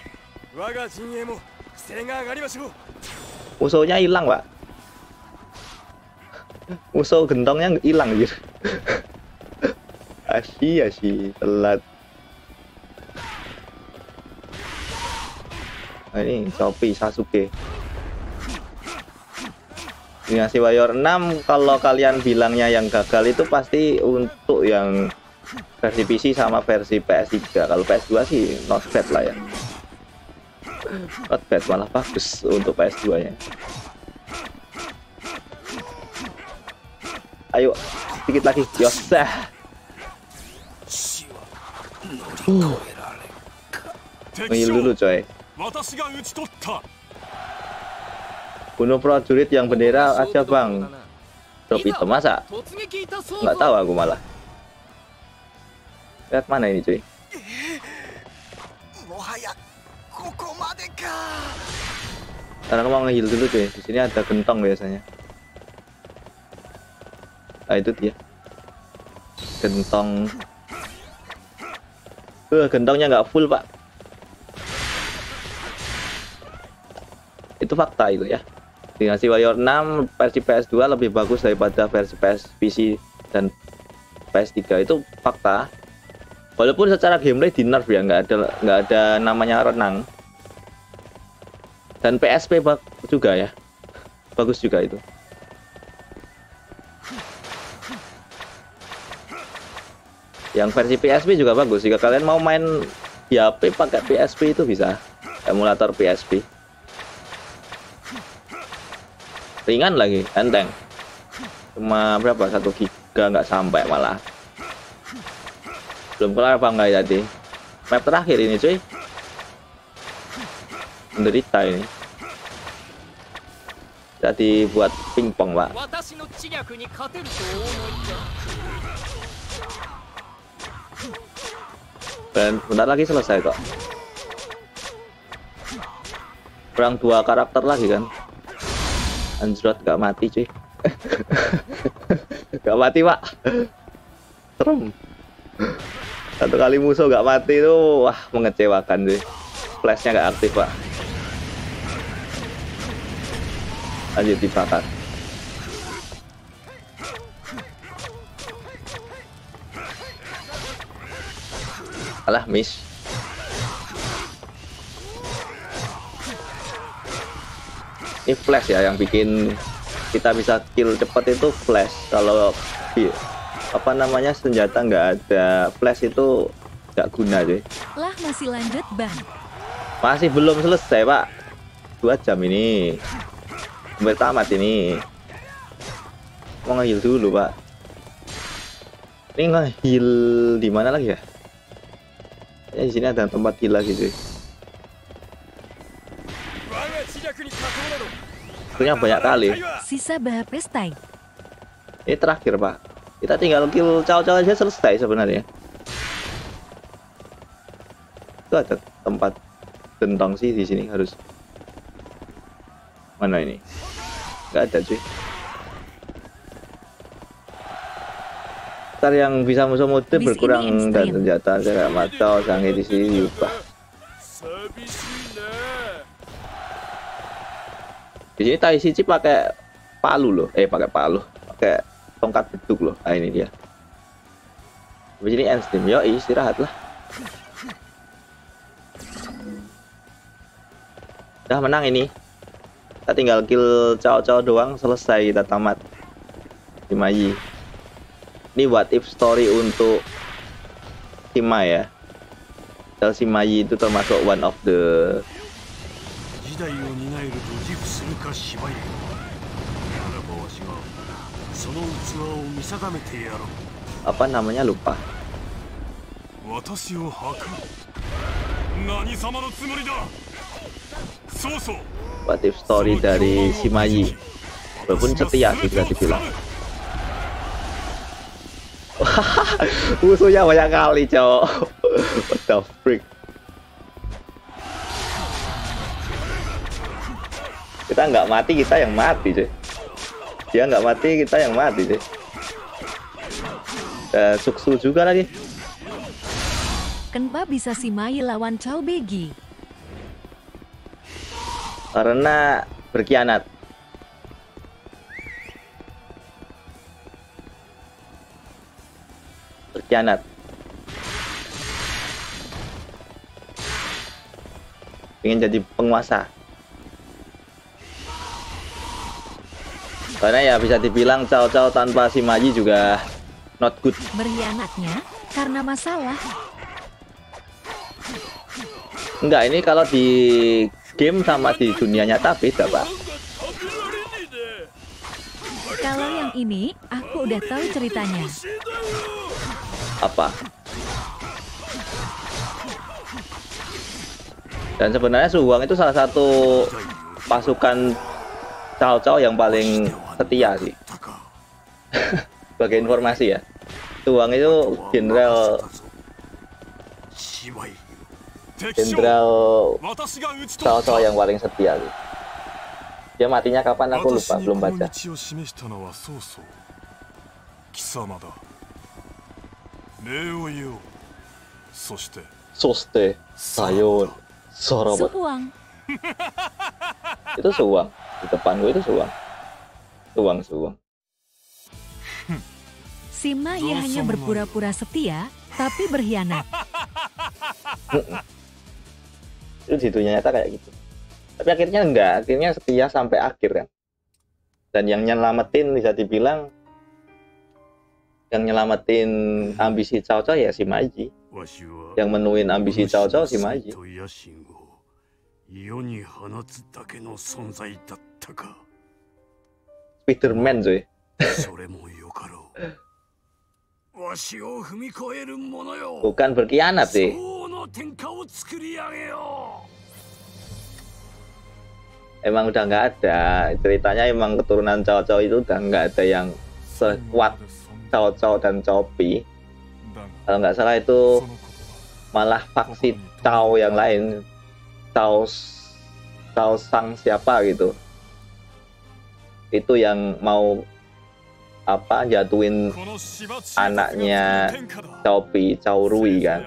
Musuhnya hilang pak. Musuh gentongnya hilang anjir. [LAUGHS] Asyik asyik. Telat. Nah, ini Shopee Sasuke. Dinasti Warrior 6 kalau kalian bilangnya yang gagal itu pasti untuk yang versi PC sama versi PS3 kalau PS2 sih not bad lah ya. Not bad malah bagus untuk PS2 nya ayo sedikit lagi. Yosa uh. Ngil dulu coy. Bunuh prajurit yang bendera aja bang. Drop itu masa? Nggak tahu aku malah. Lihat mana ini cuy? Karena aku mau ngehil dulu cuy. Di sini ada gentong biasanya. Ah itu dia. Gentong. Eh, uh, kentongnya nggak full pak. Itu fakta itu ya. Dinasti Warrior 6 versi PS2 lebih bagus daripada versi PS PC dan PS3 itu fakta Walaupun secara gameplay di nerf ya nggak ada nggak ada namanya renang. Dan PSP juga ya. Bagus juga itu. Yang versi PSP juga bagus. Jika kalian mau main di HP pakai PSP itu bisa. Emulator PSP ringan lagi enteng. Cuma berapa? Satu giga nggak sampai malah belum kelar apa enggak ya tadi map terakhir ini cuy. Menderita ini. Jadi buat pingpong pak. Dan bentar lagi selesai kok. Kurang dua karakter lagi kan? Anjrot gak mati cuy. [LAUGHS] Gak mati pak. Serem satu kali musuh gak mati itu wah mengecewakan cuy flashnya gak aktif pak. Lanjut dibakar. Alah miss. Ini flash ya yang bikin kita bisa kill cepet itu flash. Kalau apa namanya senjata nggak ada flash itu nggak guna deh. Lah masih lanjut bang? Masih belum selesai pak. Dua jam ini. bertamat ini. Mau ngehil dulu pak. Ini ngehil di mana lagi ya? Ya di sini ada tempat heal lagi gitu. sih Punya banyak kali. Sisa bahapestai. Ini terakhir pak. Kita tinggal kill cowok-cowok aja selesai sebenarnya. Itu ada tempat tentang sih di sini harus. Mana ini? Gak ada cuy. Ntar yang bisa musuh mode berkurang dan senjata saya matau sange di sini diubah. Di sini Tai Shichi pakai palu loh, eh pakai palu, pakai tongkat beduk loh. Ah ini dia. Di sini end stream. Yo istirahat lah. Udah menang ini. Kita tinggal kill caw-caw doang selesai kita tamat. Shimayi ini what if story untuk Shima ya. Del Shimayi itu termasuk one of the apa namanya? Lupa. batif story dari Shimaji. Walaupun setia ya, sih bisa dibilang [LAUGHS] musuhnya banyak kali cowok. What the freak? Kita nggak mati kita yang mati cuy dia nggak mati kita yang mati cuy Eh, suksu juga lagi. Kenapa bisa si Mai lawan Chow Begi? karena berkhianat. Berkhianat. Ingin jadi penguasa karena ya bisa dibilang Cao Cao tanpa Shimaji juga not good Berkhianatnya karena masalah. enggak ini kalau di game sama di dunia nyata beda pak Kalau yang ini, aku udah tahu ceritanya. apa dan sebenarnya Suhuang itu salah satu pasukan Cao Cao yang paling setia sih. [LAUGHS] Sebagai informasi ya. Tuang itu jenderal jenderal Cao Cao yang paling setia sih. Dia matinya kapan? Aku lupa belum baca. Soste, sayur, sorobot. Itu suang di depan gue itu Suhuang Suhuang Suhuang Si Mai hanya berpura-pura setia, tapi berkhianat. itu di dunia nyata kayak gitu tapi akhirnya enggak akhirnya setia sampai akhir kan dan yang nyelamatin bisa dibilang yang nyelamatin ambisi Cao Cao ya si Maji わしは yang menuin ambisi Cao Cao si Maji と野心を世に放つだけの存在だっ たか Spiderman cuy [LAUGHS] それもよかろうわしを踏み越える者よ bukan berkhianat sih 王の天下を作り上げよ emang udah nggak ada ceritanya emang keturunan Cao Cao itu udah nggak ada yang sekuat Cao Cao dan Copi kalau nggak salah itu malah faksi Cao yang lain Cao Cao Sang siapa gitu itu yang mau apa jatuhin anaknya Chaopi, Chao Rui kan.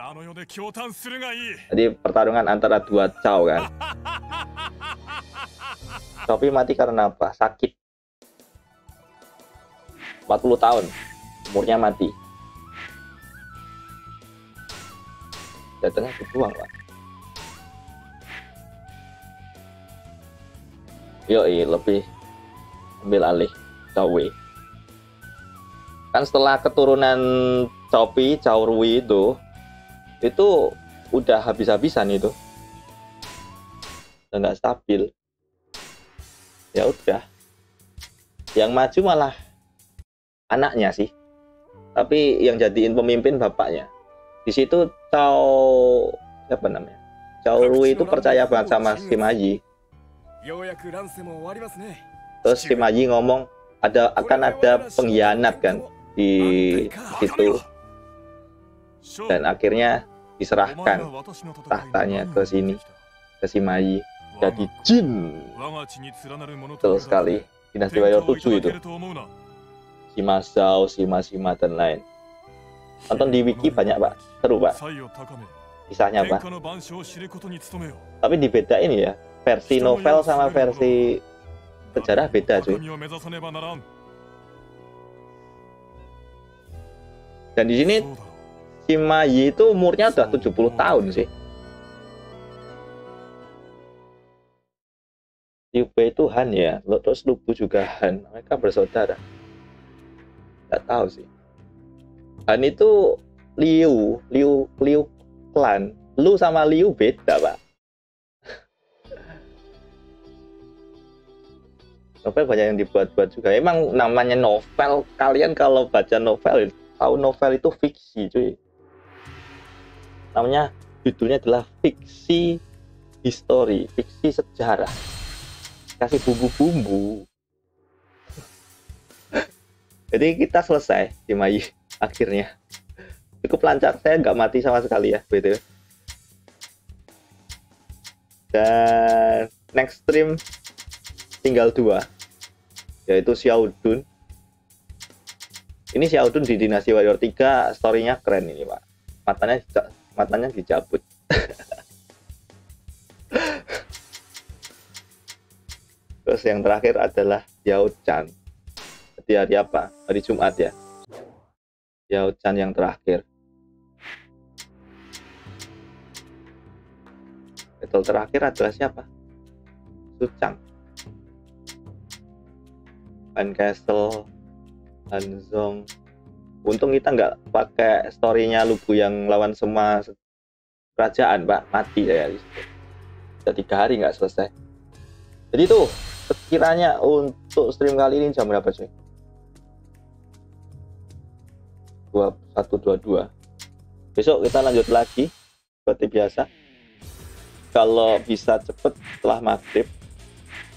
Jadi pertarungan antara dua Chao kan. [LAUGHS] Chaopi mati karena apa? Sakit. 40 tahun umurnya mati. Datangnya berjuang lah. Yoi, lebih ambil alih Cao Wei. Kan setelah keturunan Chopi, Cao Rui itu itu udah habis-habisan itu. Udah nggak stabil. Ya udah. Yang maju malah anaknya sih. Tapi yang jadiin pemimpin bapaknya. Di situ Cao siapa namanya? Cao Rui itu percaya banget sama si Maji. ようやく乱世も終わりますね terus Tim Haji ngomong ada akan ada pengkhianat kan di situ. Dan akhirnya diserahkan tahtanya ke sini ke Shimaji jadi jin. Terus sekali. Dinasti Warrior 7 itu. Shima Zhao, Sima Shima dan lain. Nonton di wiki banyak pak. Seru pak. Kisahnya pak. Tapi dibedain ya versi novel sama versi sejarah beda cuy. Dan di sini Shimayi itu umurnya udah 70 tahun sih. Yubei itu Han ya. Terus Lubu juga Han. Mereka bersaudara. Nggak tahu sih. Han itu Liu Liu Liu klan. Lu sama Liu beda pak. Novel banyak yang dibuat-buat juga. Emang namanya novel, kalian kalau baca novel tahu novel itu fiksi cuy. Namanya judulnya adalah fiksi history, fiksi sejarah kasih bumbu-bumbu. [LAUGHS] Jadi kita selesai di Mayi [LAUGHS] akhirnya. Cukup lancar, saya nggak mati sama sekali ya, betul. Dan next stream tinggal dua, yaitu Xiaodun. Ini Xiaodun di Dinasti Warrior 3, storynya keren ini pak. Matanya matanya dicabut. [LAUGHS] Terus yang terakhir adalah Yao Chan. Di hari apa? Hari Jumat ya. Yao Chan yang terakhir. Battle terakhir adalah siapa? Sucang. Castle, Han Zong. Untung kita nggak pakai storynya Lubu yang lawan semua kerajaan, Pak. Mati ya. Sudah tiga hari nggak selesai. Jadi tuh sekiranya untuk stream kali ini jam berapa cuy? 2122 besok kita lanjut lagi seperti biasa kalau bisa cepet setelah maghrib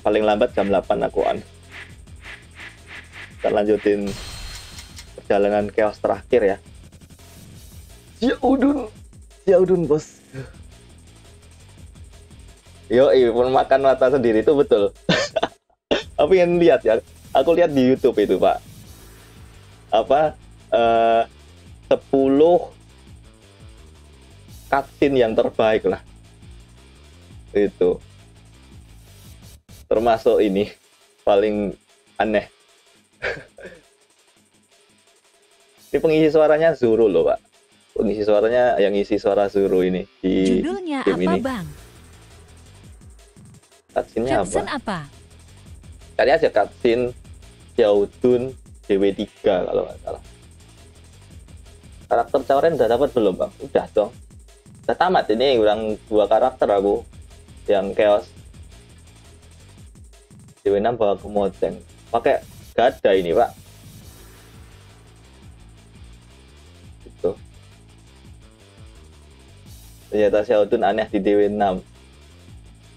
paling lambat jam 8 aku on lanjutin perjalanan chaos terakhir ya Yaudun Yaudun bos Yo, pun makan mata sendiri itu betul. [LAUGHS] aku ingin lihat ya. Aku lihat di YouTube itu, Pak. Apa eh, 10 cutscene yang terbaik lah. Itu. Termasuk ini paling aneh. Ini pengisi suaranya Zuru loh, Pak. Pengisi suaranya yang isi suara Zuru ini di Judulnya game apa, ini. Bang? Cutscene-nya apa? Apa? Cari aja cutscene Yaudun DW3 kalau nggak salah. Karakter Cawren udah dapat belum bang? Udah dong. Udah tamat ini kurang dua karakter aku yang chaos. DW6 bawa ke Mojang. Pakai gada ini pak. Gitu. Ternyata Yaudun aneh di DW6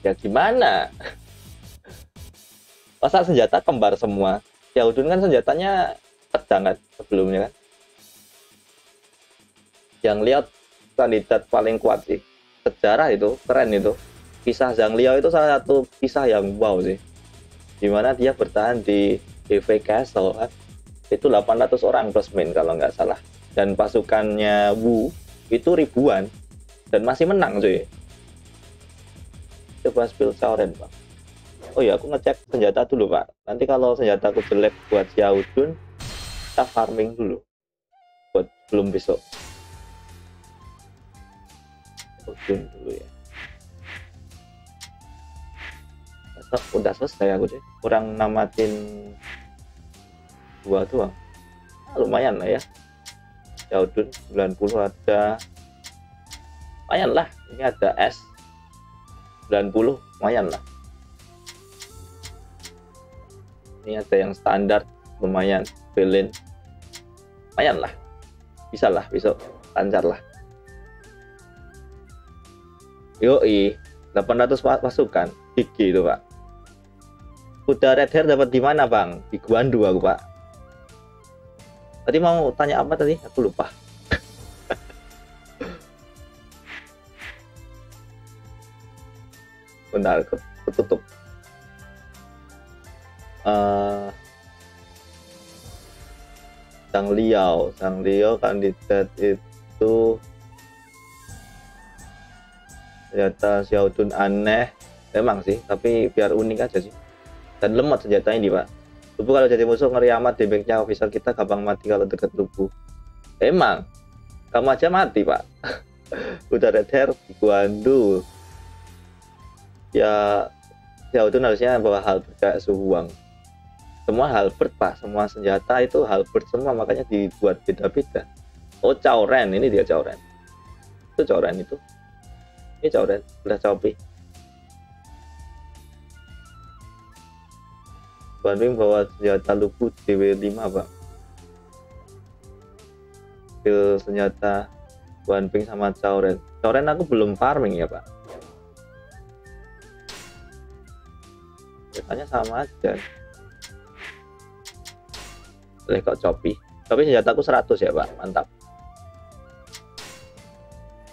ya gimana? Masa senjata kembar semua. Yaudun kan senjatanya pedang kan sebelumnya kan? Yang lihat kandidat paling kuat sih. Sejarah itu keren itu. Kisah Zhang Liao itu salah satu kisah yang wow sih. Di mana dia bertahan di DV Castle itu 800 orang plus main kalau nggak salah. Dan pasukannya Wu itu ribuan. Dan masih menang cuy. Coba spill Sauren pak. Oh ya aku ngecek senjata dulu pak. Nanti kalau senjata aku jelek buat Yaudun kita farming dulu. Buat belum besok. Yaudun dulu ya udah selesai aku sih kurang namatin dua doang. Ah, lumayan lah ya. Yaudun 90 ada. Lumayan lah ini ada S. 90 lumayan lah. Ini ada yang standar lumayan. Villain lumayan lah. Bisa lah besok. Lancar lah. Yoi 800 pasukan gigi itu pak kuda red hair dapat di mana bang? Di Guandu aku pak. Tadi mau tanya apa tadi? Aku lupa. [LAUGHS] Bentar ketutup. Uh, Sang Liao. Sang Liao kandidat itu senjata Xiaodun aneh. Memang sih tapi biar unik aja sih dan lemot senjata ini pak. Tubuh kalau jadi musuh ngeri amat di banknya officer kita gampang mati kalau dekat tubuh. Emang kamu aja mati pak. [LAUGHS] Udah red hair Guandu. Ya Xiaodun harusnya bawa hal kayak Suhuang semua halberd pak. Semua senjata itu halberd semua makanya dibuat beda-beda. Oh Ren ini dia Ren itu Ren itu. Ini Ren udah Copi Bandung bawa senjata luput DW5 pak. Skill senjata Banping sama Cauren Cauren aku belum farming ya pak. Biasanya sama aja. Boleh kok copi Tapi senjataku 100 ya pak. Mantap.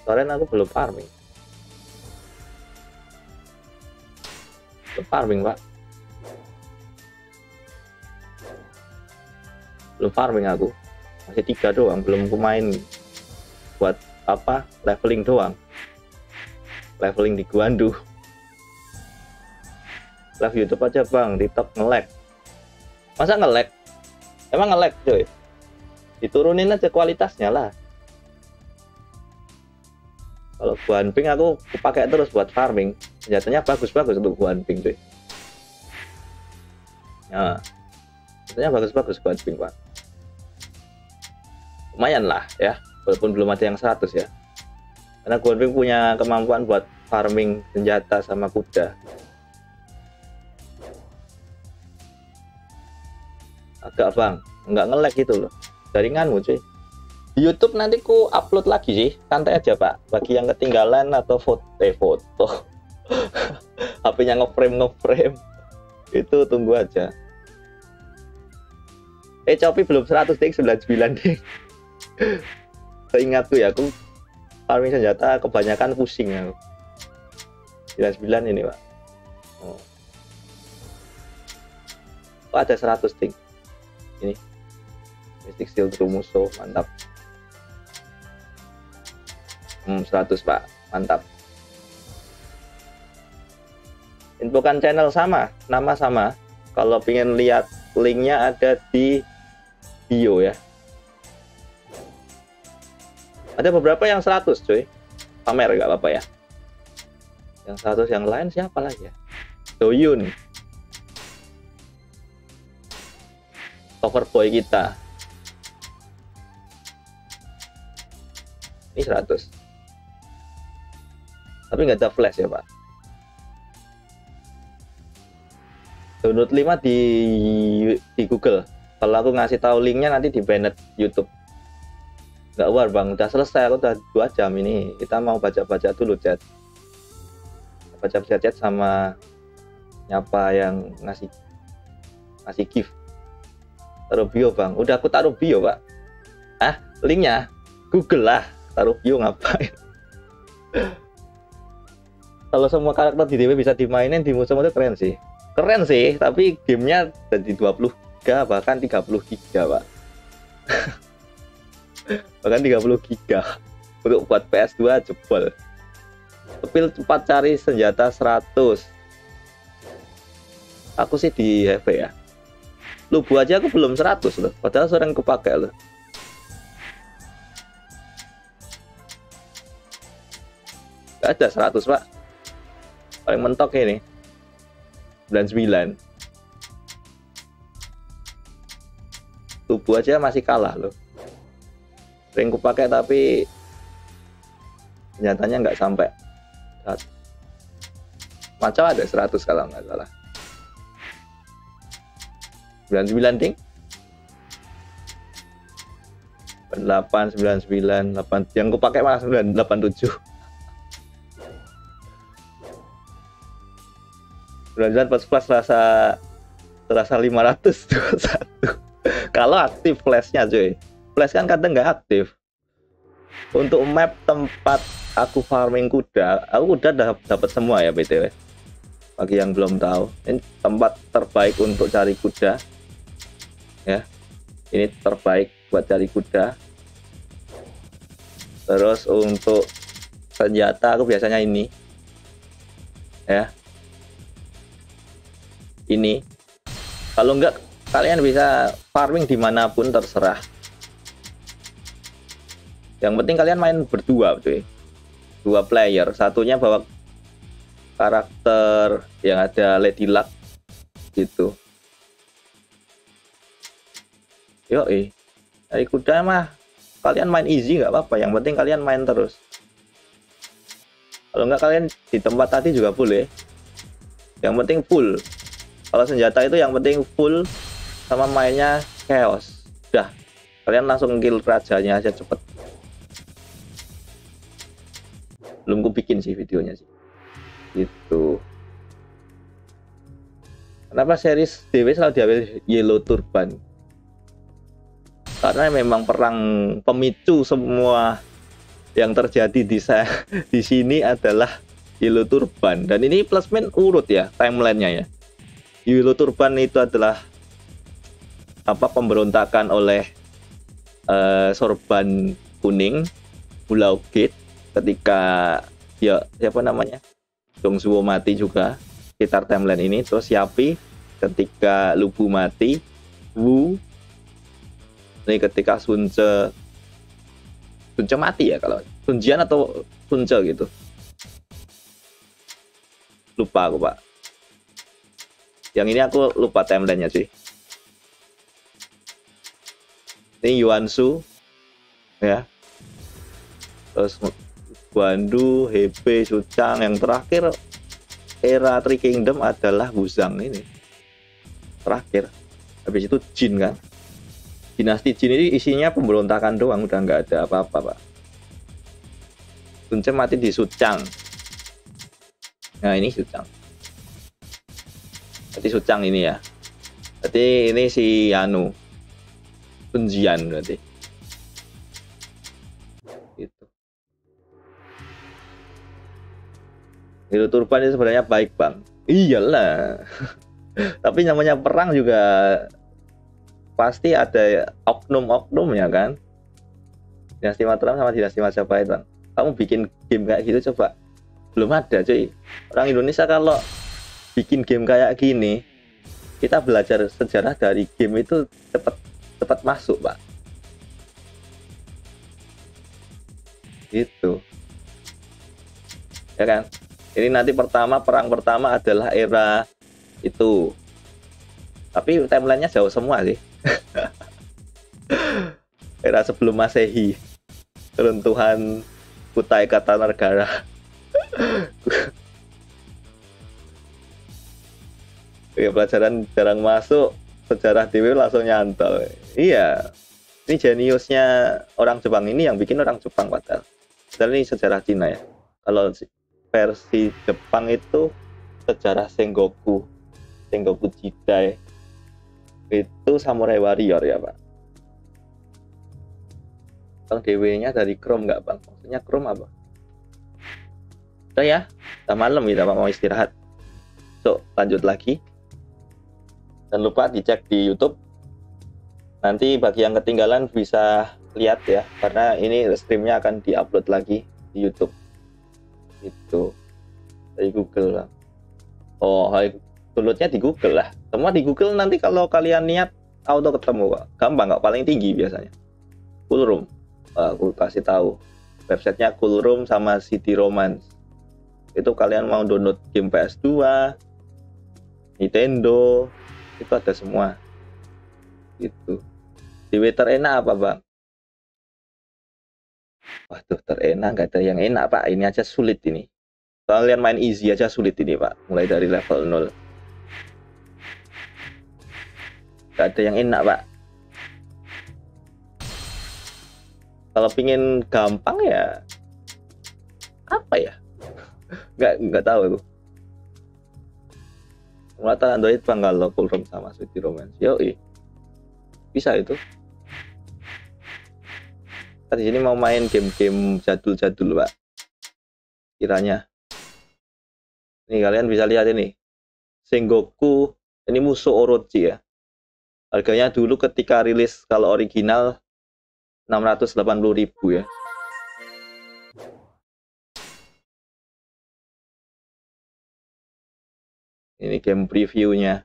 Cauren aku belum farming. Belum farming pak belum farming aku. Masih tiga doang belum pemain buat apa? Leveling doang. Leveling di Guandu. Live YouTube aja bang. Di top ngelag. Masa ngelag? Emang ngelag coy? Diturunin aja kualitasnya lah. Kalau Guanping aku pakai terus buat farming. Senjatanya bagus-bagus untuk Guanping cuy nah senjatanya bagus-bagus Guanping pak lumayan lah ya. Walaupun belum ada yang 100 ya. Karena Guanping punya kemampuan buat farming senjata sama kuda. Agak bang. Nggak ngelek gitu loh. Jaringanmu cuy. Di YouTube nanti ku upload lagi sih. Santai aja pak. Bagi yang ketinggalan atau foto eh foto. [LAUGHS] HP-nya ngeframe ngeframe. Itu tunggu aja. Eh Copi belum 100 ding. 99 ding Seingatku ya, aku farming senjata kebanyakan pusing ya. 99 ini, Pak. Oh. oh ada 100 ting. Ini. Mystic Steel Trumuso, mantap. Hmm, 100, Pak. Mantap. Infokan channel sama, nama sama. Kalau pengen lihat linknya ada di bio ya ada beberapa yang 100 cuy. Pamer gak apa-apa ya. Yang 100 yang lain siapa lagi ya? Doyun. Cover boy kita. Ini 100 tapi nggak ada flash ya pak? Download 5 di di Google. Kalau aku ngasih tahu linknya nanti di banned YouTube nggak war bang. Udah selesai. Aku udah dua jam ini. Kita mau baca-baca dulu chat baca-baca chat sama nyapa yang ngasih ngasih gift. Taruh bio bang. Udah aku taruh bio pak. Ah linknya? Google lah. Taruh bio ngapain? [LAUGHS] Kalau semua karakter di DW bisa dimainin di musim itu keren sih. Keren sih tapi gamenya jadi 20 giga bahkan 30 giga pak [LAUGHS] bahkan 30 giga. Untuk buat PS2 jebol. Kepil cepat cari senjata 100 aku sih di HP ya. Lubu aja aku belum 100 loh. Padahal sering kepake loh. Gak ada 100 pak. Paling mentok ini. 99 tubuh aja masih kalah loh sering kupakai tapi nyatanya nggak sampai. Macam ada 100 kalau nggak salah. 99 ding? 8 99 8 yang kupakai malah 987 99 pas plus rasa terasa 521 kalau aktif flashnya cuy flash kan kadang nggak aktif. Untuk map tempat aku farming kuda aku udah dapat semua ya btw bagi yang belum tahu ini tempat terbaik untuk cari kuda. Ya ini terbaik buat cari kuda. Terus untuk senjata aku biasanya ini. Ya. Ini. Kalau enggak kalian bisa farming di mana pun terserah yang penting kalian main berdua cuy. Dua player. Satunya bawa karakter yang ada Lady Luck gitu. Yuk eh dari kuda mah. Kalian main easy nggak apa-apa. Yang penting kalian main terus. Kalau nggak kalian di tempat tadi juga boleh yang penting full. Kalau senjata itu yang penting full sama mainnya chaos. Udah. Kalian langsung kill rajanya aja cepet belum ku bikin sih videonya sih. Itu kenapa series DW selalu diambil Yellow Turban? Karena memang perang pemicu semua yang terjadi di saya [LAUGHS] di sini adalah Yellow Turban. Dan ini plusmen urut ya timelinenya ya. Yellow Turban itu adalah apa pemberontakan oleh uh, sorban kuning Pulau Gate ketika ya siapa namanya? Dongsuo mati juga sekitar timeline ini. Terus Yapi ketika Lubu mati Wu ini ketika Sunce Sunce mati ya kalau Sunjian atau Sunce gitu. Lupa aku pak. Yang ini aku lupa timelinenya sih. Ini Yuansu ya. Terus Guandu, Hebe, Sucang yang terakhir era Three Kingdom adalah Wuzang ini. Terakhir. Habis itu Jin kan? Dinasti Jin ini isinya pemberontakan doang. Udah nggak ada apa-apa pak. Sunce mati di Sucang nah ini Sucang berarti Sucang ini ya. Berarti ini si Anu. Sunjian berarti. Gitu itu turban itu sebenarnya baik bang. Iyalah. [LAUGHS] Tapi namanya perang juga pasti ada oknum-oknum ya kan? Dinasti Mataram sama dinasti Majapahit bang. Kamu bikin game kayak gitu coba. Belum ada cuy. Orang Indonesia kalau bikin game kayak gini kita belajar sejarah dari game itu cepat cepat masuk pak itu ya kan ini nanti pertama perang pertama adalah era itu. Tapi timelinenya jauh semua sih. [LAUGHS] Era sebelum masehi. Keruntuhan Kutai Kartanegara [LAUGHS] ya pelajaran jarang masuk sejarah TV langsung nyantol. Iya ini jeniusnya orang Jepang ini yang bikin orang Jepang padahal. Padahal ini sejarah Cina ya. Kalau versi Jepang itu sejarah Sengoku Sengoku Jidai. Itu Samurai Warrior ya Pak. Bang DW nya dari Chrome nggak Bang? Maksudnya Chrome apa? Udah ya udah malam kita mau istirahat. So lanjut lagi. Jangan lupa dicek di YouTube. Nanti bagi yang ketinggalan bisa lihat ya, karena ini streamnya akan diupload lagi di YouTube. Itu dari Google lah. Oh, downloadnya di Google lah. Semua di Google nanti kalau kalian niat auto ketemu kok. Gampang kok, paling tinggi biasanya. Cool Room. Uh, aku kasih tahu. Websitenya Cool Room sama City Romance. Itu kalian mau download game PS2, Nintendo itu ada semua itu di terenak apa bang Waduh terenak nggak ada yang enak pak. Ini aja sulit ini. Kalian main easy aja sulit ini pak. Mulai dari level 0 nggak ada yang enak pak. Kalau pingin gampang ya apa ya? [LAUGHS] Nggak nggak tahu aku. Mulata Android banggal lo Fulcrum sama Sweetie Romance. Yo bisa itu di sini mau main game-game jadul-jadul pak. Kiranya. Nih kalian bisa lihat ini. Sengoku ini musuh Orochi ya. Harganya dulu ketika rilis kalau original 680.000 ya. Ini game previewnya.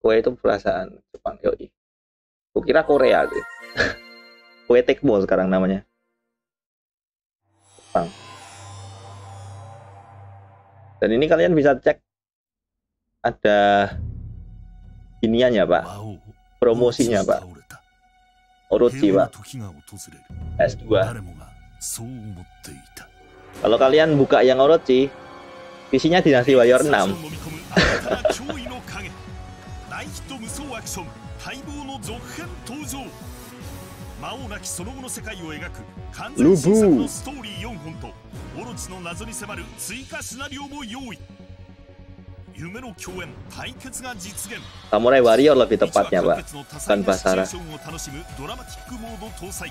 Kue itu perasaan Jepang yoi. Kira Korea tuh kue Tekmo sekarang namanya. Jepang dan ini kalian bisa cek ada iniannya pak. Promosinya pak. Orochi pak. S2 kalau kalian buka yang Orochi isinya dinasti Warrior 6 [LAUGHS] 魔王なきその後の世界を描く完全新作のストーリー4本とオロチの謎に迫る追加シナリオも用意。夢の共演対決が実現。Samurai Warrior lebih tepatnya Pak bukan 載。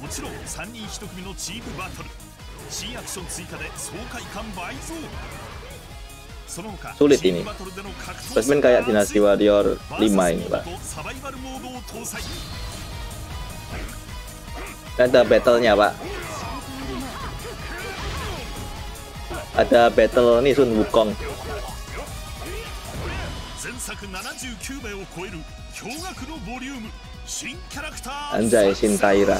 もちろん3人1組のチームバトル。新アクション追加で爽快感倍増。Sulit ini. Spesimen kayak Dinasti Warrior 5 ini pak. Ada battlenya pak. Ada battle nih Sun Wukong. Anjay Shintaira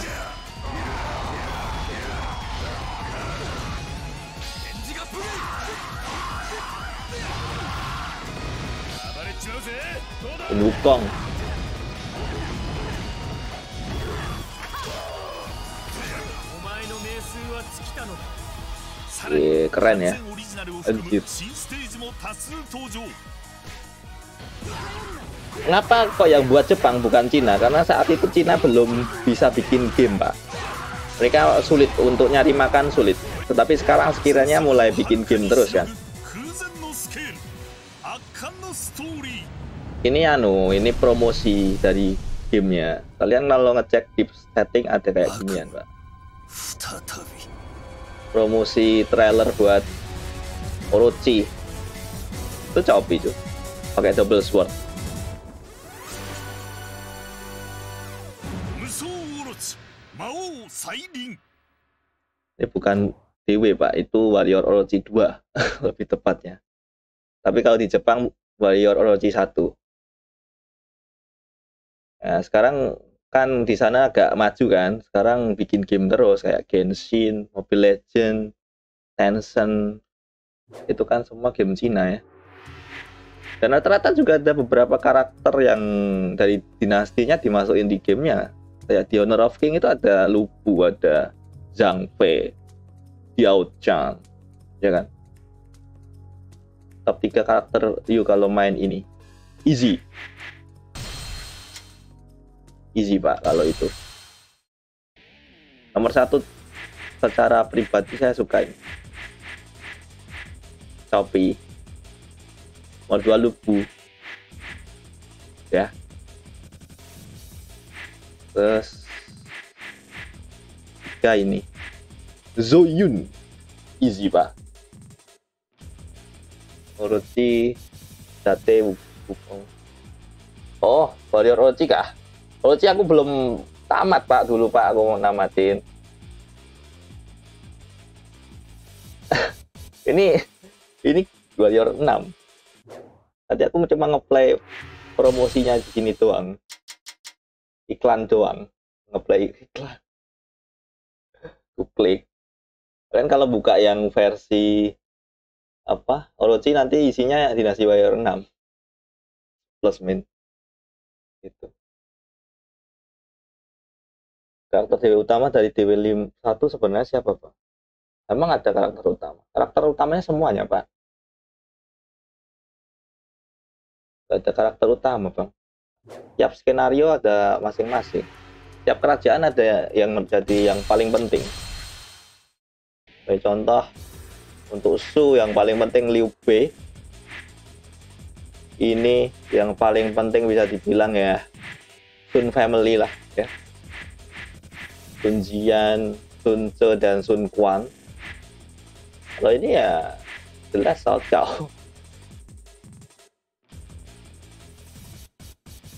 Wukong Wih, keren ya. Anjir. Kenapa kok yang buat Jepang bukan Cina? Karena saat itu Cina belum bisa bikin game, Pak. Mereka sulit untuk nyari makan sulit. Tetapi sekarang sekiranya mulai bikin game terus kan. Ini anu, ini promosi dari gamenya. Kalian kalau ngecek di setting ada kayak ginian, Pak. Promosi trailer buat Orochi. Itu copi cuy pakai double sword. Ini bukan DW pak. Itu Warrior Orochi 2 [LAUGHS] lebih tepatnya tapi kalau di Jepang Warrior Orochi 1 nah sekarang kan di sana agak maju kan. Sekarang bikin game terus kayak Genshin, Mobile Legend, Tencent. Itu kan semua game Cina ya. Dan rata-rata juga ada beberapa karakter yang dari dinastinya dimasukin di gamenya. Kayak di Honor of King itu ada Lubu, ada Zhang Fei, Diao Chang ya kan top 3 karakter yuk kalau main ini. Easy. Easy pak kalau itu. Nomor satu secara pribadi saya suka ini. Shopee. Nomor dua Lubu. Ya. Terus tiga ini. Zoyun. Easy pak Orochi Date Wukong. Oh Warrior Orochi kah? Orochi aku belum tamat pak. Dulu pak aku mau namatin [LAUGHS] ini ini Warrior 6 tadi aku cuma ngeplay promosinya di sini doang. Iklan doang. Ngeplay iklan. Klik. Kalian kalau buka yang versi apa? Orochi nanti isinya Dinasti Warrior 6 plus min. Gitu. Karakter dewa utama dari lim satu sebenarnya siapa pak? Emang ada karakter utama? Karakter utamanya semuanya pak. Gak ada karakter utama bang. Tiap skenario ada masing-masing. Tiap kerajaan ada yang menjadi yang paling penting. Kayak contoh untuk Su yang paling penting Liu Bei. Ini yang paling penting bisa dibilang ya Sun family lah ya. Sun Jian, Sun Ce dan Sun Quan. Kalau ini ya jelas Cao Cao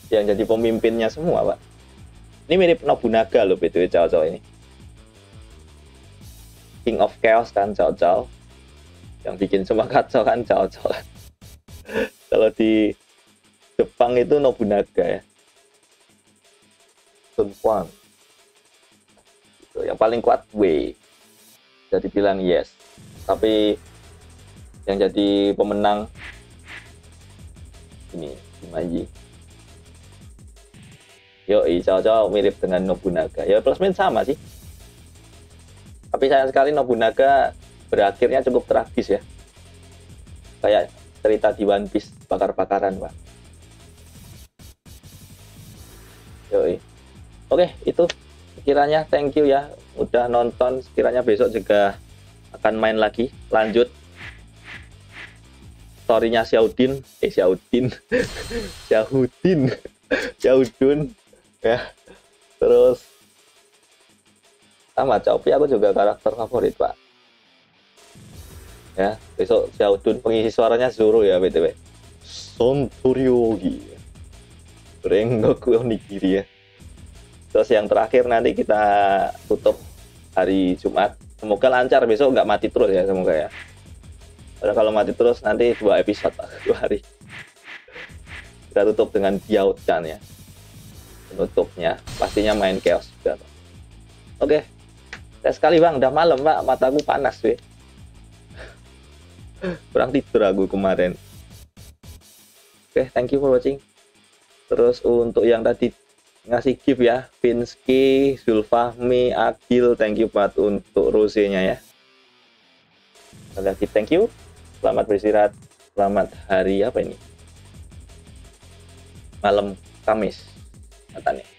yang jadi pemimpinnya semua pak. Ini mirip Nobunaga loh BTW Cao Cao ini. King of Chaos kan Cao Cao yang bikin semua kacau kan kan [LAUGHS] kalau di Jepang itu Nobunaga ya. Sun Quan. Gitu. yang paling kuat Wei. Jadi bilang yes. Tapi yang jadi pemenang ini Shimaji yo Cao mirip dengan Nobunaga. Ya plus minus sama sih. Tapi sayang sekali Nobunaga berakhirnya cukup tragis ya. Kayak cerita di One Piece bakar-bakaran pak. Yoi. oke itu sekiranya thank you ya. Udah nonton sekiranya besok juga akan main lagi. Lanjut. Storynya Xiaodin eh Xiaodin Xiaodin [LAUGHS] Xiaodun ya. Terus. Sama Copi aku juga karakter favorit pak ya. Besok Xiaodun pengisi suaranya Zoro ya btw. Son Toryogi Rengoku Onigiri ya. Terus yang terakhir nanti kita tutup hari Jumat. Semoga lancar besok nggak mati terus ya semoga ya. Padahal kalau mati terus nanti dua episode [LAUGHS] dua hari. Kita tutup dengan Biao Chan ya. Penutupnya. Pastinya main chaos oke. Okay. sekali bang. Udah malam pak mataku panas weh kurang tidur aku kemarin. Oke okay, thank you for watching. Terus untuk yang tadi ngasih gift ya Vinsky, Zulfahmi, Agil thank you buat untuk rosenya ya. Lagi thank you. Selamat beristirahat. Selamat hari apa ini? Malam Kamis katanya